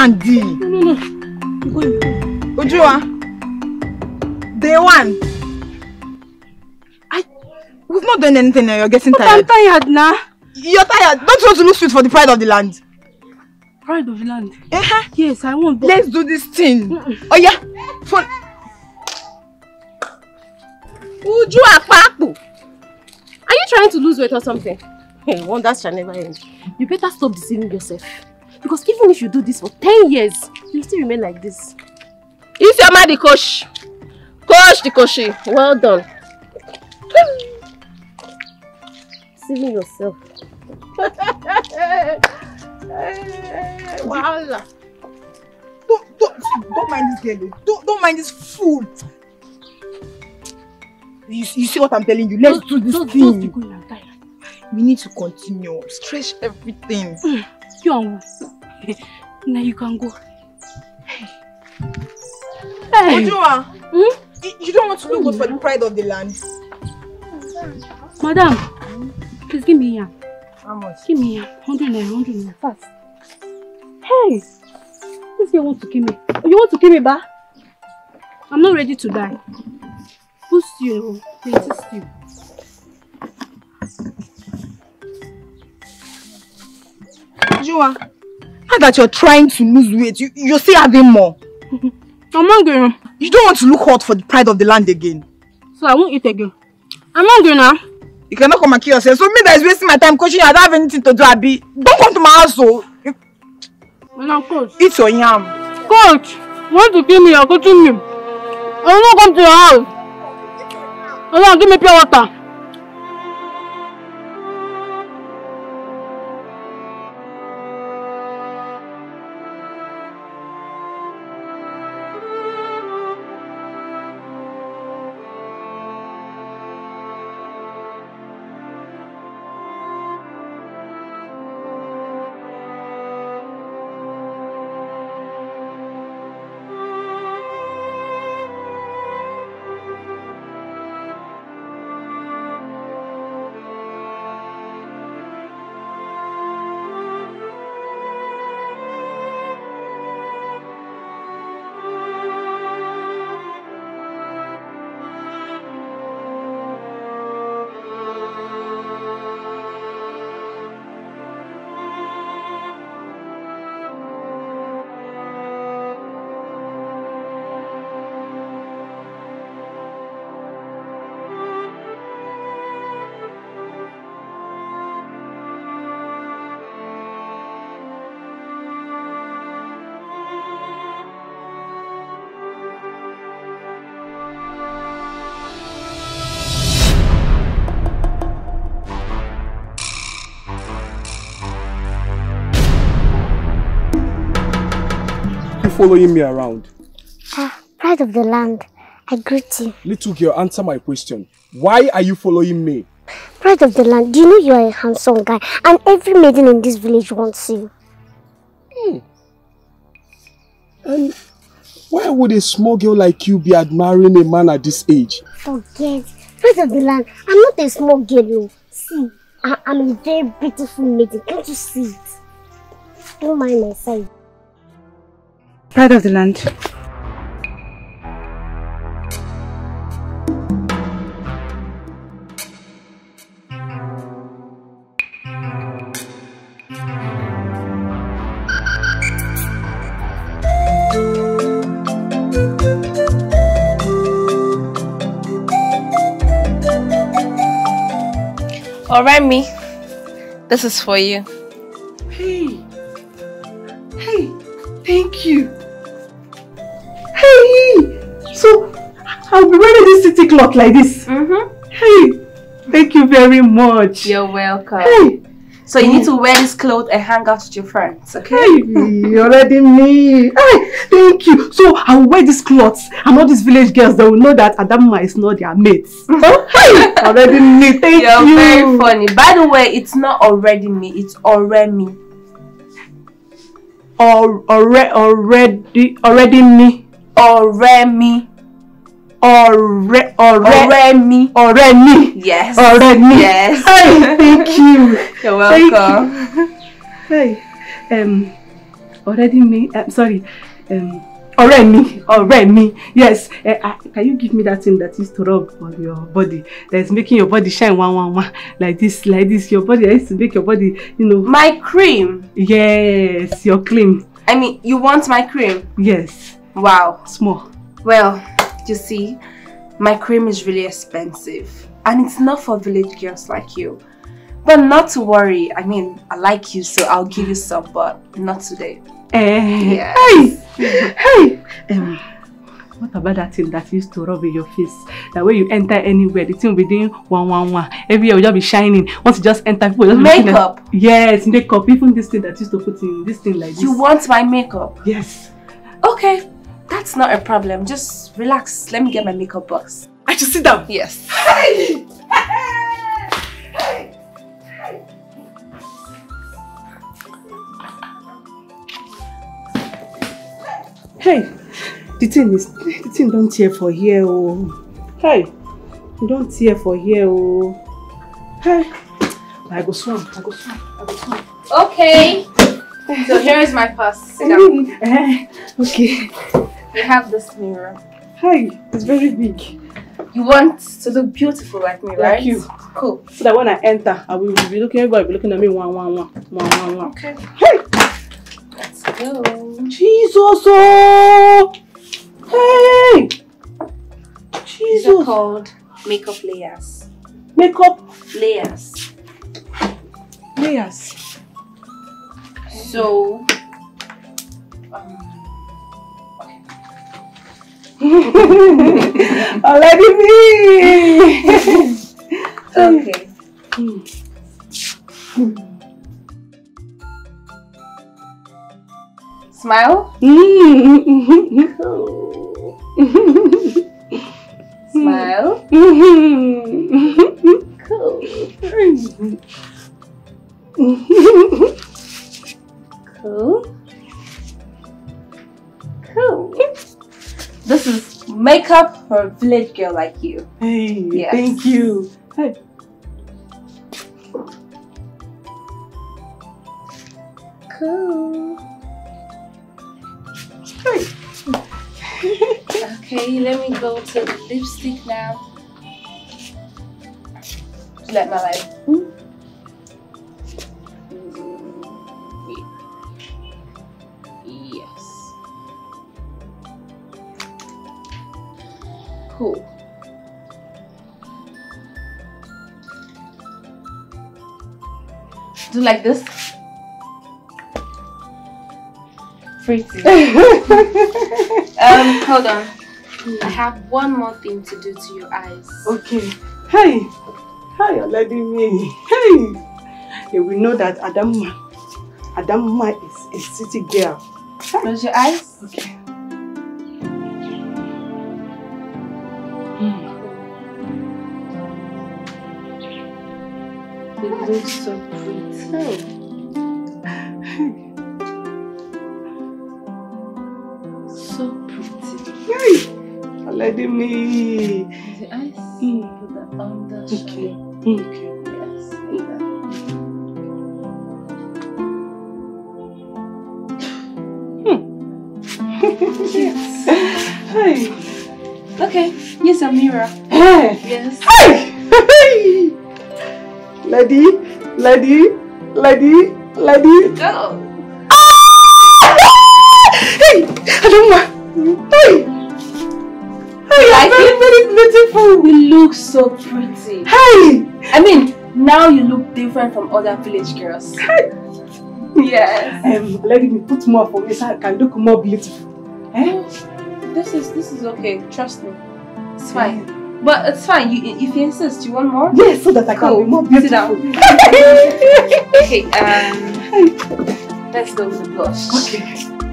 Handy. No, no, no. You go, you go. Ujua. Day one. I, we've not done anything now. You're getting But tired. I'm tired now. You're tired. Don't you want to lose sweet for the pride of the land? Pride of the land. Uh-huh. Yes, I want. But... Let's do this thing. Oh yeah. Phone. Uju Akpapu! Are you trying to lose weight or something? Hey, wonders shall never end. You better stop deceiving yourself. Because even if you do this for 10 years, you'll still remain like this. It's your man, the coach. Coach the coach. Well done. Deceiving yourself. Wahala. Don't, don't, don't mind this girl. Don't, don't mind this fool. You, you see what I'm telling you? Let's do this thing. We need to continue. Stretch everything. [SIGHS] [LAUGHS] You and who? Now you can go. Hey. Ojua, you, you don't want to look good for the pride of the land. Madam, please give me yam. How much? Give me yam. 100 naira, 100 naira, fast. Hey! This girl wants to kill me. You want to kill me, ba? I'm not ready to die. Who's you? Please, it's you. Ojua, now that you're trying to lose weight, you, you're still having more. [LAUGHS] I'm hungry. You don't want to look hot for the pride of the land again. So I won't eat again. I'm hungry now. You cannot come and kill yourself. So me that is wasting my time coaching you, I don't have anything to do, Abi. Don't come to my house, oh. Now, coach. Eat your yam. Coach, you want to kill me? You're coaching me. I will not come to your house. Hold on, give me pure water. Following me around? Ah, pride of the land. I greet you. Little girl, answer my question. Why are you following me? Pride of the land. Do you know you are a handsome guy and every maiden in this village wants you? Hmm. And why would a small girl like you be admiring a man at this age? Forget. Pride of the land. I'm not a small girl. oh. See, I I'm a very beautiful maiden. Can't you see it? Don't mind my size. Pride of the land. Alright, me. This is for you. Hey. Hey. Thank you. I'll be wearing this city cloth like this. Mm-hmm. Hey. Thank you very much. You're welcome. Hey. So you need to wear this clothes and hang out with your friends, okay? Hey, already me. Hey, thank you. So I'll wear these clothes and all these village girls they will know that Adamma is not their mates. hey, already me. Thank [LAUGHS] You're you. very funny. By the way, it's not already me, it's already me. Alre- already, already me. Already me. Alre- Already me. already me. Yes. Me. Yes. Hey, thank you. [LAUGHS] You're Thank welcome. Hey, um, already me. I'm sorry. Um, ọ̀rẹ́ mi, ọ̀rẹ́ mi. Yes. Uh, uh, can you give me that thing that used to rub on your body? That's making your body shine one one one like this, like this. Your body I used to make your body, you know. My cream. Yes, your cream. I mean, you want my cream? Yes. Wow. Small. Well, you see, my cream is really expensive. And it's not for village girls like you. But not to worry. I mean, I like you, so I'll give you some, but not today. Eh, Yes. Hey, hey. Um, what about that thing that used to rub in your face? That way you enter anywhere, the thing will be doing one one one. Everywhere will just be shining. Once you just enter, people just looking at- Yes, makeup. Even this thing that used to put in this thing like this. You want my makeup? Yes. Okay, that's not a problem. Just relax. Let me get my makeup box. I should sit down. Yes. Hey, Hey. the thing is, the thing don't tear for here, oh. Hey, don't tear for here, oh. Hey, I go swim. I go swim. I go swim. Okay. So [LAUGHS] here is my purse. [LAUGHS] Okay. You have this mirror. Hi, it's very big. You want to look beautiful like me, Like right? you. Cool. So that when I enter, I will be looking, everybody will be looking at me one, one, one, one, one, one. Okay. Hey! Let's go. Jesus! Oh! Hey! These are called makeup layers. Makeup Layers. layers. So, Already me! okay. [LAUGHS] Smile. [LAUGHS] Cool. Smile. [LAUGHS] Cool. Cool. Cool. This is makeup for a village girl like you. Hey, Yes. thank you. Hey. Cool. okay, let me go to the lipstick now. Let my light. Cool. Do like this. Pretty. [LAUGHS] um, hold on. I have one more thing to do to your eyes. Okay. Hey! Hi, you're letting me. Hey! They will know that Adamma, Adamma is a city girl. Close your eyes. Okay. Look so pretty. So pretty. Hey! You're me. The eyes. Mm. Put that on the Okay. shoulder. Okay. Yes, yes. [LAUGHS] [LAUGHS] Hey! Okay, use a mirror. Hey! Yes. Hey! [LAUGHS] Lady, lady, lady, lady. Go. Hey! Adamma! Hey! Hey, Like you're very, beautiful. You look so pretty. Hey! I mean, now you look different from other village girls. Yes. Um, let me put more for me so I can look more beautiful. Eh? This is this is okay. Trust me. It's fine. But it's fine. You if you insist, you want more? Yes, so that I can Cool. be more Sit down. beautiful. [LAUGHS] [LAUGHS] okay. Um. Let's go with the blush. Okay.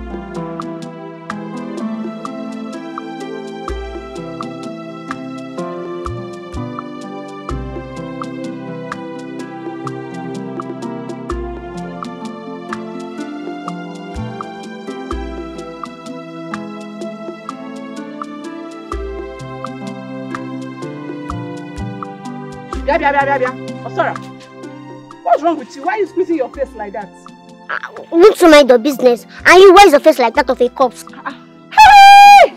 Bia, bia, bia, bia, bia. Oh, Osora, what's wrong with you? Why are you squeezing your face like that? Uh, look to mind your business. And you, why is your face like that of a corpse? Ah, ah. Hey!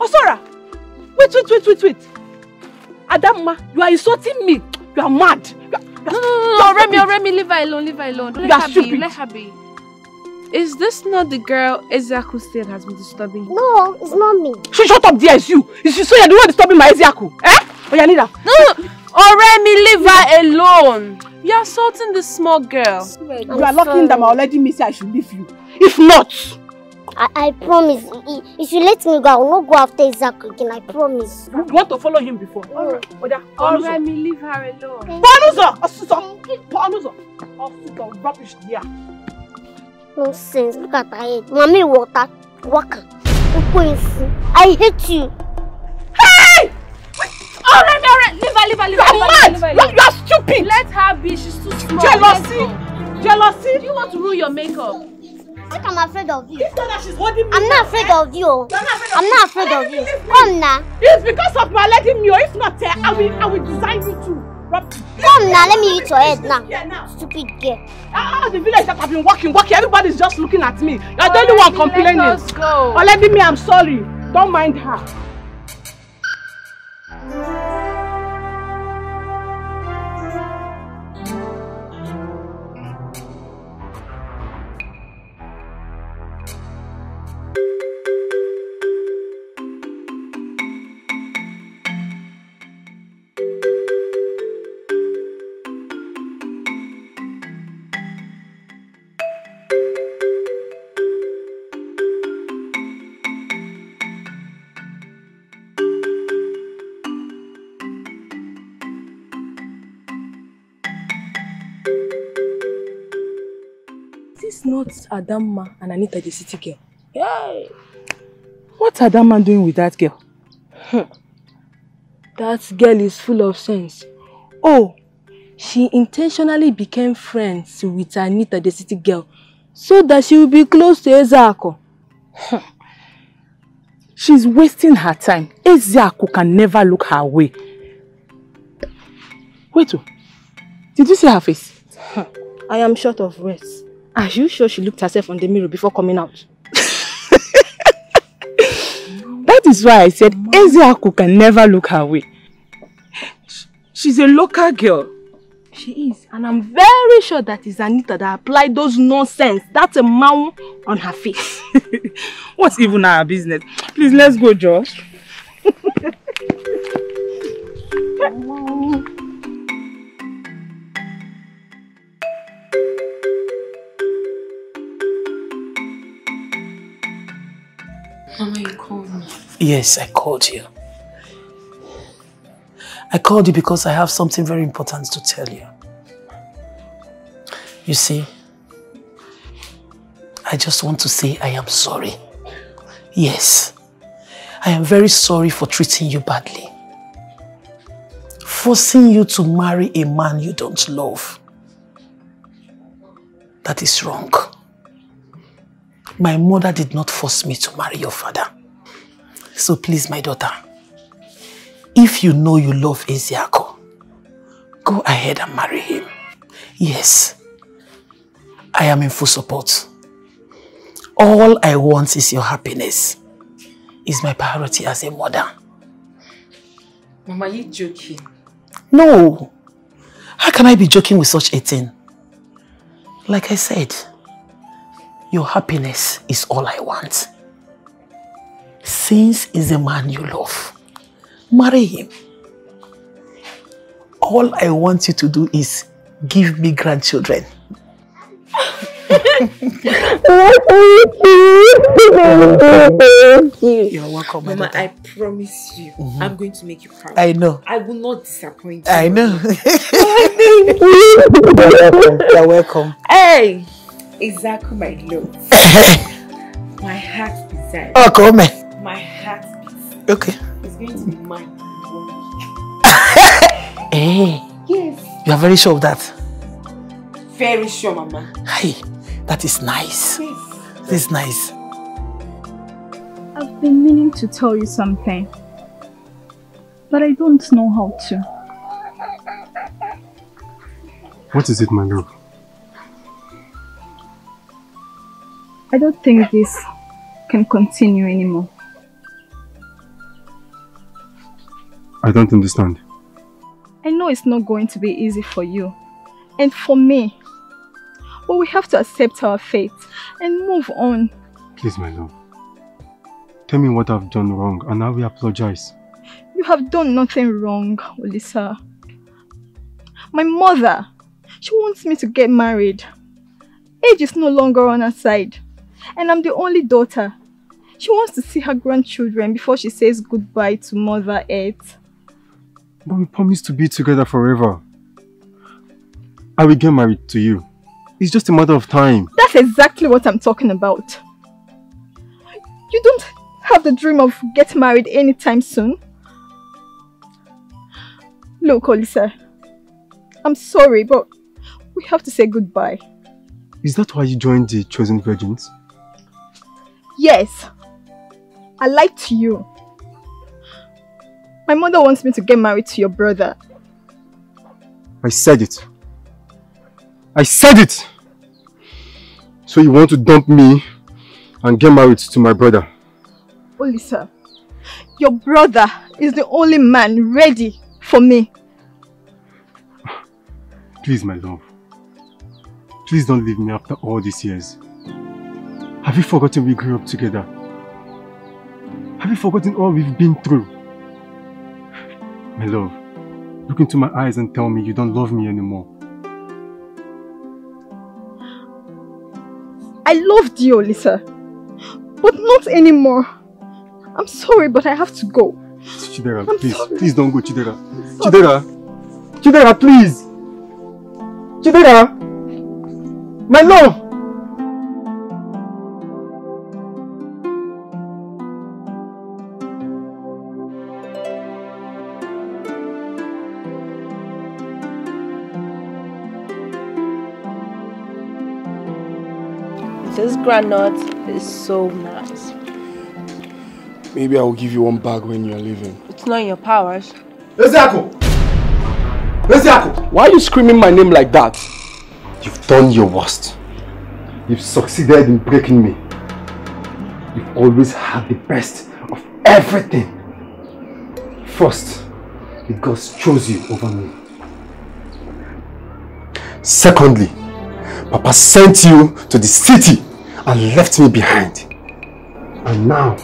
Oh, Osora! Wait, wait, wait, wait, wait. Adamma, you are insulting me. You are mad. You are, No, no, no, no, Remy, Remy, leave her alone, leave her alone. Don't You let are her be, let her be. Is this not the girl Ezako said has been disturbing you? No, it's not me. She shut up there, it's you. It's you, so you're the one disturbing my Ezako. Eh? Oh, yeah, Nida. No, no, Remy, leave her alone. You're assaulting this small girl. You are lucky that my already me say I should leave you. If not, I, I promise. i- If you let me go, I will not go after Isaac again. I promise. you want to follow him before. Alright. Oh, Onuzo. Remy, leave her alone. Onuzo! Osuso! Onuzo! Osuso, rubbish there. Nonsense. Look at her head. Mommy water. Waka. I hate you. Oh, Remy, Remy, leave her, leave her, leave her. You are mad! alone. You are stupid! Let her be, she's too small. Jealousy! Let. Jealousy! Do you want to ruin your makeup? Like I'm afraid of you. It's not that she's holding me. I'm not afraid of you. You're not afraid of I'm not afraid of you. Come now. It's because of my letting me, if not, eh, I will, I will design you too. Come now. Let me eat your head now. Now. Stupid girl. Ah, the village that I've been walking, walking, everybody's just looking at me. You're the only one Let complaining. us go. Already me, I'm sorry. Don't mind her. Not Adamma and Anita the city girl. Hey! What's Adamma doing with that girl? Hmm. That girl is full of sense. Oh, she intentionally became friends with Anita the city girl so that she will be close to Ezako. Hmm. She's wasting her time. Ezako can never look her way. Wait, oh. did you see her face? Hmm. I am short of words. Are you sure she looked herself on the mirror before coming out? [LAUGHS] That is why I said Ezako can never look her way. She's a local girl. She is, and I'm very sure that is Anita that applied those nonsense. That's a man on her face. [LAUGHS] What's even our business? Please, let's go, Josh. [LAUGHS] Mama, you called me. Yes, I called you. I called you because I have something very important to tell you. You see, I just want to say I am sorry. Yes, I am very sorry for treating you badly. Forcing you to marry a man you don't love. That is wrong. My mother did not force me to marry your father. So please, my daughter, if you know you love Ezako, go ahead and marry him. Yes, I am in full support. All I want is your happiness. Is my priority as a mother. Mama, you joking? No. How can I be joking with such a thing? Like I said, your happiness is all I want. Since is a man you love, marry him. All I want you to do is give me grandchildren. You're welcome, Mama, daughter. I promise you, mm-hmm. I'm going to make you proud. I know. I will not disappoint you. [LAUGHS] I know. [LAUGHS] You're welcome. You're welcome. Hey, exactly my love. [LAUGHS] my heart desire. Oh, come on. My heart Okay. It's going to be mine. Hey, [LAUGHS] eh. Yes. you are very sure of that? Very sure, Mama. Hey, that is nice. That is nice. I've been meaning to tell you something, but I don't know how to. What is it, my love? I don't think this can continue anymore. I don't understand. I know it's not going to be easy for you and for me. But we have to accept our fate and move on. Please, my love. Tell me what I've done wrong and I will apologize. You have done nothing wrong, Olisa. My mother, she wants me to get married. Age is no longer on her side. And I'm the only daughter. She wants to see her grandchildren before she says goodbye to Mother Earth. But we promised to be together forever. I will get married to you. It's just a matter of time. That's exactly what I'm talking about. You don't have the dream of getting married anytime soon. Look, Olisa, I'm sorry, but we have to say goodbye. Is that why you joined the Chosen Virgins? Yes, I lied to you. My mother wants me to get married to your brother. I said it. I said it! So you want to dump me and get married to my brother? Olisa, your brother is the only man ready for me. Please, my love. Please don't leave me after all these years. Have you forgotten we grew up together? Have you forgotten all we've been through? My love, look into my eyes and tell me you don't love me anymore. I loved you, Olisa. But not anymore. I'm sorry, but I have to go. Chidera, please, please don't go, Chidera. Chidera! Chidera, please! Chidera! My love! Granite is so nice. Maybe I will give you one bag when you're leaving. It's not in your powers. Ezako! Ezako! Why are you screaming my name like that? You've done your worst. You've succeeded in breaking me. You've always had the best of everything. First, the gods chose you over me. Secondly, Papa sent you to the city and left me behind. And now,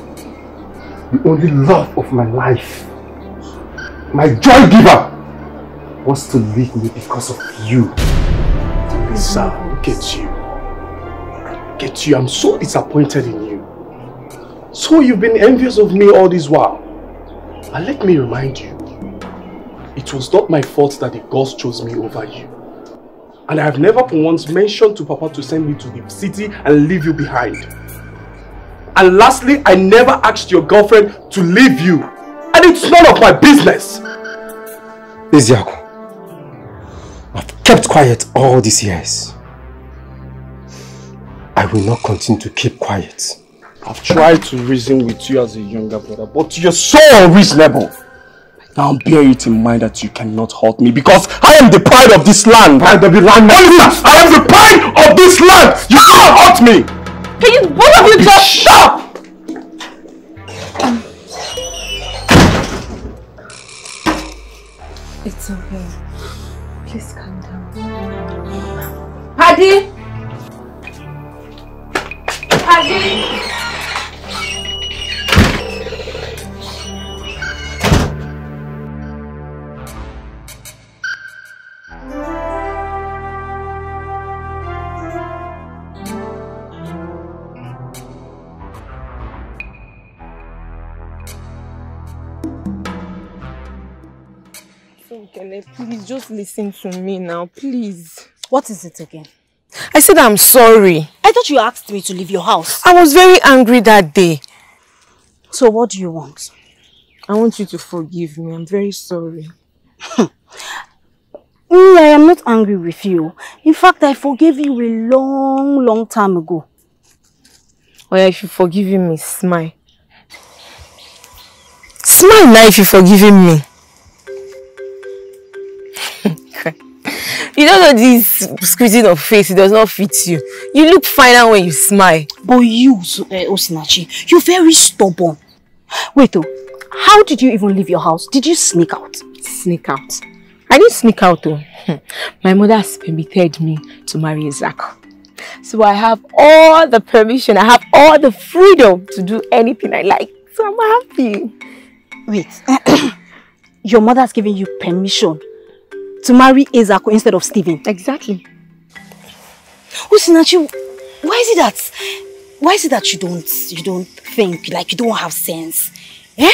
the only love of my life, my joy giver, wants to leave me because of you. Lisa, get you. Get you. I'm so disappointed in you. So you've been envious of me all this while. And let me remind you, it was not my fault that the gods chose me over you. And I have never for once mentioned to Papa to send me to the city and leave you behind. And lastly, I never asked your girlfriend to leave you. And it's none of my business. Ezako, I've kept quiet all these years. I will not continue to keep quiet. I've tried to reason with you as a younger brother, but you're so unreasonable. Now bear it in mind that you cannot hurt me because I am the pride of this land. Pride of the land? Oliver, I am the pride of this land. You can't hurt me. Please, both of you just stop! It's okay. Please calm down. Paddy! Paddy! Kele, eh? please just listen to me now, please. What is it again? I said I'm sorry. I thought you asked me to leave your house. I was very angry that day. So what do you want? I want you to forgive me. I'm very sorry. [LAUGHS] Me, I am not angry with you. In fact, I forgave you a long, long time ago. Oh yeah, if you're forgiving me, smile. Smile now if you're forgiving me. You don't know this squeezing of face, it does not fit you. You look finer when you smile. But you, uh, Osinachi, you're very stubborn. Wait though, how did you even leave your house? Did you sneak out? Sneak out? I didn't sneak out though. [LAUGHS] My mother has permitted me to marry Isaac. So I have all the permission, I have all the freedom to do anything I like. So I'm happy. Wait, [CLEARS THROAT] your mother has given you permission to marry Ezako instead of Stephen? Exactly. Osinachi, why is it that why is it that you don't you don't think like you don't have sense? Eh?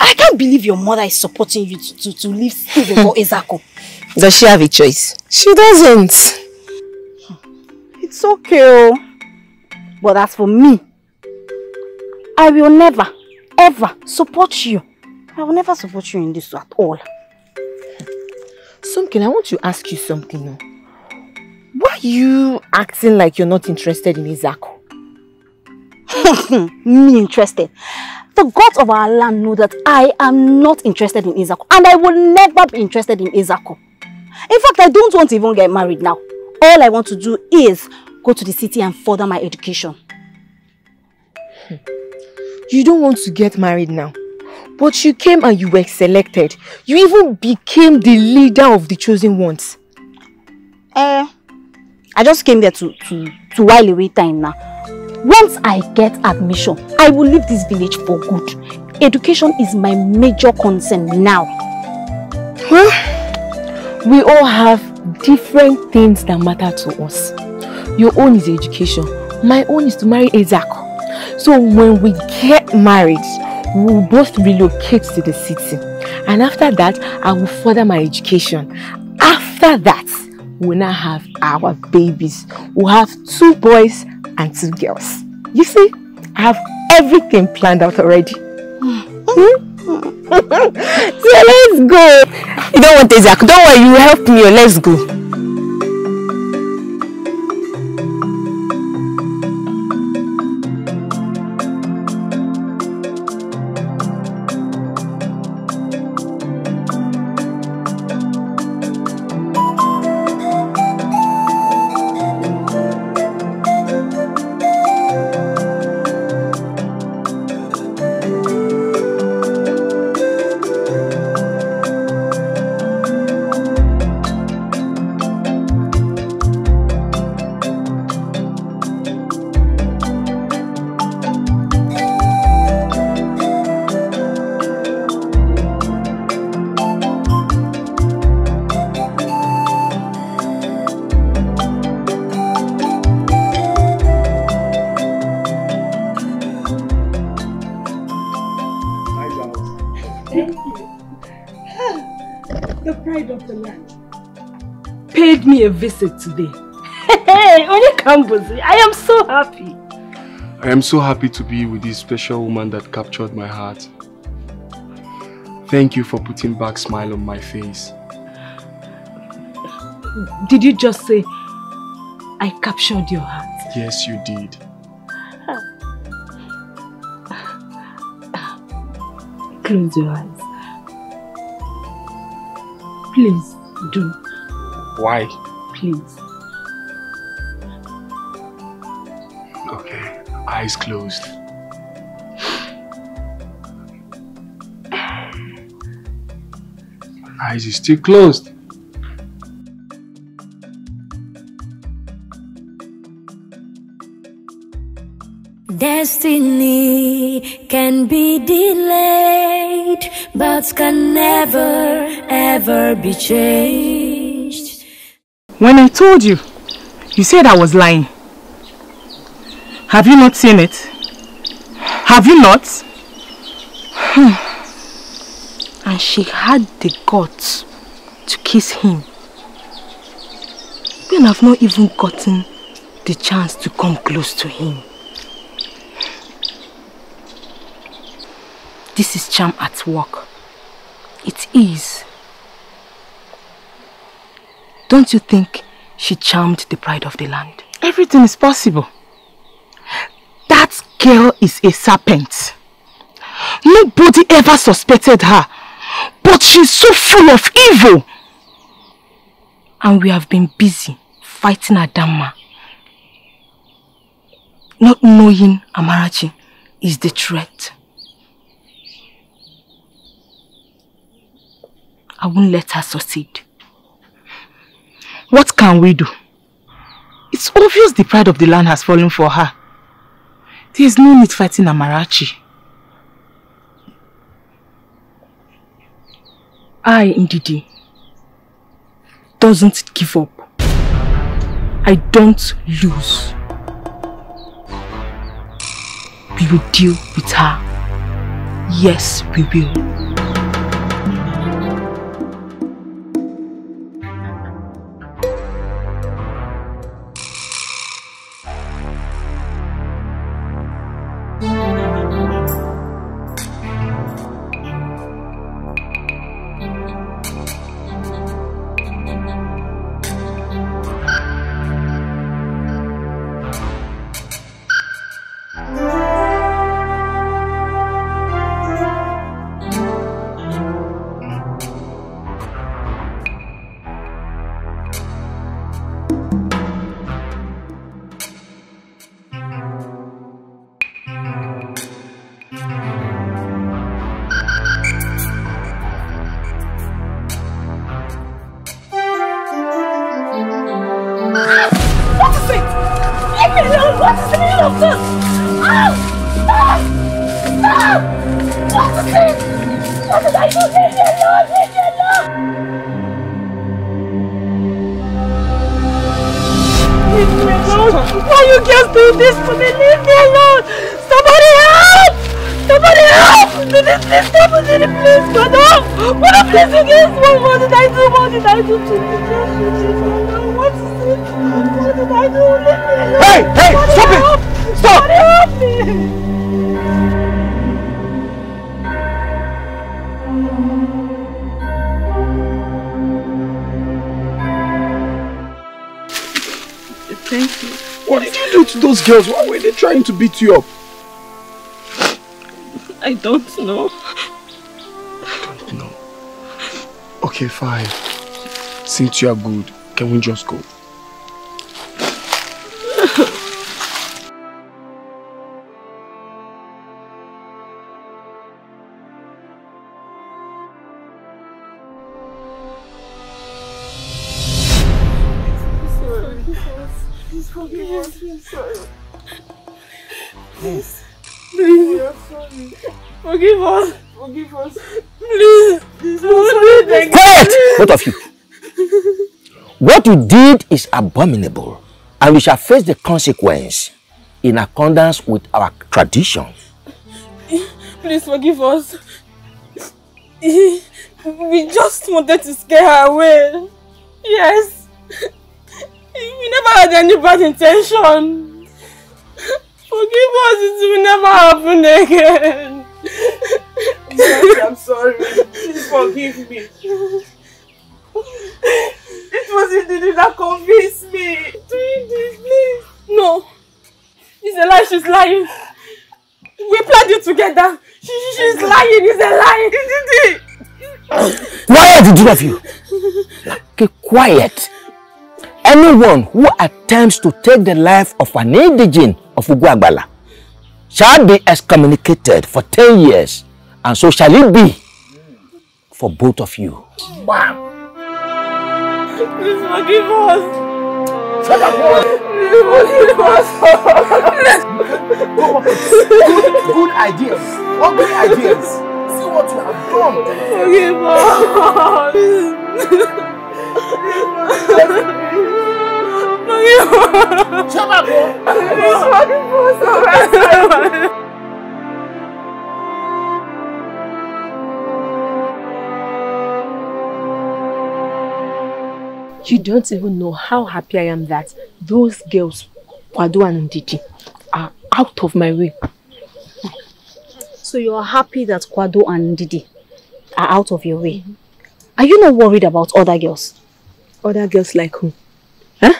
I can't believe your mother is supporting you to, to, to leave Stephen for [LAUGHS] Ezako. Does she have a choice? She doesn't. It's okay, oh. But as for me, I will never, ever support you. I will never support you in this at all. Something, I want to ask you something. Why are you acting like you're not interested in Ezako? [LAUGHS] me interested? The gods of our land know that I am not interested in Ezako and I will never be interested in Ezako. In fact, I don't want to even get married now. All I want to do is go to the city and further my education. Hmm. You don't want to get married now. But you came and you were selected. You even became the leader of the chosen ones. Eh, I just came there to, to, to while away time now. Once I get admission, I will leave this village for good. Education is my major concern now. Huh? We all have different things that matter to us. Your own is education. My own is to marry Isaac. So when we get married, we will both relocate to the city. And after that, I will further my education. After that, we'll now have our babies. We'll have two boys and two girls. You see, I have everything planned out already. [LAUGHS] So let's go. You don't want Isaac. Don't worry, you help me. Let's go. A visit today. Hey, Onyekambuzi, I am so happy. I am so happy to be with this special woman that captured my heart. Thank you for putting back smile on my face. Did you just say, I captured your heart? Yes, you did. Close your eyes. Please do. Why? Please. Okay, eyes closed. Eyes is still closed. Destiny can be delayed, but can never ever be changed. When I told you, you said I was lying. Have you not seen it? Have you not? Hmm. and she had the guts to kiss him. When I've not even gotten the chance to come close to him. This is charm at work. It is. Don't you think she charmed the pride of the land? Everything is possible. That girl is a serpent. Nobody ever suspected her. But she's so full of evil. And we have been busy fighting Adamma. Not knowing Amarachi is the threat. I won't let her succeed. What can we do? It's obvious the pride of the land has fallen for her. There is no need fighting Amarachi. I, Ndidi, doesn't give up. I don't lose. We will deal with her. Yes, we will. Girls? Why were they trying to beat you up? I don't know. I don't know. Okay, fine. Since you are good, can we just go? You did is abominable, and we shall face the consequence in accordance with our tradition. Please forgive us. We just wanted to scare her away. Yes. We never had any bad intention. Forgive us, it will never happen again. Sorry, I'm sorry. Please forgive me. [LAUGHS] It was you that convinced me. Doing this, please. No. It's a lie, she's lying. We planned it together. She, she, she's lying, it's a lie. It Quiet, the two of you. Okay, quiet. Anyone who attempts to take the life of an indigene of Uguagbala shall be excommunicated for 10 years, and so shall it be for both of you. Please forgive us. Shut up, Please forgive us. Come up with good, good ideas. Ugly ideas. See what you have done. Forgive us. Shut up, Please forgive us. You don't even know how happy I am that those girls, Kwado and Ndidi, are out of my way. So you're happy that Kwado and Didi are out of your way? Mm-hmm. Are you not worried about other girls? Other girls like who? Huh?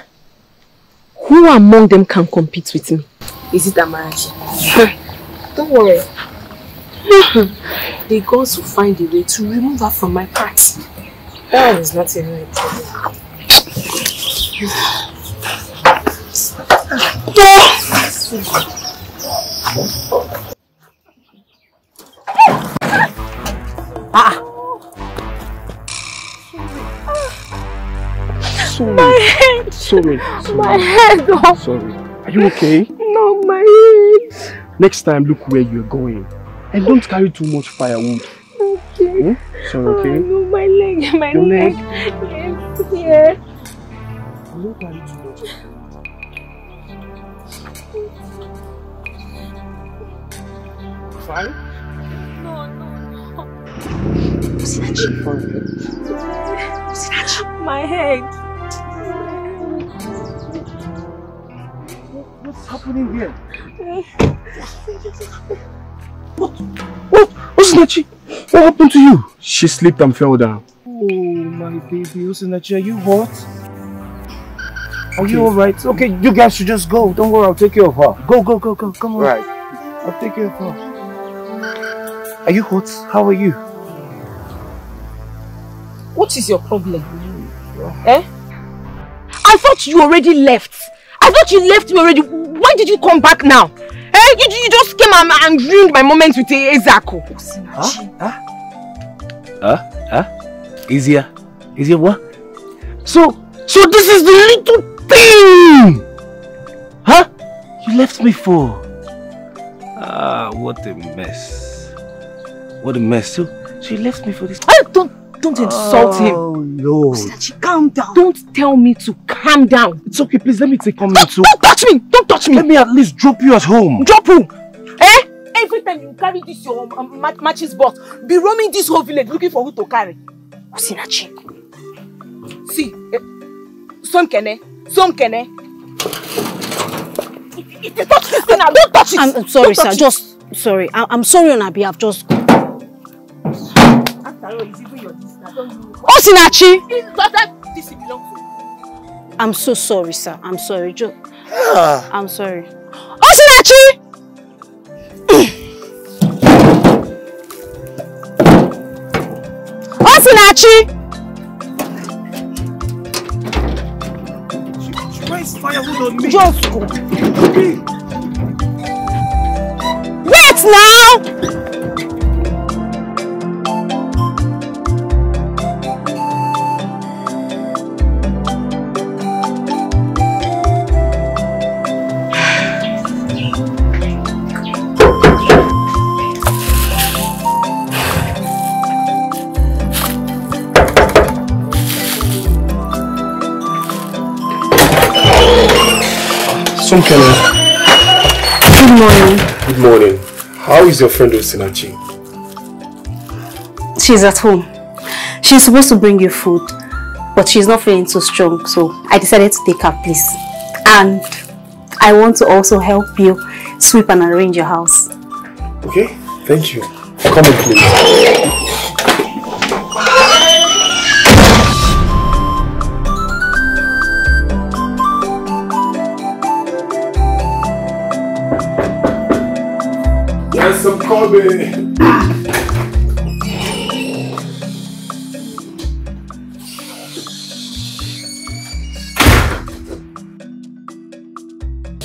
Who among them can compete with me? Is it Amarachi? [LAUGHS] Don't worry. Mm-hmm. the gods will find a way to remove her from my path. That is not a problem. Ah. Sorry. My head. Sorry. My head. Oh. Sorry. Are you okay? No, my head. Next time, look where you're going. And don't carry too much firewood. Okay. Hmm? Sorry, Oh, okay? no, my leg. My Your leg. leg? Yes. Yeah. Don't carry too much. Fine? No, no, no. My head. What's happening here? What? Osinachi, what happened to you? She slipped and fell down. Oh, my baby, Osinachi, are you hot? Are you alright? Okay, you guys should just go. Don't worry, I'll take care of her. Go, go, go, go. Come on. Right. I'll take care of her. Are you hot? How are you? What is your problem? Eh? I thought you already left. I thought you left me already. Why did you come back now? Eh? You, you just came and, and ruined my moment with Ezako. Huh? Huh? Huh? Huh? Easier? Easier what? So, so this is the little thing! Huh? You left me for? Ah, what a mess. What a mess. So, so you left me for this? Hey, don't, don't insult him. Oh, no. Calm down. Don't tell me to calm down. It's okay, please let me take comment too. Don't touch me! Don't touch me! Let me at least drop you at home. Drop who? Eh? Every time you carry this your um, ma matches box, be roaming this whole village looking for who to carry. Osinachi. See, eh, Somkele, Somkele. If if you touch this thing don't touch it. I'm, I'm sorry, Don't sir. touch it. Just sorry. I, I'm sorry on her behalf. Just go. After all, it's even your sister. Don't you? Osinachi! This daughter, this belongs to I'm so sorry, sir. I'm sorry. Just, ah. I'm sorry. Osinachi! Osinachi! Just go. Wait now! Morning. How is your friend Osinachi? She's at home. She's supposed to bring you food, but she's not feeling so strong, so I decided to take her place. And I want to also help you sweep and arrange your house. Okay, thank you. Come in, please. I'm.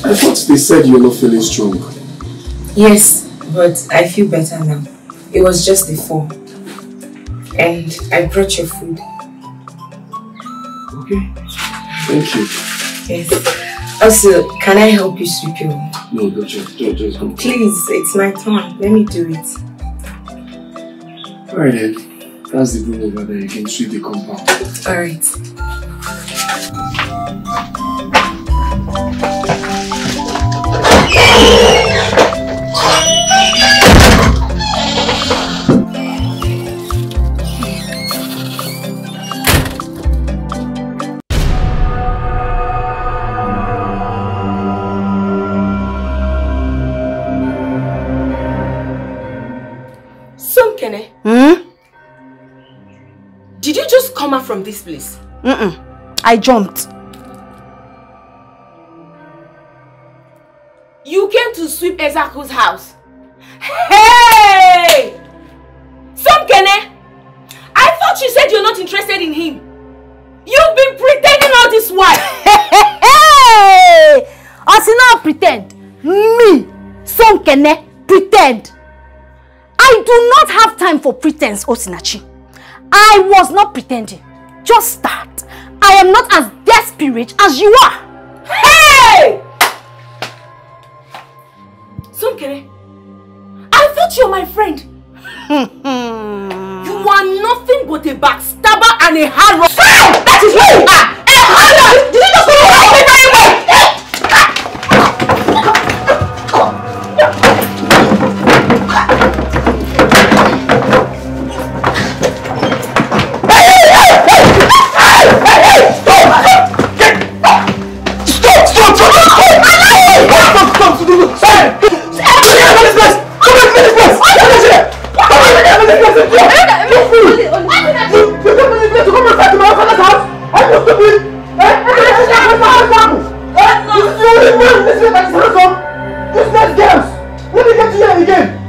I thought they said you're not feeling strong. Yes, but I feel better now. It was just the fall. And I brought your food. Okay. Thank you. Yes. Also, can I help you sweep your room? No, don't just, don't just go. Please, it's my turn. Let me do it. Alright then. That's the room over there. You can sweep the compound. Alright. Come out from this place? Mm-mm. I jumped. You came to sweep Ezako's house. Hey! Somkele! Eh? I thought you said you're not interested in him. You've been pretending all this while. pretend. Me, Somkele, eh, pretend. I do not have time for pretense, Osinachi. I was not pretending. Just that. I am not as desperate as you are. Hey! Somkele, I thought you were my friend. [LAUGHS] you are nothing but a backstabber and a hard rock. That is you! Ah, a hard! Did you just go right me very well? Very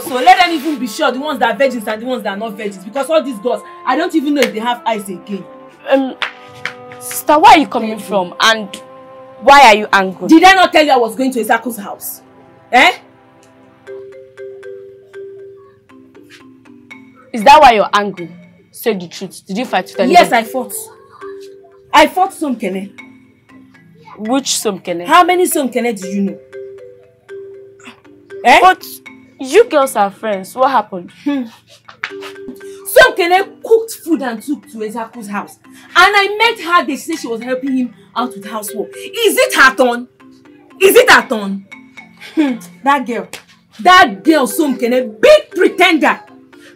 check out those girls, so let them even be sure the ones that are virgins and the ones that are not virgins. Because all these girls, I don't even know if they have eyes again. Um, sister, where are you coming from? And why are you angry? Did I not tell you I was going to Ezako's house? Eh? Is that why you're angry? Say the truth. Did you fight with Yes. I fought. I fought Somkele. Which Somkele? How many Somkele do you know? Eh? But you girls are friends. What happened? Somkele cooked food and took to Ezako's house. And I met her, they said she was helping him out with housework. Is it her turn? Is it her turn? Hmm, that girl. That girl, Somkele, big pretender.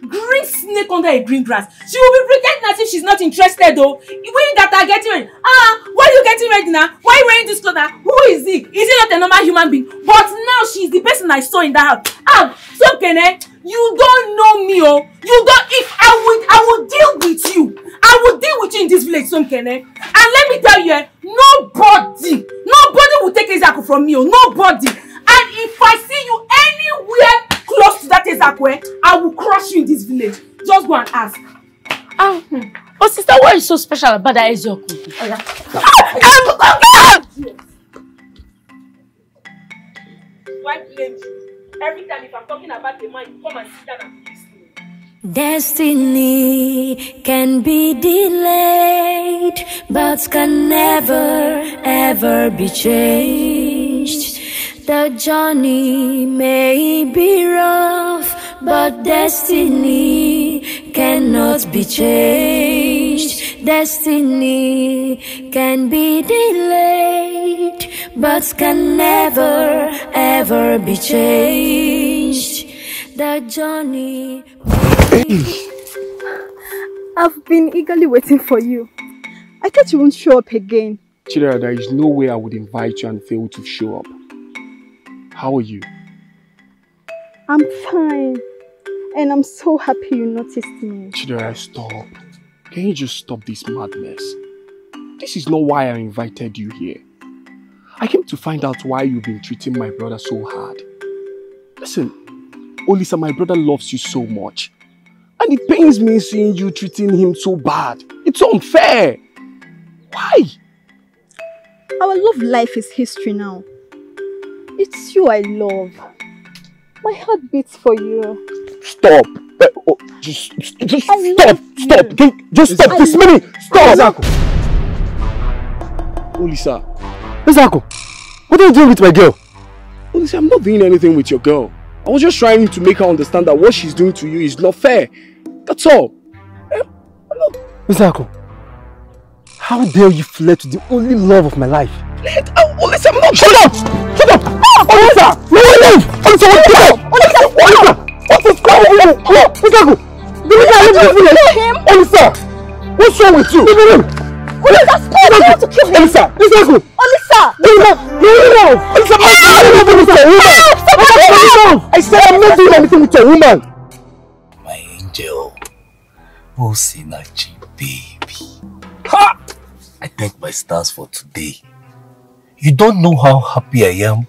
Green snake under a green grass. She will be pretending as if she's not interested though. We that are getting ready. Ah, why are you getting ready now? Why are you wearing this clothes now? Who is he? Is he not a normal human being? But now she's the person I saw in that house. Ah, Somkene, you don't know me oh. You don't, if I would, I would deal with you. I will deal with you in this village, Somkene. And let me tell you, eh, nobody, nobody will take Ezaku from me, oh, nobody. And if I see you anywhere close to that Ezaku, eh, I will crush you in this village. Just go and ask. Ah, oh sister, what is so special about that blame you? Every time if I'm talking about a man, you come and sit down and listen. Destiny can be delayed, but can never ever be changed. The journey may be rough, but destiny cannot be changed. Destiny can be delayed, but can never ever be changed. The journey. I've been eagerly waiting for you. I thought you won't show up again. Chidera, there is no way I would invite you and fail to show up. How are you? I'm fine. And I'm so happy you noticed me. Chidera, stop. Can you just stop this madness? This is not why I invited you here. I came to find out why you've been treating my brother so hard. Listen, Olisa, my brother loves you so much. And it pains me seeing you treating him so bad. It's unfair. Why? Our love life is history now. It's you I love. My heart beats for you. Stop. Uh, oh, just, just stop. Stop. Can- Just stop this minute. Stop. Olisa. Ezako, what are you doing with my girl? Olisa, I'm not doing anything with your girl. I was just trying to make her understand that what she's doing to you is not fair. That's all. Ezako, how dare you flirt with the only love of my life? Flirt? Oh, Olisa, I'm not- Shut up! Shut up! Olisa! No, leave! Olisa, what the hell? Olisa! Olisa! What is going on? No, Ezako! The reason I leave this village! Olisa! What's wrong with you? Leave alone! Olisa, stop! You want to kill him! Olisa! Ezako! Olisa! Olisa! No, no! Olisa, I'm not doing anything with your woman! I said I'm not doing anything with your woman! Angel. Osinachi, baby. Ha! I thank my stars for today. You don't know how happy I am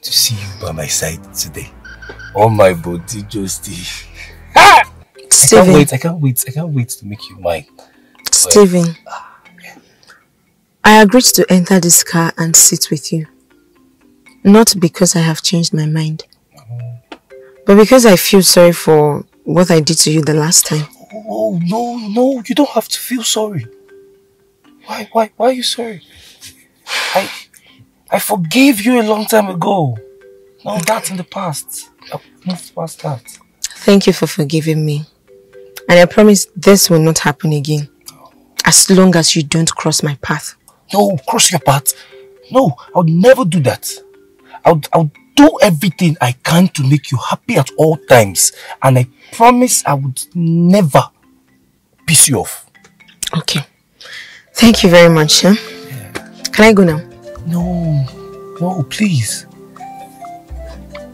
to see you by my side today. Oh my body, Justy. [LAUGHS] Ha! Ah! I can't wait, I can't wait, I can't wait to make you mine. Stephen, ah, I agreed to enter this car and sit with you. Not because I have changed my mind, but because I feel sorry for what I did to you the last time. Oh no, no, you don't have to feel sorry. Why, why, why are you sorry? I, I forgave you a long time ago. No, that's in the past. I've moved past that. Thank you for forgiving me. And I promise this will not happen again. As long as you don't cross my path. No, cross your path. No, I would never do that. I would, I would do everything I can to make you happy at all times. And I promise I would never piss you off. Okay. Thank you very much. Huh? Can I go now? No, no, please.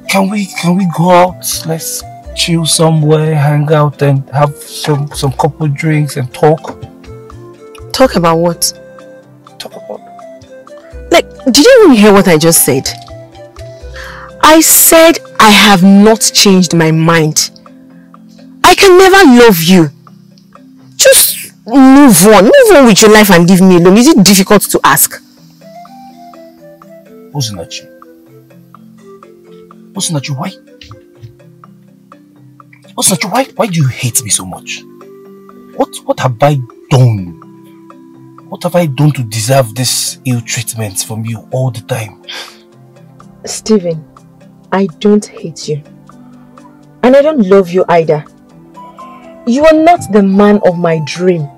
Can we, can we go out? Let's chill somewhere, hang out and have some, some couple drinks and talk. Talk about what? Talk about... Like, did you even hear what I just said? I said I have not changed my mind. I can never love you. Just move on. Move on with your life and leave me alone. Is it difficult to ask? Osinachi. Osinachi, why? Osinachi, why, why do you hate me so much? What, what have I done? What have I done to deserve this ill treatment from you all the time? Stephen, I don't hate you. And I don't love you either. You are not the man of my dream.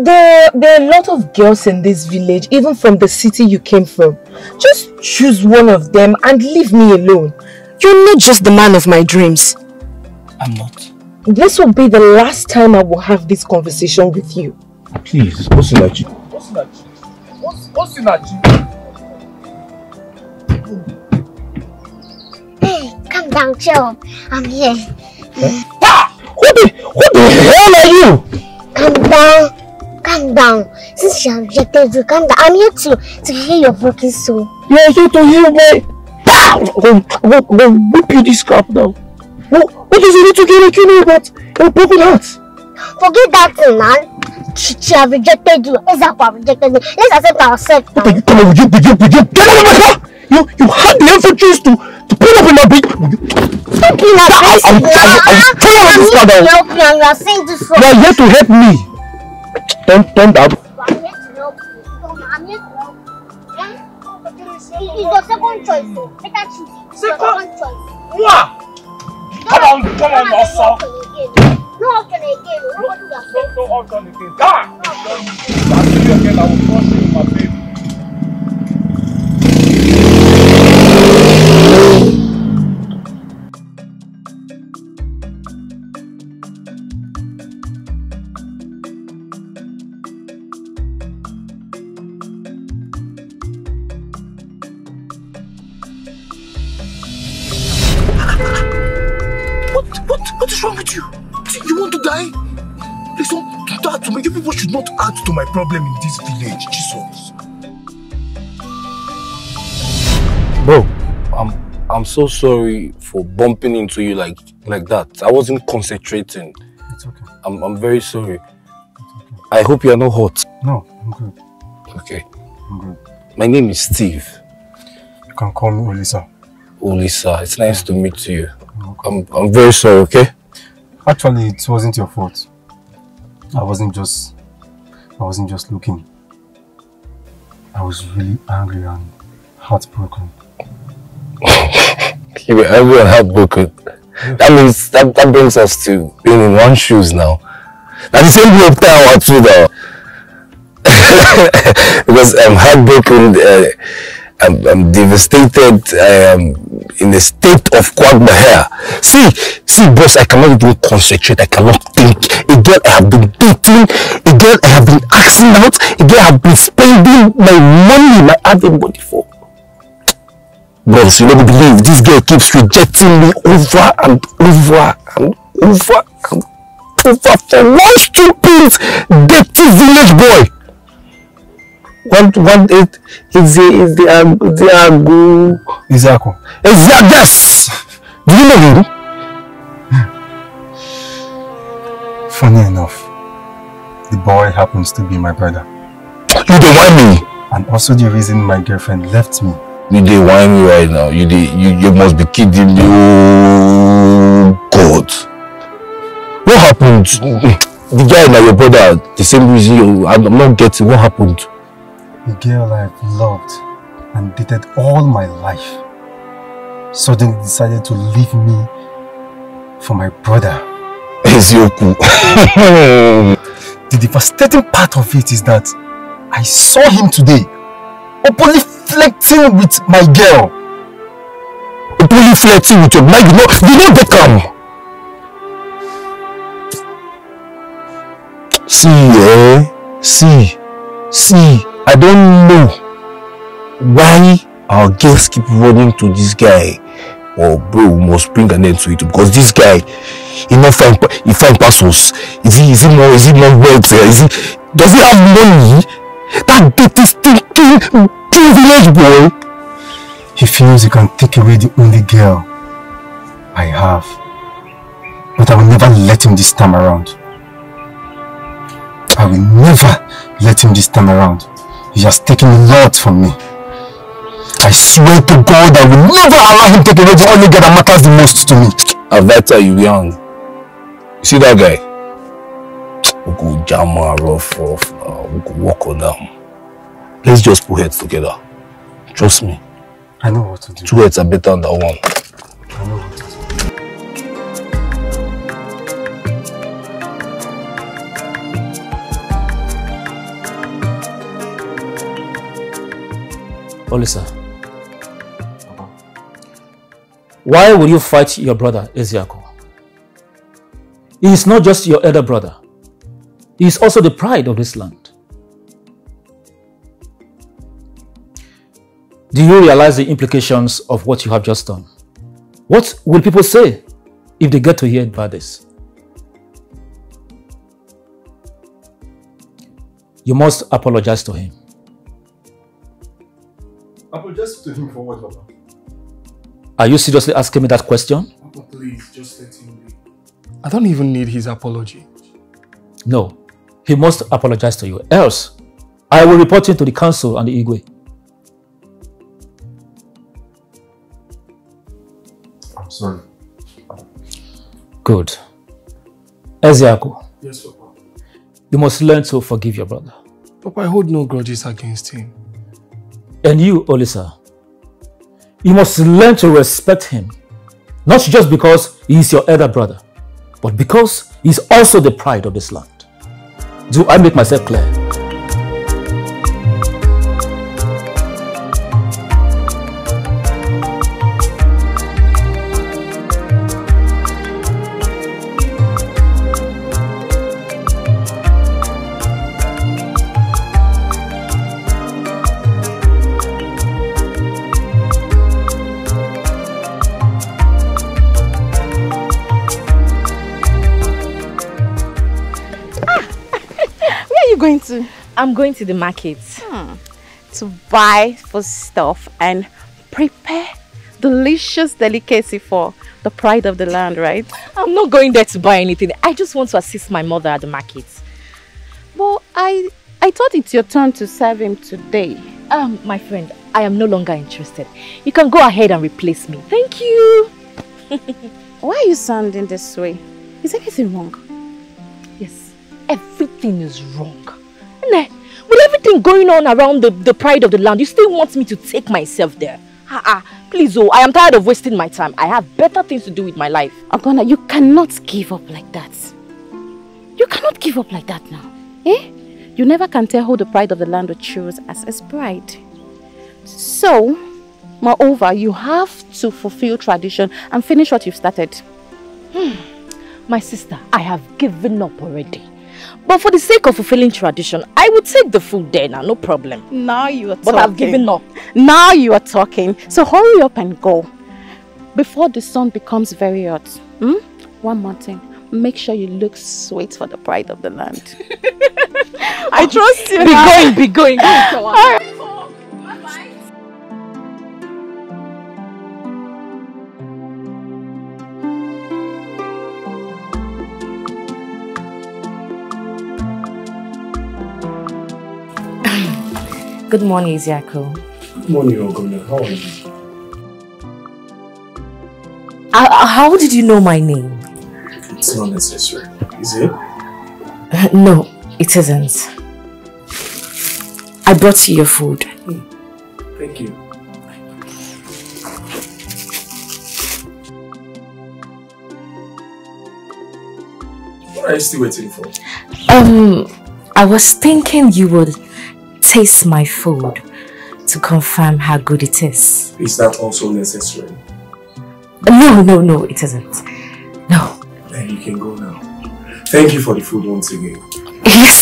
There, there are a lot of girls in this village, even from the city you came from. Just choose one of them and leave me alone. You're not just the man of my dreams. I'm not. This will be the last time I will have this conversation with you. Please, Osinachi. Osinachi. Os- Osinachi. Hey, calm down, chill. I'm here. Ah! What the, what the hell are you? Calm down. Calm down. Since you rejected you calm down. I'm here to, to heal your broken soul. You're here to hear my... Go, go, go, whip you this crap now. What, what is it to get a kidney about your broken heart? Forget that thing, man. She have rejected you. Ezako have rejected me. Let's accept ourselves. What are you coming with? You, you, you, you, get out of my car! You, you had the infancies to, to put up in my bed. Stop being a I, I, I, I, I, to I, I, I, I, I, I, I, I, I, I, I, I, I, I, I, I, Turn, turn down. I'm here to help you. On, I'm here to help you. Eh? It's your second choice. so Better choose. It's your second choice. Mwah! Come on, come on, Oso. No option again. No option again. No, no option again. Ah! If I see you again, I will crush you in my face. My problem in this village. Jesus. Bro, I'm I'm so sorry for bumping into you like like that. I wasn't concentrating. It's okay. I'm I'm very sorry. I hope you are not hot. No, I'm good. Okay. I'm good. My name is Steve. You can call me Olisa. Olisa, it's nice to meet you. I'm I'm very sorry, okay? Actually, it wasn't your fault. I wasn't just I wasn't just looking. I was really angry and heartbroken. [LAUGHS] You were angry and heartbroken. That means that, that brings us to being in one shoes now. Now the same way I want to now. [LAUGHS] because I'm heartbroken, uh, I'm, I'm devastated, I am in a state of quagmire. See, see boss, I cannot even concentrate, I cannot think. A girl I have been dating, a girl I have been asking out, a girl I have been spending my money, my hard money for. Bros, you never believe this girl keeps rejecting me over and over and over and over for one stupid dirty village boy. One, it, it's the, it's the, um, the, um, Ezako. Exact, yes! Do you know him? Funny enough, the boy happens to be my brother. You don't want me? And also the reason my girlfriend left me. You dey whine me right now. You dey, you, you must be kidding me. Oh God! What happened? The guy na your brother. The same reason you. I'm not getting. What happened? The girl I've loved and dated all my life suddenly decided to leave me for my brother. Ezioku. [LAUGHS] the devastating part of it is that I saw him today openly flirting with my girl. Openly flirting with your man? You know, you know they come. See, eh? See, see. I don't know why our girls keep running to this guy. Oh, bro, we must bring an end to it because this guy, he not find he find parcels. Is he is he more is he more wealthy? Eh? Is he does he have money? That dirty stinking privileged boy. He feels he can take away the only girl I have. But I will never let him this time around. I will never let him this time around. He has taken a lot from me. I swear to God I will never allow him take away the only girl that matters the most to me. Aveta, you young. You see that guy? We go jam her rough, rough. Uh, we go walk her down. Let's just put heads together. Trust me. I know what to do. Two heads are better than one. I know Olisa. Why will you fight your brother, Eziako? He is not just your elder brother. He is also the pride of this land. Do you realize the implications of what you have just done? What will people say if they get to hear about this? You must apologize to him. Apologize to him for what, Papa? Are you seriously asking me that question? Papa, please, just let him be. I don't even need his apology. No. He must apologize to you. Else, I will report him to the council and the Igwe. I'm sorry. Good. Eziaku, Yes, Papa. you must learn to forgive your brother. Papa, I hold no grudges against him. And you, Olisa, you must learn to respect him. Not just because he is your elder brother, but because he is also the pride of this land. Do I make myself clear? I'm going to the market. Hmm. To buy for stuff and prepare delicious delicacy for the pride of the land, right? I'm not going there to buy anything. I just want to assist my mother at the market. Well, I I thought it's your turn to serve him today. Um, my friend, I am no longer interested. You can go ahead and replace me. Thank you. [LAUGHS] Why are you sounding this way? Is anything wrong? Yes, everything is wrong. With everything going on around the, the pride of the land, you still want me to take myself there? Ah, ah, please, oh, I am tired of wasting my time. I have better things to do with my life. Agona, you cannot give up like that. You cannot give up like that now. Eh? You never can tell who the pride of the land will choose as his bride. So, moreover, you have to fulfill tradition and finish what you've started. Hmm. My sister, I have given up already. But for the sake of fulfilling tradition, I would take the food there now, no problem. Now you are But talking. I've given up. Now you are talking. So hurry up and go. Before the sun becomes very hot. Hmm? One more thing. Make sure you look sweet for the pride of the land. [LAUGHS] I trust you Be now. going, be going. [LAUGHS] All right. Good morning, Isiako. Good morning, Ogonna. How are you? Uh, how did you know my name? It's not necessary. Is it? [LAUGHS] No, it isn't. I brought you your food. Thank you. What are you still waiting for? Um, I was thinking you would taste my food to confirm how good it is. Is that also necessary? No, no, no, it isn't. No. Then you can go now. Thank you for the food once again. [LAUGHS]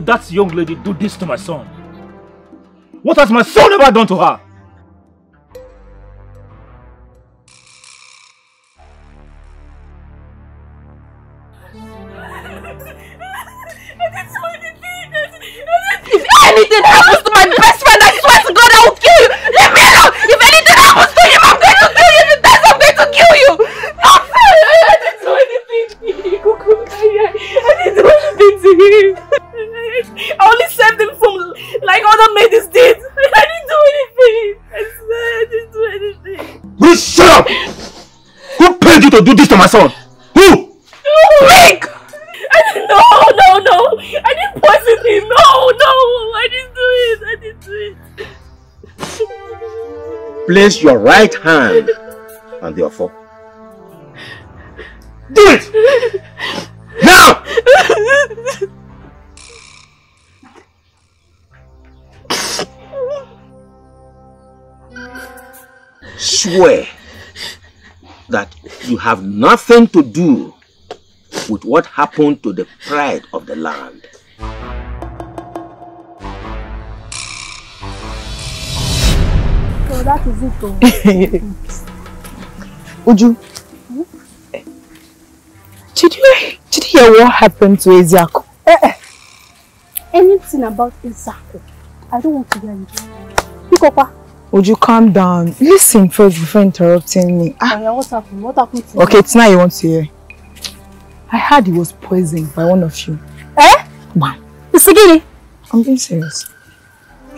would that young lady do this to my son? What has my son ever done to her? Your right hand and the offer. Do it! Now! Swear that you have nothing to do with what happened to the pride of the land. So that is it though. [LAUGHS] Uju, did you, did you hear what happened to Eziako? Eh, eh. Anything about Ezako, I don't want to hear it. Would you calm down. Listen first before interrupting me. Ah, Aya, what happened? What happened to okay, it's now you want to hear. I heard he was poisoned by one of you. Eh? Wow. Isigini, I'm being serious.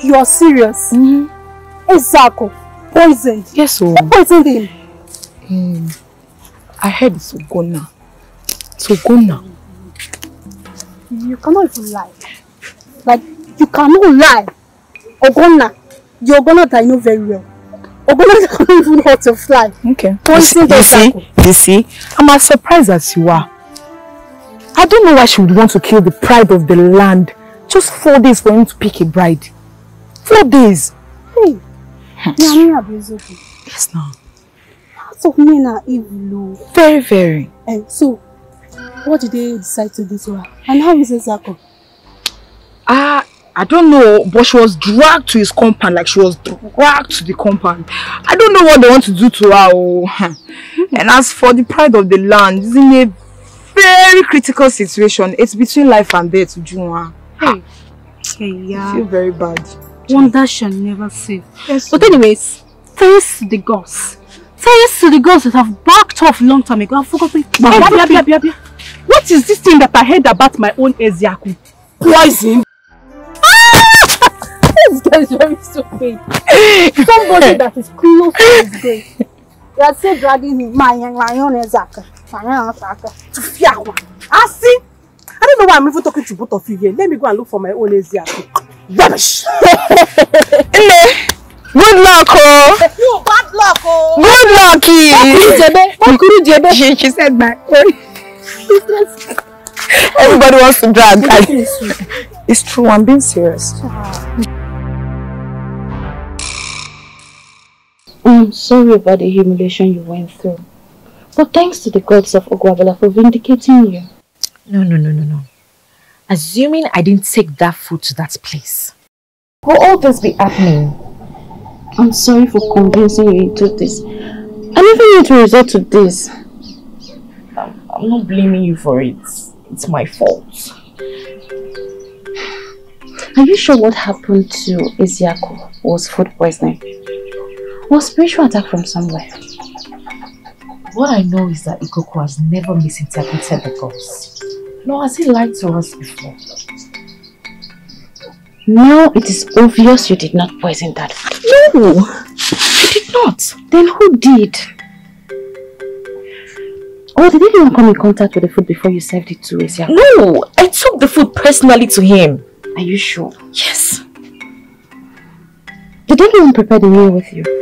you are serious? Mm-hmm. Ezako, poisoned. Yes, so. Who poisoned him? Hmm. I heard it's Ogonna. It's Ogonna. You cannot even lie. Like, you cannot lie. Ogonna, the Ogonna that I know very well. Ogonna [LAUGHS] that cannot even hurt a fly. Okay. Poisoned you see, you see, I'm as surprised as you are. I don't know why she would want to kill the pride of the land. Just four days for him to pick a bride. Four days. Hey, Nani Abizoki. Yes, now. Lots of men are evil. Very, very. And so, what did they decide to do to her? And how is Ezako? Ah, I don't know, but she was dragged to his compound, like she was dragged to the compound. I don't know what they want to do to her. Oh. [LAUGHS] and as for the pride of the land, it's in a very critical situation. It's between life and death, Ujunwa. Hey. Hey, I yeah. feel very bad. Wonder shall never save. Yes, but anyways, thanks to the gods. Thanks to the gods that have backed off long time ago. I've forgotten. Bia. What is this thing that I heard about my own Eziaku? Poison? [LAUGHS] this guy is very stupid. Somebody [LAUGHS] that is close to his grave. They are still dragging him. My young is Zaka. My young Zaka. To Fiakwa. I see. I don't know why I'm even talking to both of you here. Let me go and look for my own Eziaku. Rubbish. [LAUGHS] Good luck, oh. You bad luck, oh. Good lucky. Okuru Jebe. She, she said my [LAUGHS] Everybody wants to drag. I, it's true, I'm being serious. I'm sorry about the humiliation you went through. But thanks to the gods of Ogwabala for vindicating you. No, no, no, no, no. Assuming I didn't take that food to that place. Will all this be happening? I'm sorry for convincing you into this. I never knew to resort to this. I'm, I'm not blaming you for it. It's my fault. Are you sure what happened to Isiako was food poisoning? Or spiritual attack from somewhere? What I know is that Ikuku has never misinterpreted the gods. Nor has he lied to us before. Now it is obvious you did not poison that food. No! I did not. Then who did? Or did anyone come in contact with the food before you served it to Isiako? No! I took the food personally to him. Are you sure? Yes. Did anyone prepare the meal with you?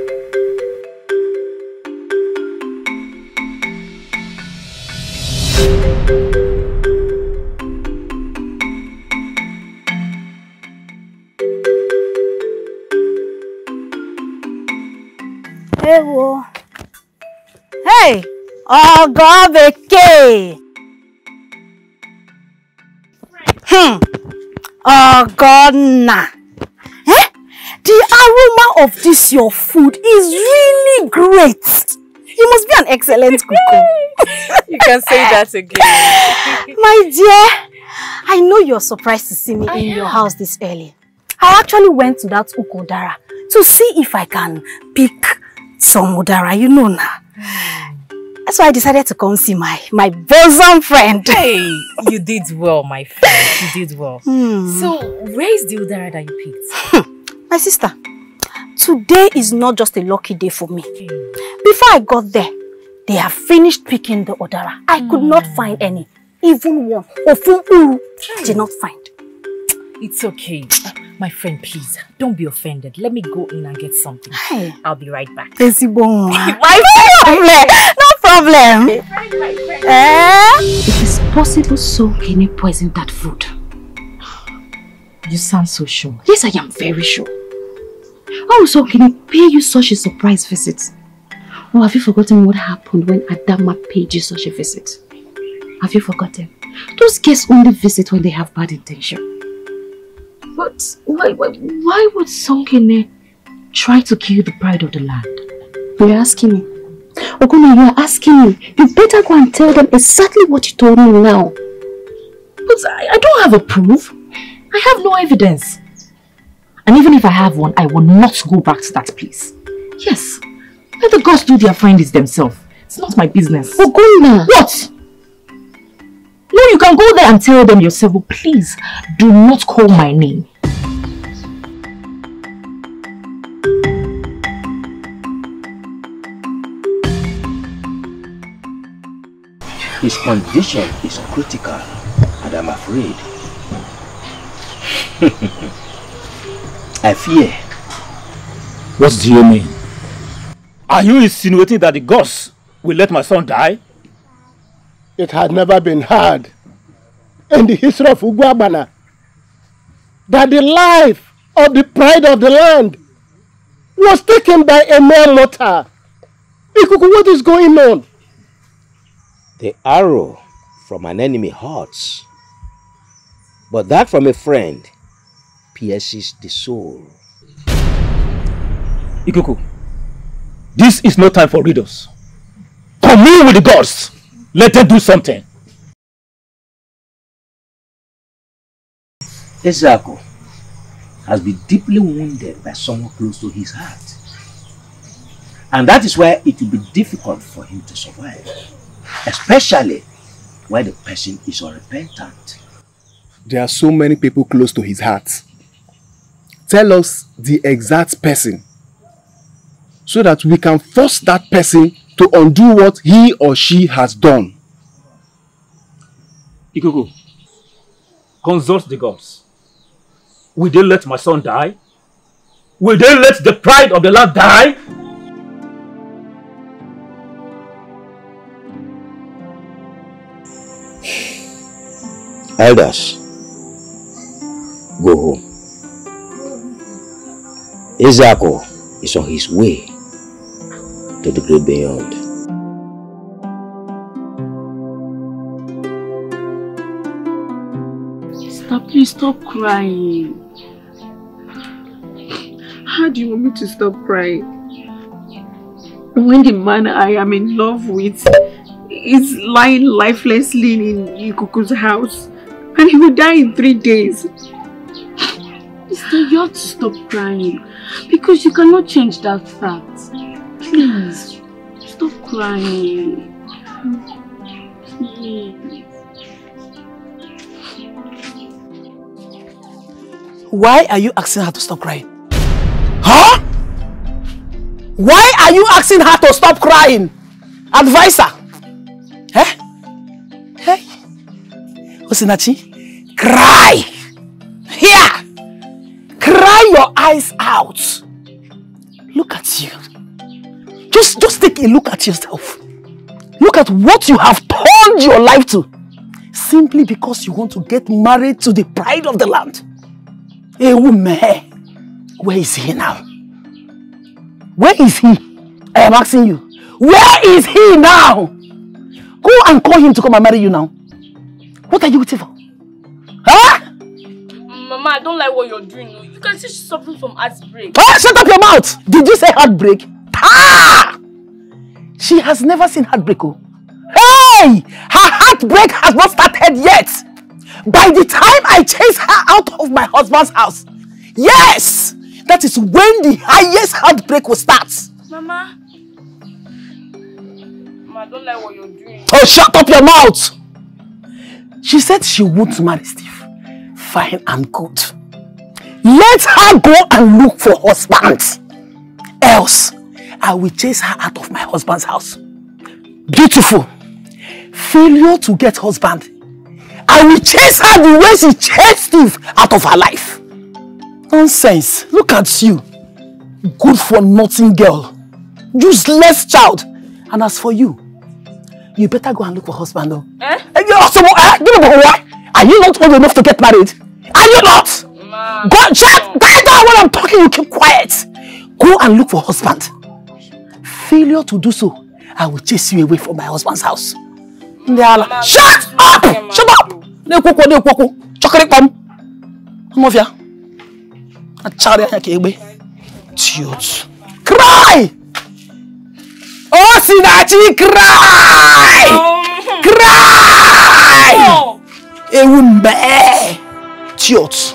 Ọ̀gọ́ bekee! Hmm. Ogonna. Eh? The aroma of this your food is really great. You must be an excellent cook. you can say that again. [LAUGHS] My dear, I know you're surprised to see me I in am. your house this early. I actually went to that Ukodara to see if I can pick some Udara, you know now. That's why I decided to come see my, my bosom friend. [LAUGHS] Hey, you did well, my friend. You did well. Hmm. So, where is the Udara that you picked? my sister, today is not just a lucky day for me. Before I got there, they have finished picking the Udara. I could not hmm. find any. Even one. Ofun Uru, did not find. It's okay. My friend, please, don't be offended. Let me go in and get something. Hey. I'll be right back. Bon. my problem. No problem. Eh? It is possible so can you poison that food. You sound so sure. Yes, I am very sure. How so can he pay you such a surprise visit? Or have you forgotten what happened when Adamma paid you such a visit? Have you forgotten? Those guests only visit when they have bad intention. But why, why, why would Somkele try to kill the pride of the land? You're asking me. Ogonna, you are asking me. You better go and tell them exactly what you told me now. But I, I don't have a proof. I have no evidence. And even if I have one, I will not go back to that place. Yes, let the gods do their findings themselves. It's not my business. Ogonna! What? No, you can go there and tell them yourself, but please do not call my name. His condition is critical, and I'm afraid. [LAUGHS] I fear. What do you mean? Are you insinuating that the gods will let my son die? It had never been heard in the history of Ugwabana that the life of the pride of the land was taken by a mere mortal. Ikuku, what is going on? The arrow from an enemy hurts, but that from a friend pierces the soul. Ikuku, this is no time for riddles. Commune with the gods. Let them do something. Ezeaku has been deeply wounded by someone close to his heart. And that is why it will be difficult for him to survive. Especially when the person is unrepentant. There are so many people close to his heart. Tell us the exact person so that we can force that person to undo what he or she has done. Ikuku, consult the gods. Will they let my son die? Will they let the pride of the land die? Elders, go home. Ezako is on his way to the great beyond. Stop, please stop crying. How do you want me to stop crying? When the man I am in love with is lying lifelessly in Ikuku's house and he will die in three days. Sister, you have to stop crying because you cannot change that fact. Please, stop crying. Please. Why are you asking her to stop crying? Huh? Why are you asking her to stop crying? Advise her. Eh? Osinachi, cry! Here! Cry your eyes out. Look at you. Just, just take a look at yourself. Look at what you have turned your life to. Simply because you want to get married to the pride of the land. Hey, woman, where is he now? Where is he? I am asking you. Where is he now? Go and call him to come and marry you now. What are you waiting for? Huh? I don't like what you're doing. You can see she's suffering from heartbreak. Ah, shut up your mouth! Did you say heartbreak? Ah! She has never seen heartbreak. Oh. Hey! Her heartbreak has not started yet. By the time I chase her out of my husband's house, yes, that is when the highest heartbreak will start. Mama. Mama, I don't like what you're doing. Oh, shut up your mouth! She said she won't marry Steve. Fine and good. Let her go and look for husband. Else, I will chase her out of my husband's house. Beautiful. Failure to get husband. I will chase her the way she chased Steve out of her life. Nonsense. Look at you. Good for nothing girl. Useless child. And as for you, you better go and look for husband though. Eh? Eh, also, eh, give me the why? Are you not old enough to get married? Are you not? Go, shut, die down when I'm talking, you keep quiet. Go and look for husband. Failure to do so, I will chase you away from my husband's house. Ndị ala, shut up! Shut up! Na-ekwokwo, na-ekwokwo, chọkịrịkpọm. Ọmọfịa, achara anya ka egbe. Tiot. Cry! Osinachi, cry! Cry! Ewu mbe! Tiot.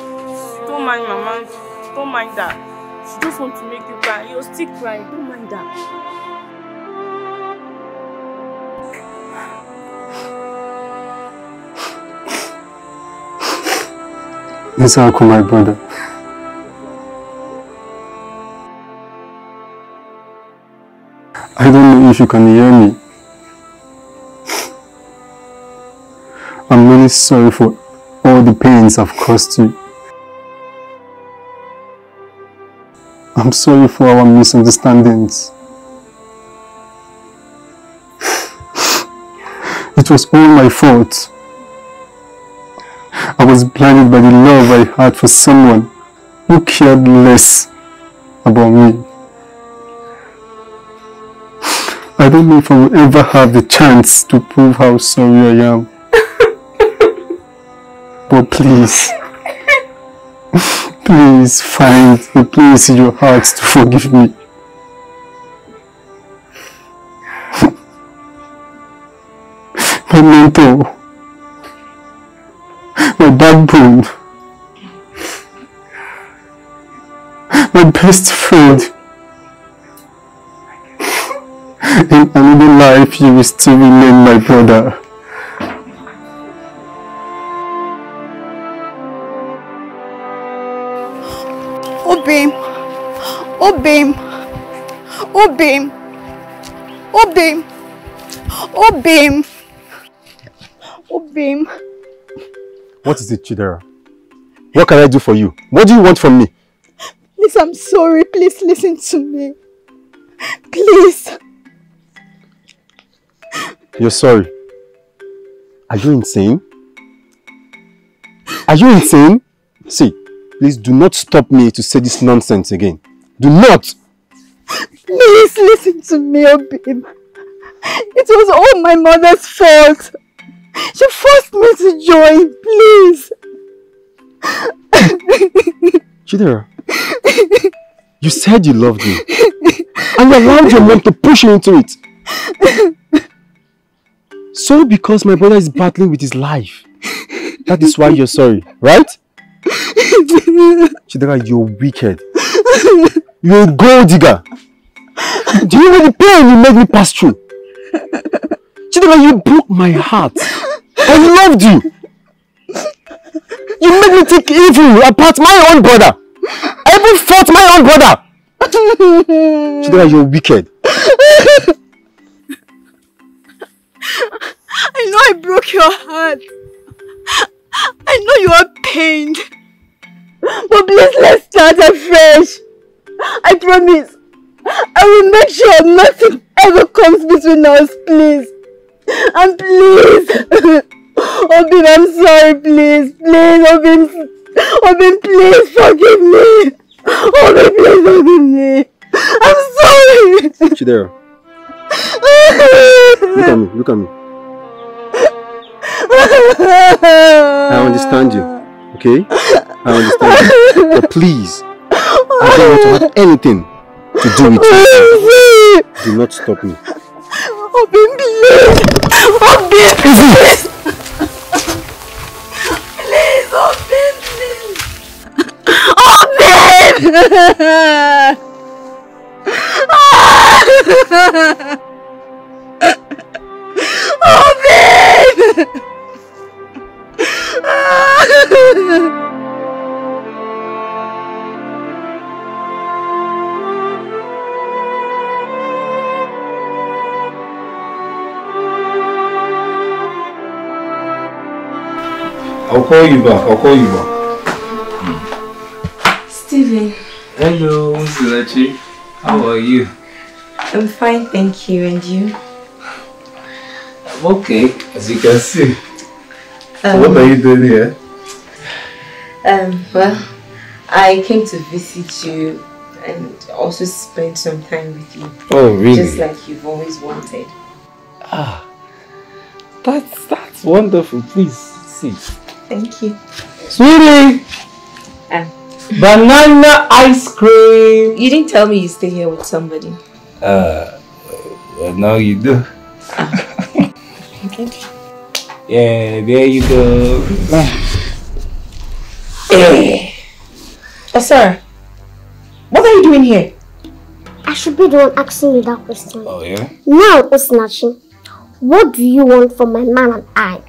Don't mind Mama. Don't mind that. She just wants to make you cry. You're still crying. Don't mind that. Isaku, my brother. I don't know if you can hear me. I'm really sorry for all the pains I've caused you. I'm sorry for our misunderstandings. It was all my fault. I was blinded by the love I had for someone who cared less about me. I don't know if I will ever have the chance to prove how sorry I am. [LAUGHS] but please, please find a place in your heart to forgive me. [LAUGHS] My mentor, my backbone, my best friend. In another life, you will still remain my brother. Obim. Obim. Obim. Obim. Obim. Obim. What is it, Chidera? What can I do for you? What do you want from me? Please, I'm sorry. Please listen to me. Please. You're sorry. Are you insane? Are you insane? See, please do not stop me to say this nonsense again. Do not! Please listen to me, Obim. It was all my mother's fault. She forced me to join. Please. Chidera, you said you loved me. And you allowed your mom to push you into it. So because my brother is battling with his life. That is why you're sorry, right? Chidera, you're wicked. You're a gold digger. Do you know the pain you made me pass through? Chidera, you broke my heart. I loved you. You made me think evil about my own brother. I even fought my own brother. Chidera, you're wicked. [LAUGHS] I know I broke your heart. I know you are pained. But please let's start afresh. I promise. I will make sure nothing ever comes between us, please. And please. [LAUGHS] Obin, I'm sorry, please. Please, Obin. Obin, please forgive me. Obin, please forgive me. I'm sorry. Chidera, look at me, look at me. I understand you, okay? I understand. you. but please, I don't want to have anything to do with you. Do not stop me. Oh, baby. Oh, baby. Please. Oh, baby. Oh, babe. Oh, babe. I'll call you back. I'll call you back. Stephen, Hello, Silachi. How are you? I'm fine, thank you. And you? I'm okay, as you can see. Um, what are you doing here? Um, well, I came to visit you and also spend some time with you. Oh, really? Just like you've always wanted. Ah, that's that's wonderful. Please sit. Thank you. Sweetie, Um, banana ice cream. you didn't tell me you stay here with somebody. Uh, well, now you do. Yeah, there you go. Eh. Oh, sir. What are you doing here? I should be the one asking you that question. Oh yeah. Now, Osinachi, what do you want from my man and I?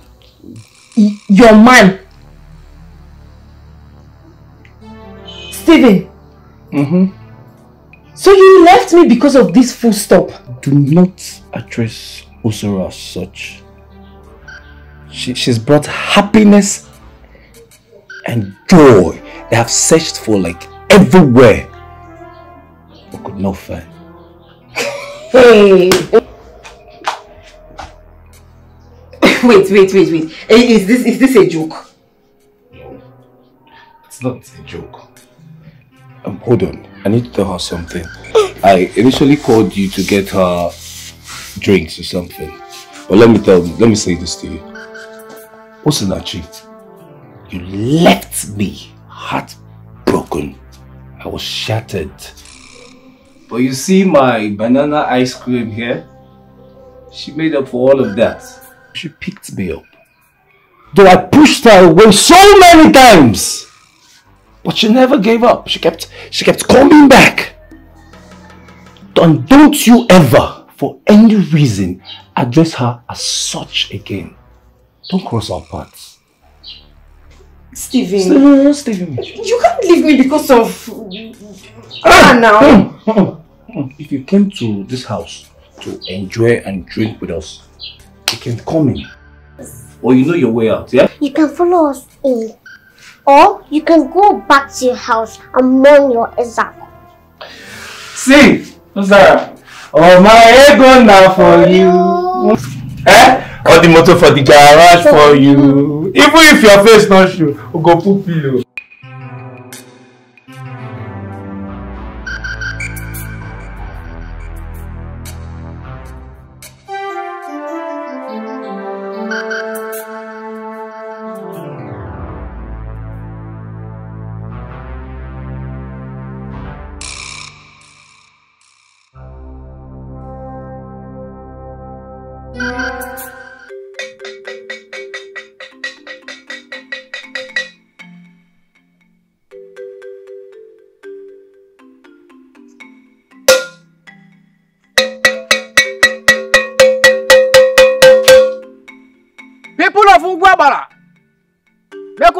Your man. Stephen. Mm-hmm. So you left me because of this full stop. Do not address Usura as such. She, she's brought happiness and joy they have searched for like everywhere but could not find. Hey. [COUGHS] wait, wait, wait, wait. Eh, Is this is this a joke? No, it's not a joke. Um, hold on. I need to tell her something. [GASPS] I initially called you to get her drinks or something. But let me tell you, let me say this to you. Osinachi, you left me heartbroken. I was shattered. But you see my banana ice cream here? She made up for all of that. She picked me up. Though I pushed her away so many times. But she never gave up. She kept she kept coming back. And don't you ever, for any reason, address her as such again. Don't cross our paths. Stephen. Stephen, Stephen. You can't leave me because of ah now. Ah, ah, ah, if you came to this house to enjoy and drink with us, you can come in. Or you know your way out, yeah? You can follow us in. Or you can go back to your house and mourn your exile. See, Sarah. Oh, my ego now for you. Eh? Or the motor for the garage for you. Even if your face not show, we go put pillow.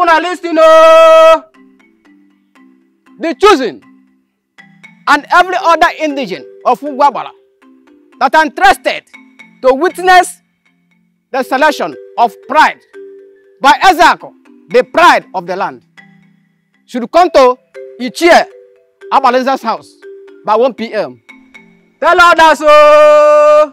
Make una listen oh. The chosen and every other indigene of Ugwabara that are interested to witness the selection of pride by Ezako, the pride of the land, should come to Ichie Abaleza's house by 1 p.m. Tell others oh.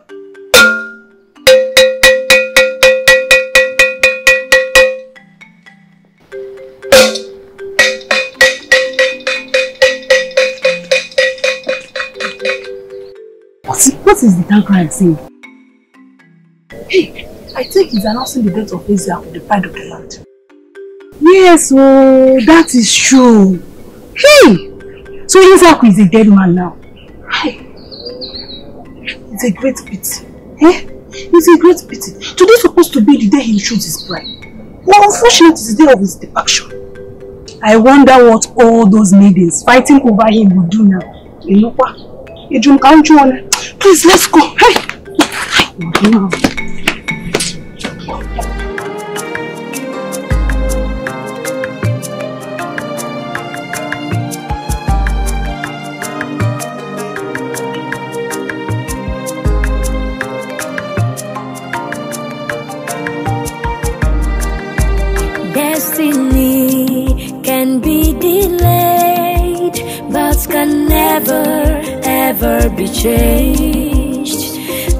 What, what is the town crier saying? Hey, I think he's announcing the death of Ezra with the pride of the land. Yes, oh, that is true. Hey! So Ezako is a dead man now. Hey. It's a great pity. Eh? It's a great pity. Today's supposed to be the day he shoots his bride. But unfortunately, it's the day of his departure. I wonder what all those maidens fighting over him will do now. Inokwa. Ejum one. Please, let's go. Hey! Destiny can be delayed, but can never ever be changed.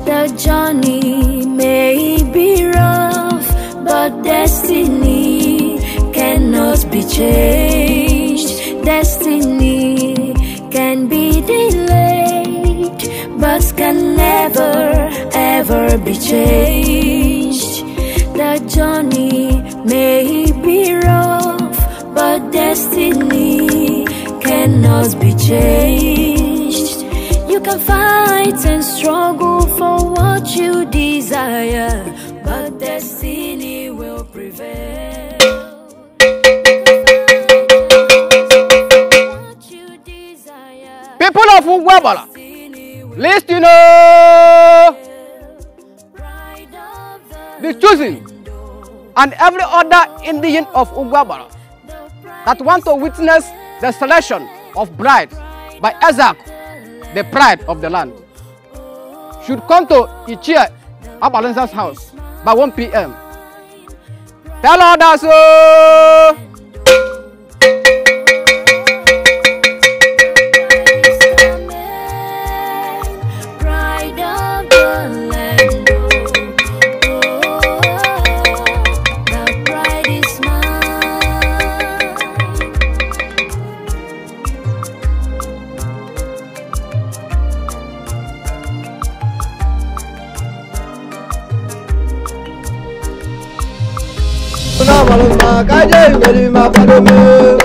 The journey may be rough, but destiny cannot be changed. Destiny can be delayed, but can never ever be changed. The journey may be rough, but destiny cannot be changed. You can fight and struggle for what you desire, but destiny will prevail. People of Ugwabala, listen oh! The choosing and every other indigent of Ugwabala that want to witness the selection of bride by Ezako, the pride of the land, should come to Ichia Abalanza's house by 1 p.m. Tell others oh! kaje ibeli ma fadome.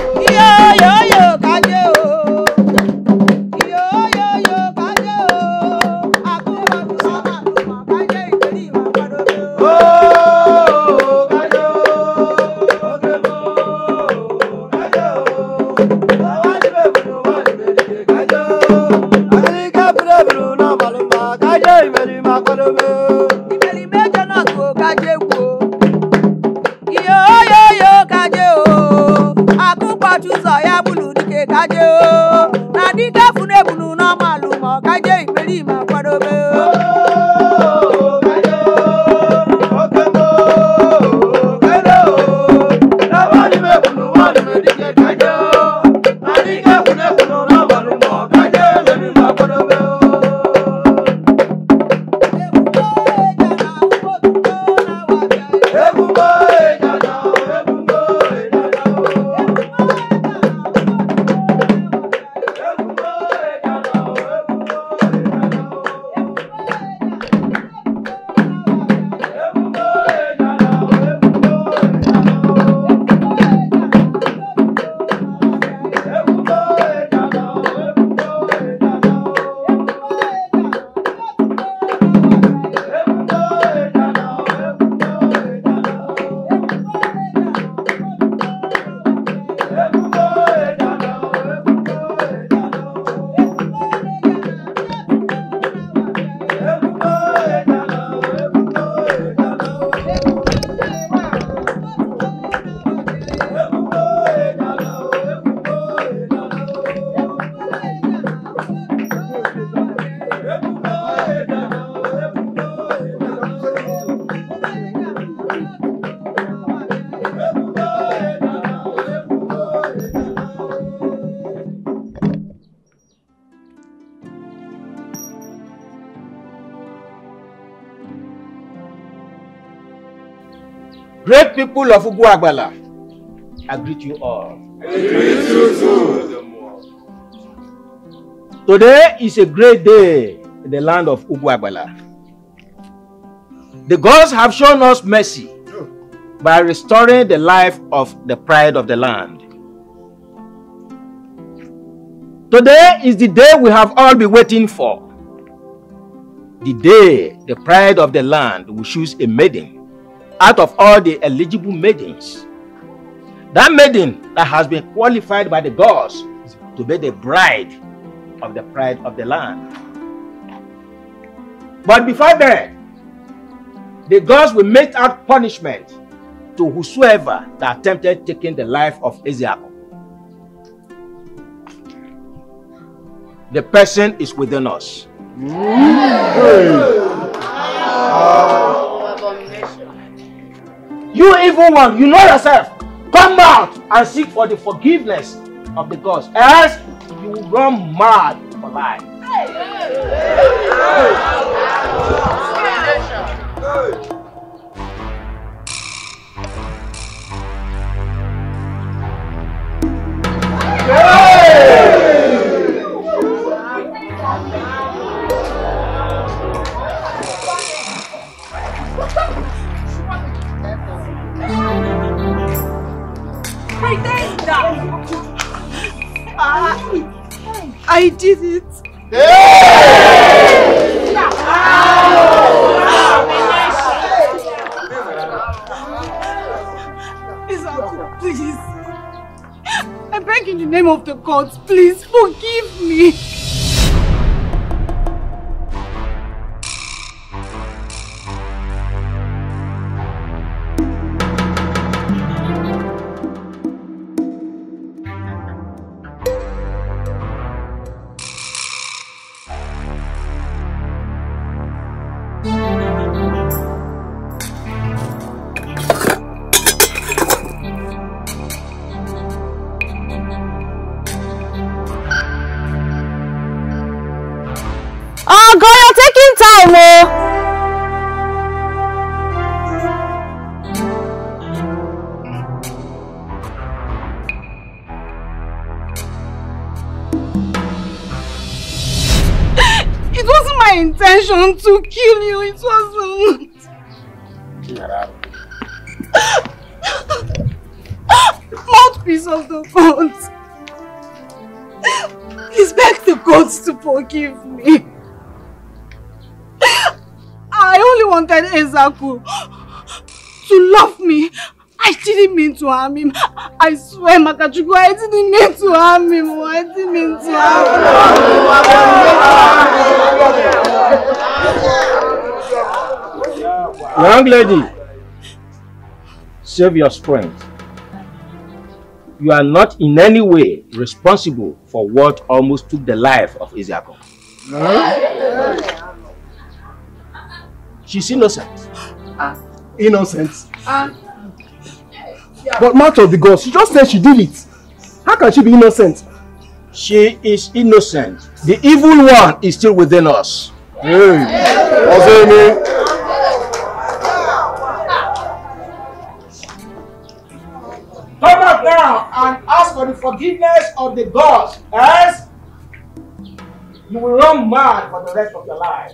People of Ugwuagbala, I greet you all. Greet you too. Today is a great day in the land of Ugwuagbala. The gods have shown us mercy by restoring the life of the pride of the land. Today is the day we have all been waiting for. The day the pride of the land will choose a maiden out of all the eligible maidens. That maiden that has been qualified by the gods to be the bride of the pride of the land. But before that, the gods will mete out punishment to whosoever that attempted taking the life of Ezekiel. The person is within us. You evil one, you know yourself. Come out and seek for the forgiveness of the gods. Else you will run mad for life. I you're time, oh. It wasn't my intention to kill you. It wasn't. Mouthpiece of the gods. Please beg the gods to forgive me. Ezaku to love me. I didn't mean to harm him. I swear, Makachuku, I didn't mean to harm him. I didn't mean to harm him. Young lady, save your strength. You are not in any way responsible for what almost took the life of Ezekiel. She's innocent. Ah. Innocent. Ah. But matter of the gods, she just said she did it. How can she be innocent? She is innocent. The evil one is still within us. Come up now and ask for the forgiveness of the gods, else you will run mad for the rest of your life.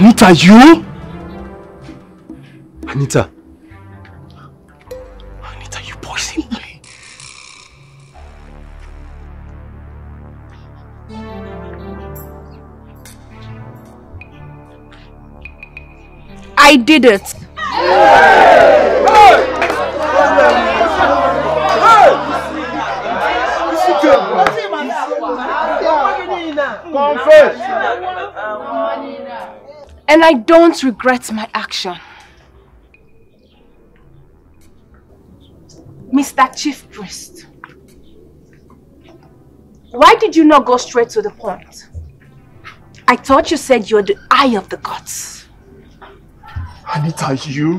Anita, you? Anita. Anita, you poisoned me. I did it. And I don't regret my action. Mr. Chief Priest, why did you not go straight to the point? I thought you said you're the eye of the gods. Anita, you?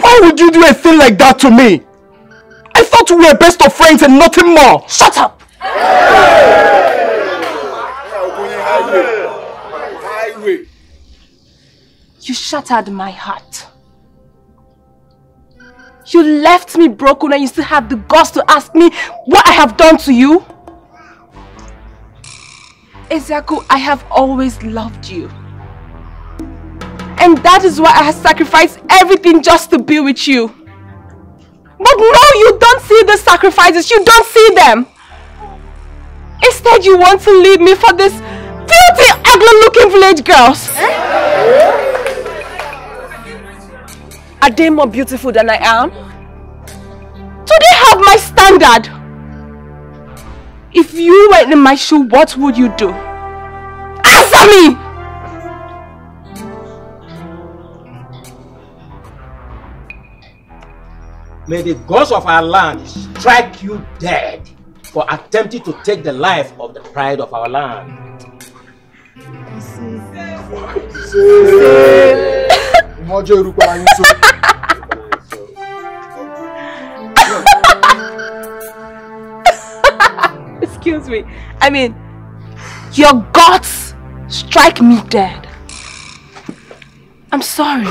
Why would you do a thing like that to me? I thought we were best of friends and nothing more. Shut up! [LAUGHS] You shattered my heart. You left me broken and you still have the guts to ask me what I have done to you? Ezekiel, I have always loved you. And that is why I have sacrificed everything just to be with you. But no, you don't see the sacrifices. You don't see them. Instead, you want to leave me for this filthy, ugly-looking village girls. Eh? Are they more beautiful than I am? Do they have my standard? If you were in my shoe, what would you do? Answer me! May the gods of our land strike you dead for attempting to take the life of the pride of our land. [LAUGHS] Excuse me. I mean, your gods strike me dead. I'm sorry.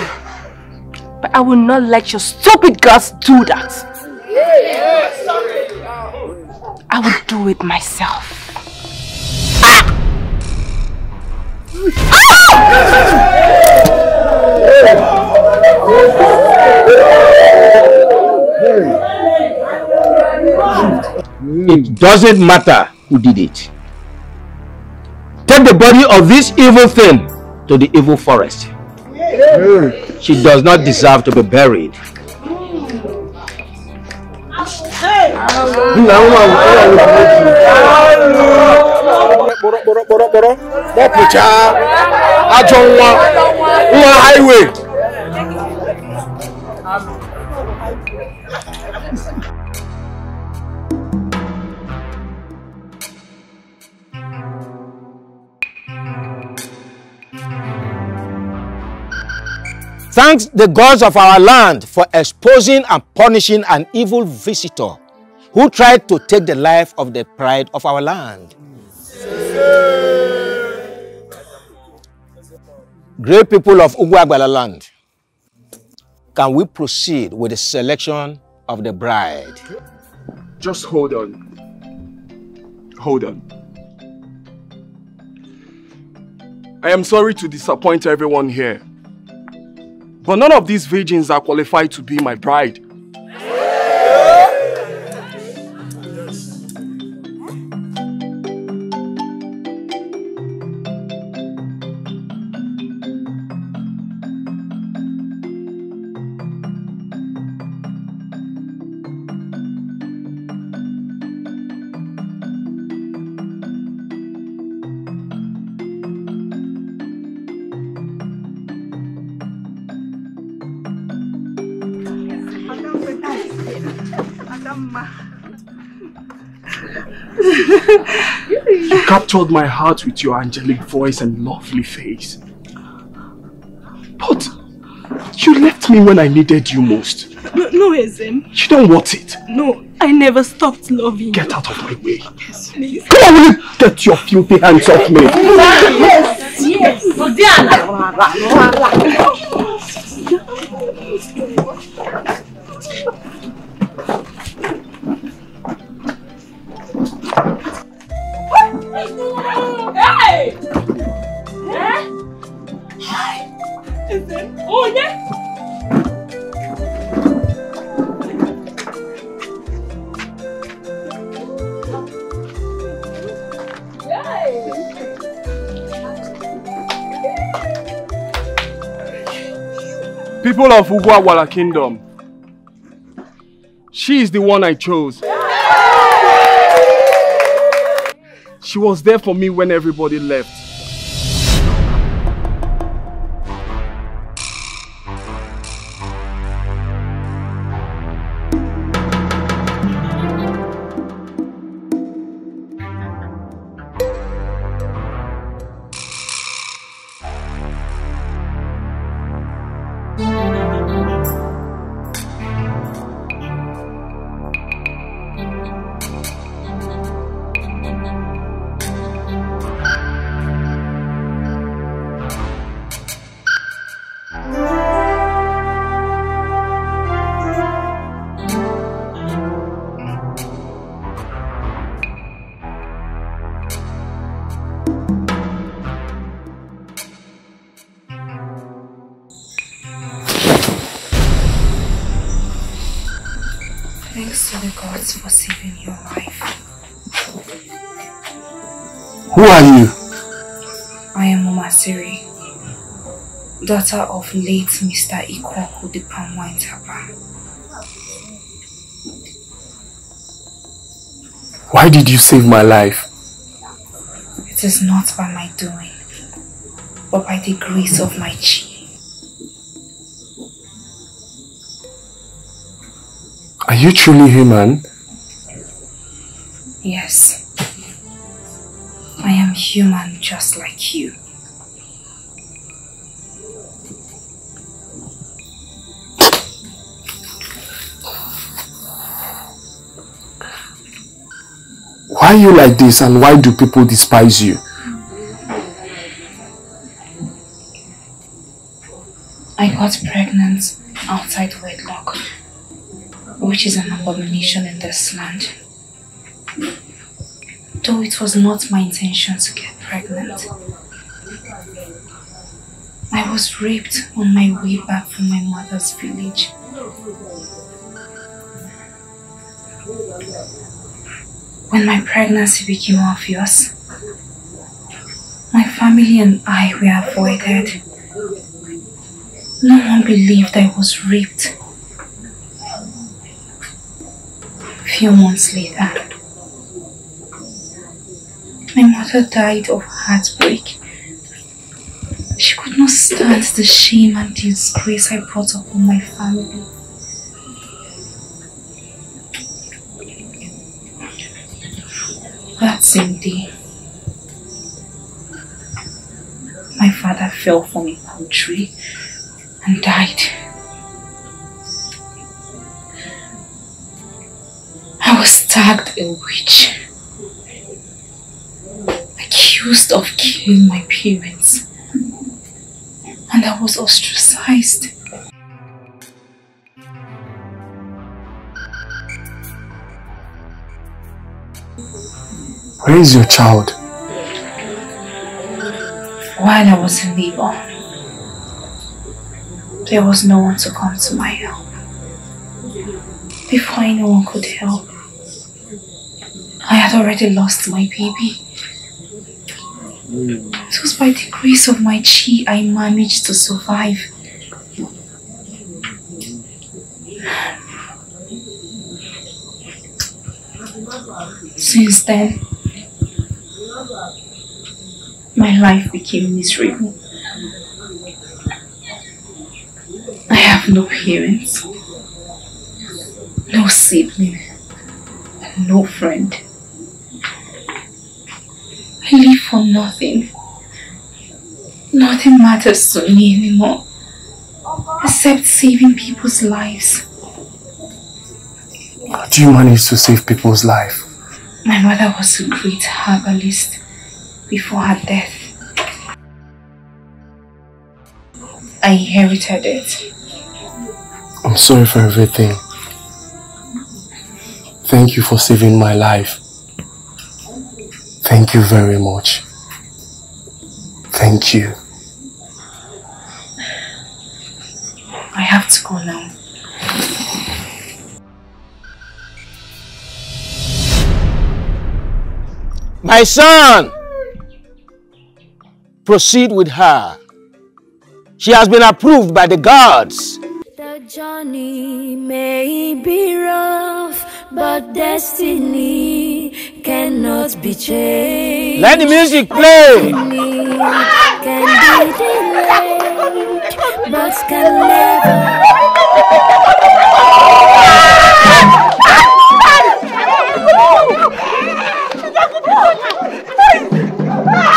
But I will not let your stupid gods do that. I will do it myself. It doesn't matter who did it. Take the body of this evil thing to the evil forest. She does not deserve to be buried. Highway Thanks the gods of our land for exposing and punishing an evil visitor who tried to take the life of the pride of our land. Great people of Ugwagbala land, can we proceed with the selection of the bride? Just hold on. Hold on. I am sorry to disappoint everyone here. But none of these virgins are qualified to be my bride. Captured my heart with your angelic voice and lovely face. But you left me when I needed you most. No, no, Ezem. You don't want it. No, I never stopped loving Get out of my way. Yes, please. Come on, will you get your filthy hands off me? Yes, yes. Hey! Eh? Oh. People of Ugwawala Kingdom, she is the one I chose. She was there for me when everybody left. Thanks to the gods for saving your life. Who are you? I am Umasiri, daughter of late Mr. Ikwaku the palm wine tapper. Why did you save my life? It is not by my doing, but by the grace of my chi. You truly human? Yes. I am human just like you. Why are you like this and why do people despise you? I got pregnant which is an abomination in this land. Though it was not my intention to get pregnant. I was raped on my way back from my mother's village. When my pregnancy became obvious, my family and I were avoided. No one believed I was raped. Few months later, my mother died of heartbreak. She could not stand the shame and disgrace I brought upon my family. That same day, my father fell from a palm tree and died. I a witch, accused of killing my parents, and I was ostracized. Where is your child? While I was in labor, there was no one to come to my help. Before anyone could help, I had already lost my baby. It was by the grace of my chi I managed to survive. Since then, my life became miserable. I have no parents, no sibling, no friend. I live for nothing. Nothing matters to me anymore except saving people's lives. How do you manage to save people's life? My mother was a great herbalist before her death. I inherited it. I'm sorry for everything. Thank you for saving my life. Thank you very much. Thank you. I have to go now. My son, proceed with her. She has been approved by the gods. The journey may be rough, but destiny cannot be changed. Let the music play. Can be delayed, but can never. [LAUGHS]